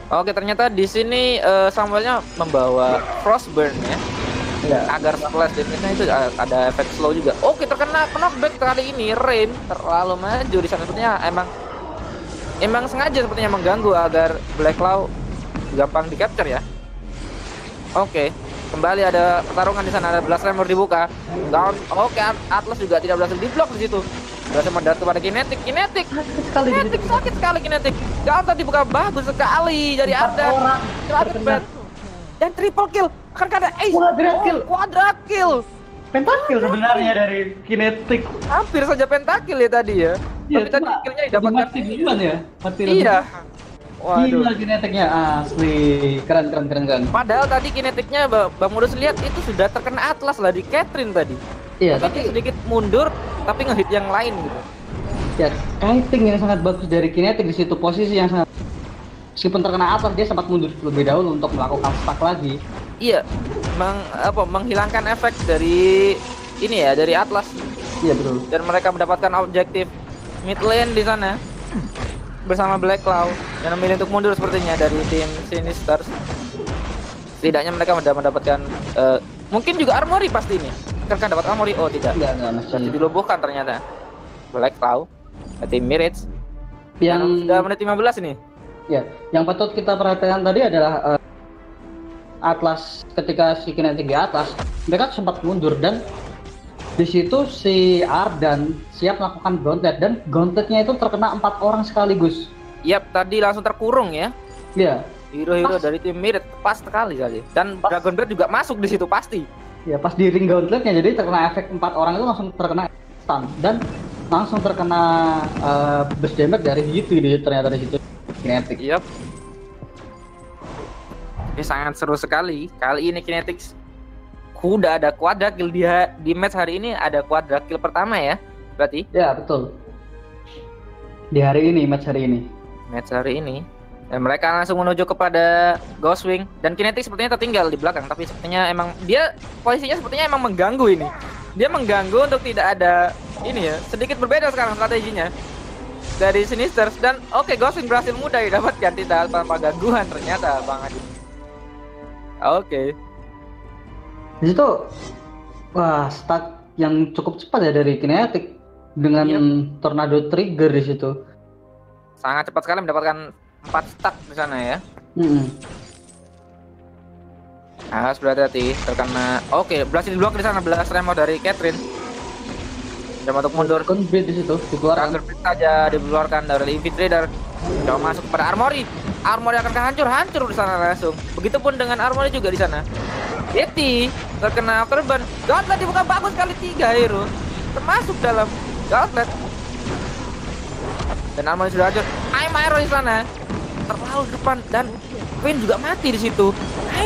Oke, ternyata di sini eh, Samuelnya membawa Frostburn ya. Iya. agar splash damage-nya itu ada efek slow juga. Oke, terkena knockback kali ini Rain terlalu maju di sana sepertinya emang emang sengaja sepertinya mengganggu agar Black Claw gampang di capture ya. Oke, kembali ada pertarungan di sana ada Blast Tremor dibuka. Down. Oke, At- Atlas juga tidak berhasil diblok di situ. Berhasil mendarat kepada sekali di Kinetic situ. sakit sekali Kinetic. Counter dibuka bagus sekali dari. Bat. Dan triple kill. Akan ada ace. Quadrat kill. Oh, quadrat kill. Pentakill sebenarnya dari Kinetic. Hampir saja pentakill ya tadi ya. Tapi tadi killnya didapatkan. mati duluan ya. Mati lebih. Waduh. Gila Kineticnya asli. Keren keren keren keren. Padahal tadi kinetiknya Ba- Bang Modus lihat itu sudah terkena Atlas lah di Catherine tadi. Iya, Tapi tapi sedikit mundur tapi ngehit yang lain gitu. ya kiting yang sangat bagus dari Kinetic di situ posisi yang sangat meskipun terkena atas dia sempat mundur lebih dahulu untuk melakukan stack lagi. Iya, meng, apa, menghilangkan efek dari ini ya dari Atlas Iya betul. dan mereka mendapatkan objektif mid lane di sana bersama Black Cloud dan memilih untuk mundur sepertinya dari tim Sinisters. Setidaknya mereka sudah mendapatkan eh, mungkin juga armory pasti ini. Kan dapat armory? Oh tidak. Enggak enggak Masih ternyata. Black Cloud, tim Mirage. Yang Sudah menit 15 ini. Ya, yang patut kita perhatikan tadi adalah uh, Atlas ketika si kinetik di atas, mereka sempat mundur dan di situ si Ardan siap melakukan gauntlet dan gauntletnya itu terkena empat orang sekaligus. Yap, tadi langsung terkurung ya. Iya. Hero-hero dari tim Mirit pas sekali kali. Dan pas. Dragon Blade juga masuk di situ pasti. Ya, pas di ring gauntletnya jadi terkena efek empat orang itu langsung terkena stun dan langsung terkena uh, burst damage dari itu di ternyata di situ kinetic. Yap. Ini sangat seru sekali. Kali ini Kinetics udah ada quadra kill dia di match hari ini ada quadra kill pertama ya berarti? Ya betul. Di hari ini match hari ini. Match hari ini. Dan mereka langsung menuju kepada Ghostwing dan Kinetic sepertinya tertinggal di belakang tapi sepertinya emang dia posisinya sepertinya emang mengganggu ini. Dia mengganggu untuk tidak ada ini ya sedikit berbeda sekarang strateginya. Dari Sinisters dan oke okay, Ghostwing berhasil mudah didapatkan tidak tanpa gangguan ternyata Bang Adi. Oke. okay di situ wah start yang cukup cepat ya dari kinetik dengan yep. Iya. tornado trigger di situ sangat cepat sekali mendapatkan empat stack di sana ya mm -hmm. harus berhati-hati terkena oke okay, berhasil diblok di sana belas remo dari Catherine Coba untuk mundur. Conbit di situ dikeluarkan. Conbit saja dikeluarkan dari Invitrader. Coba masuk pada Armory. Armory akan hancur, hancur di sana langsung. Begitupun dengan Armory juga di sana. Yeti terkena afterburn. Gauntlet dibuka bagus kali tiga hero. Termasuk dalam Gauntlet. Dan Armani sudah hancur. Aim Iron di sana. Terlalu depan dan Finn juga mati di situ.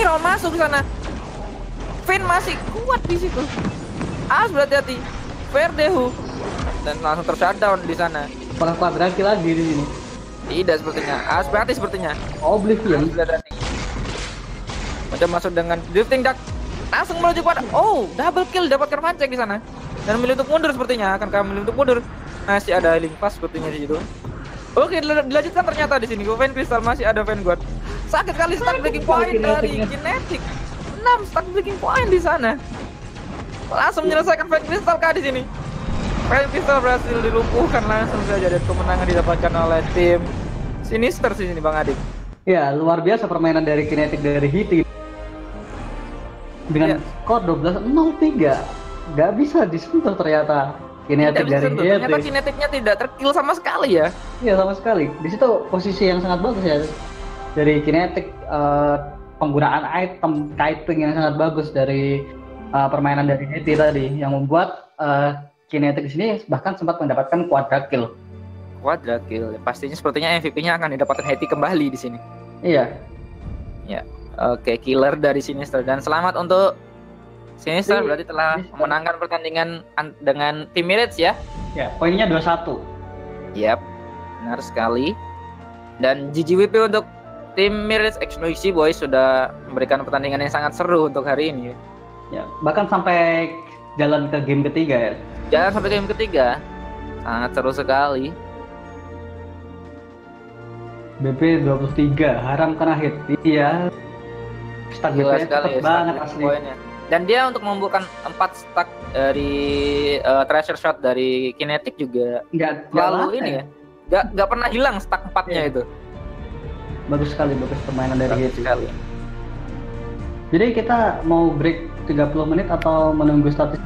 Iron masuk di sana. Finn masih kuat di situ. As berhati-hati. Verdehu dan langsung tershutdown di sana. Pernah kuadraki lagi di sini. Tidak sepertinya. As berarti sepertinya. Oblivion. Udah masuk dengan drifting duck. Langsung menuju pada oh, double kill dapatkan pancek di sana. Dan memilih untuk mundur sepertinya, akan kami memilih untuk mundur. Masih ada healing pass sepertinya di situ. Oke, dilanjutkan ternyata di sini. Fan Crystal masih ada Fan God. Sakit kali stack breaking point dari Kinetic. 6 stack breaking point di sana. Langsung menyelesaikan Fan Crystal kah di sini. Fan Crystal berhasil dilumpuhkan langsung saja dan kemenangan didapatkan oleh tim Sinister sini Bang Adik. Ya, luar biasa permainan dari Kinetic dari Hiti dengan ya. skor 12-03 nggak bisa disentuh ternyata kinetik dari disentuh. ternyata kinetiknya tidak terkill sama sekali ya iya sama sekali di situ posisi yang sangat bagus ya dari kinetik uh, penggunaan item kiting yang sangat bagus dari uh, permainan dari Heti tadi yang membuat uh, kinetik di sini bahkan sempat mendapatkan quadra kill quadra kill pastinya sepertinya MVP-nya akan didapatkan Heti kembali di sini iya ya Oke, killer dari Sinister dan selamat untuk Sinister berarti telah Sinister. memenangkan pertandingan dengan tim Mirage ya. Ya, poinnya 2-1. Yap, benar sekali. Dan GGWP untuk tim Mirage X Noisy Boys sudah memberikan pertandingan yang sangat seru untuk hari ini. Ya, bahkan sampai jalan ke game ketiga ya. Jalan sampai game ketiga. Sangat seru sekali. BP 23 haram kena hit. Iya. Stack Gila sekali ya, banget asli. Poinnya. Dan dia untuk membuka empat stack dari uh, treasure shot dari kinetic juga nggak lalu ini ya. Nggak nggak pernah hilang stack empatnya yeah. itu. Bagus sekali bagus permainan dari bagus sekali. Jadi kita mau break 30 menit atau menunggu status?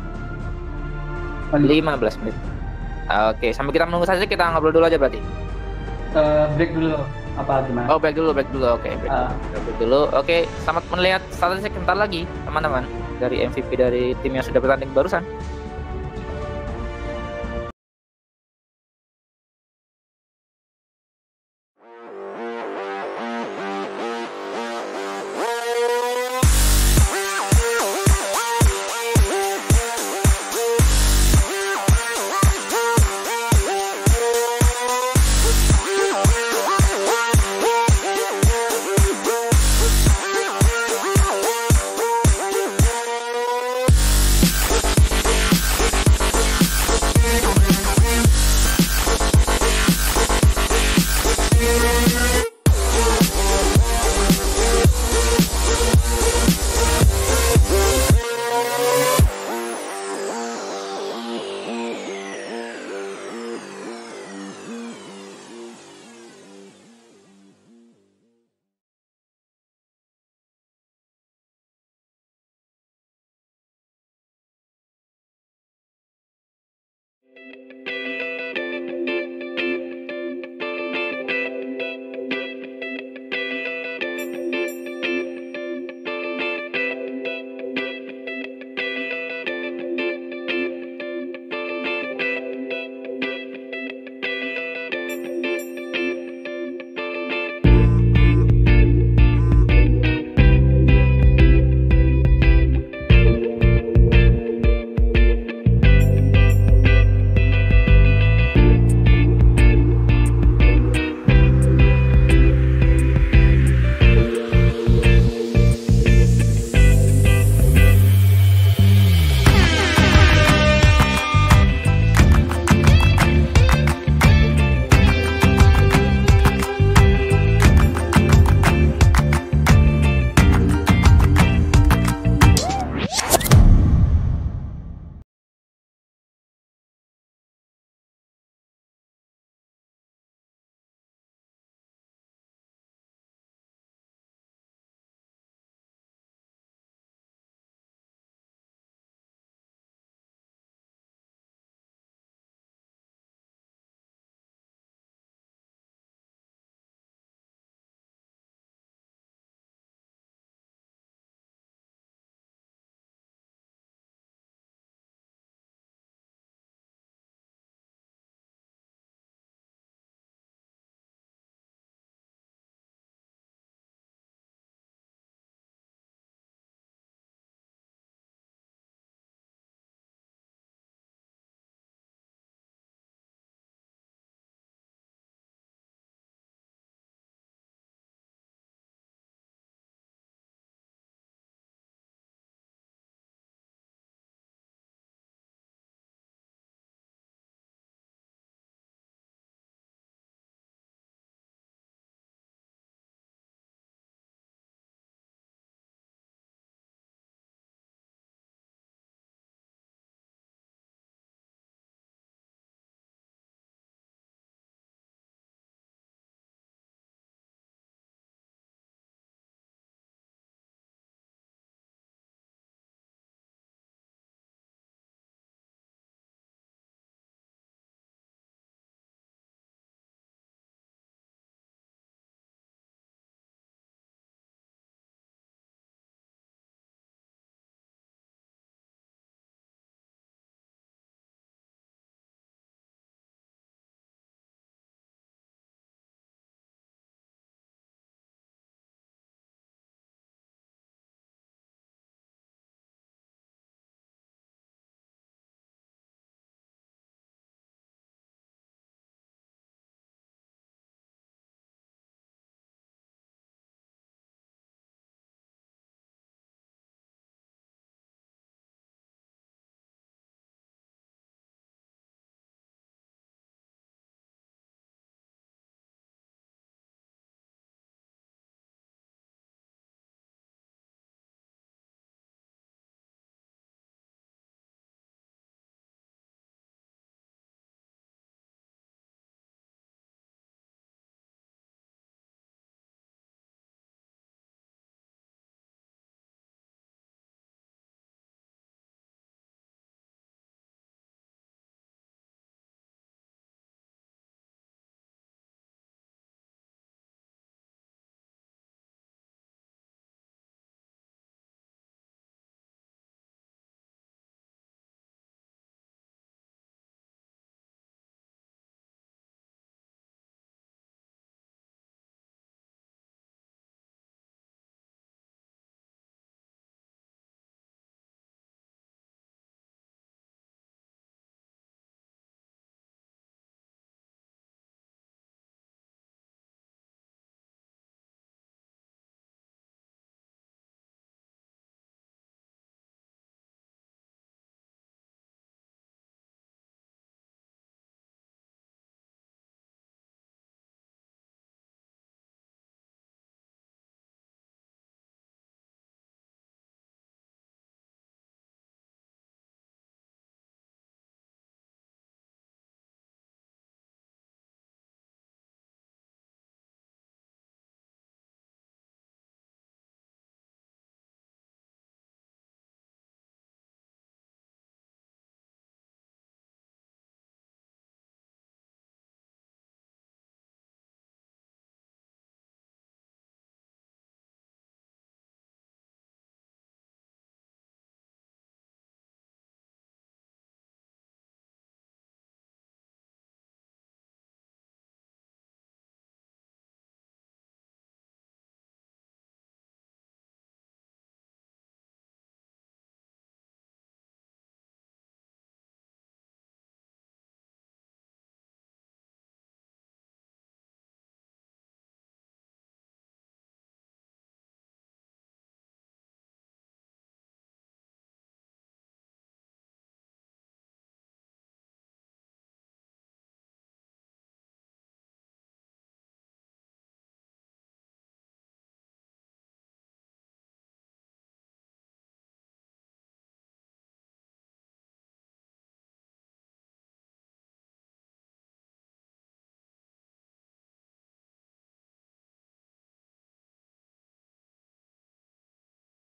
15 menit. Oke, sampai kita menunggu saja kita ngobrol dulu aja berarti. Uh, break dulu apa gimana? Oh break dulu, break dulu, oke okay, break, uh. break dulu. Oke, okay, selamat melihat statistik sebentar lagi teman-teman dari MVP dari tim yang sudah bertanding barusan.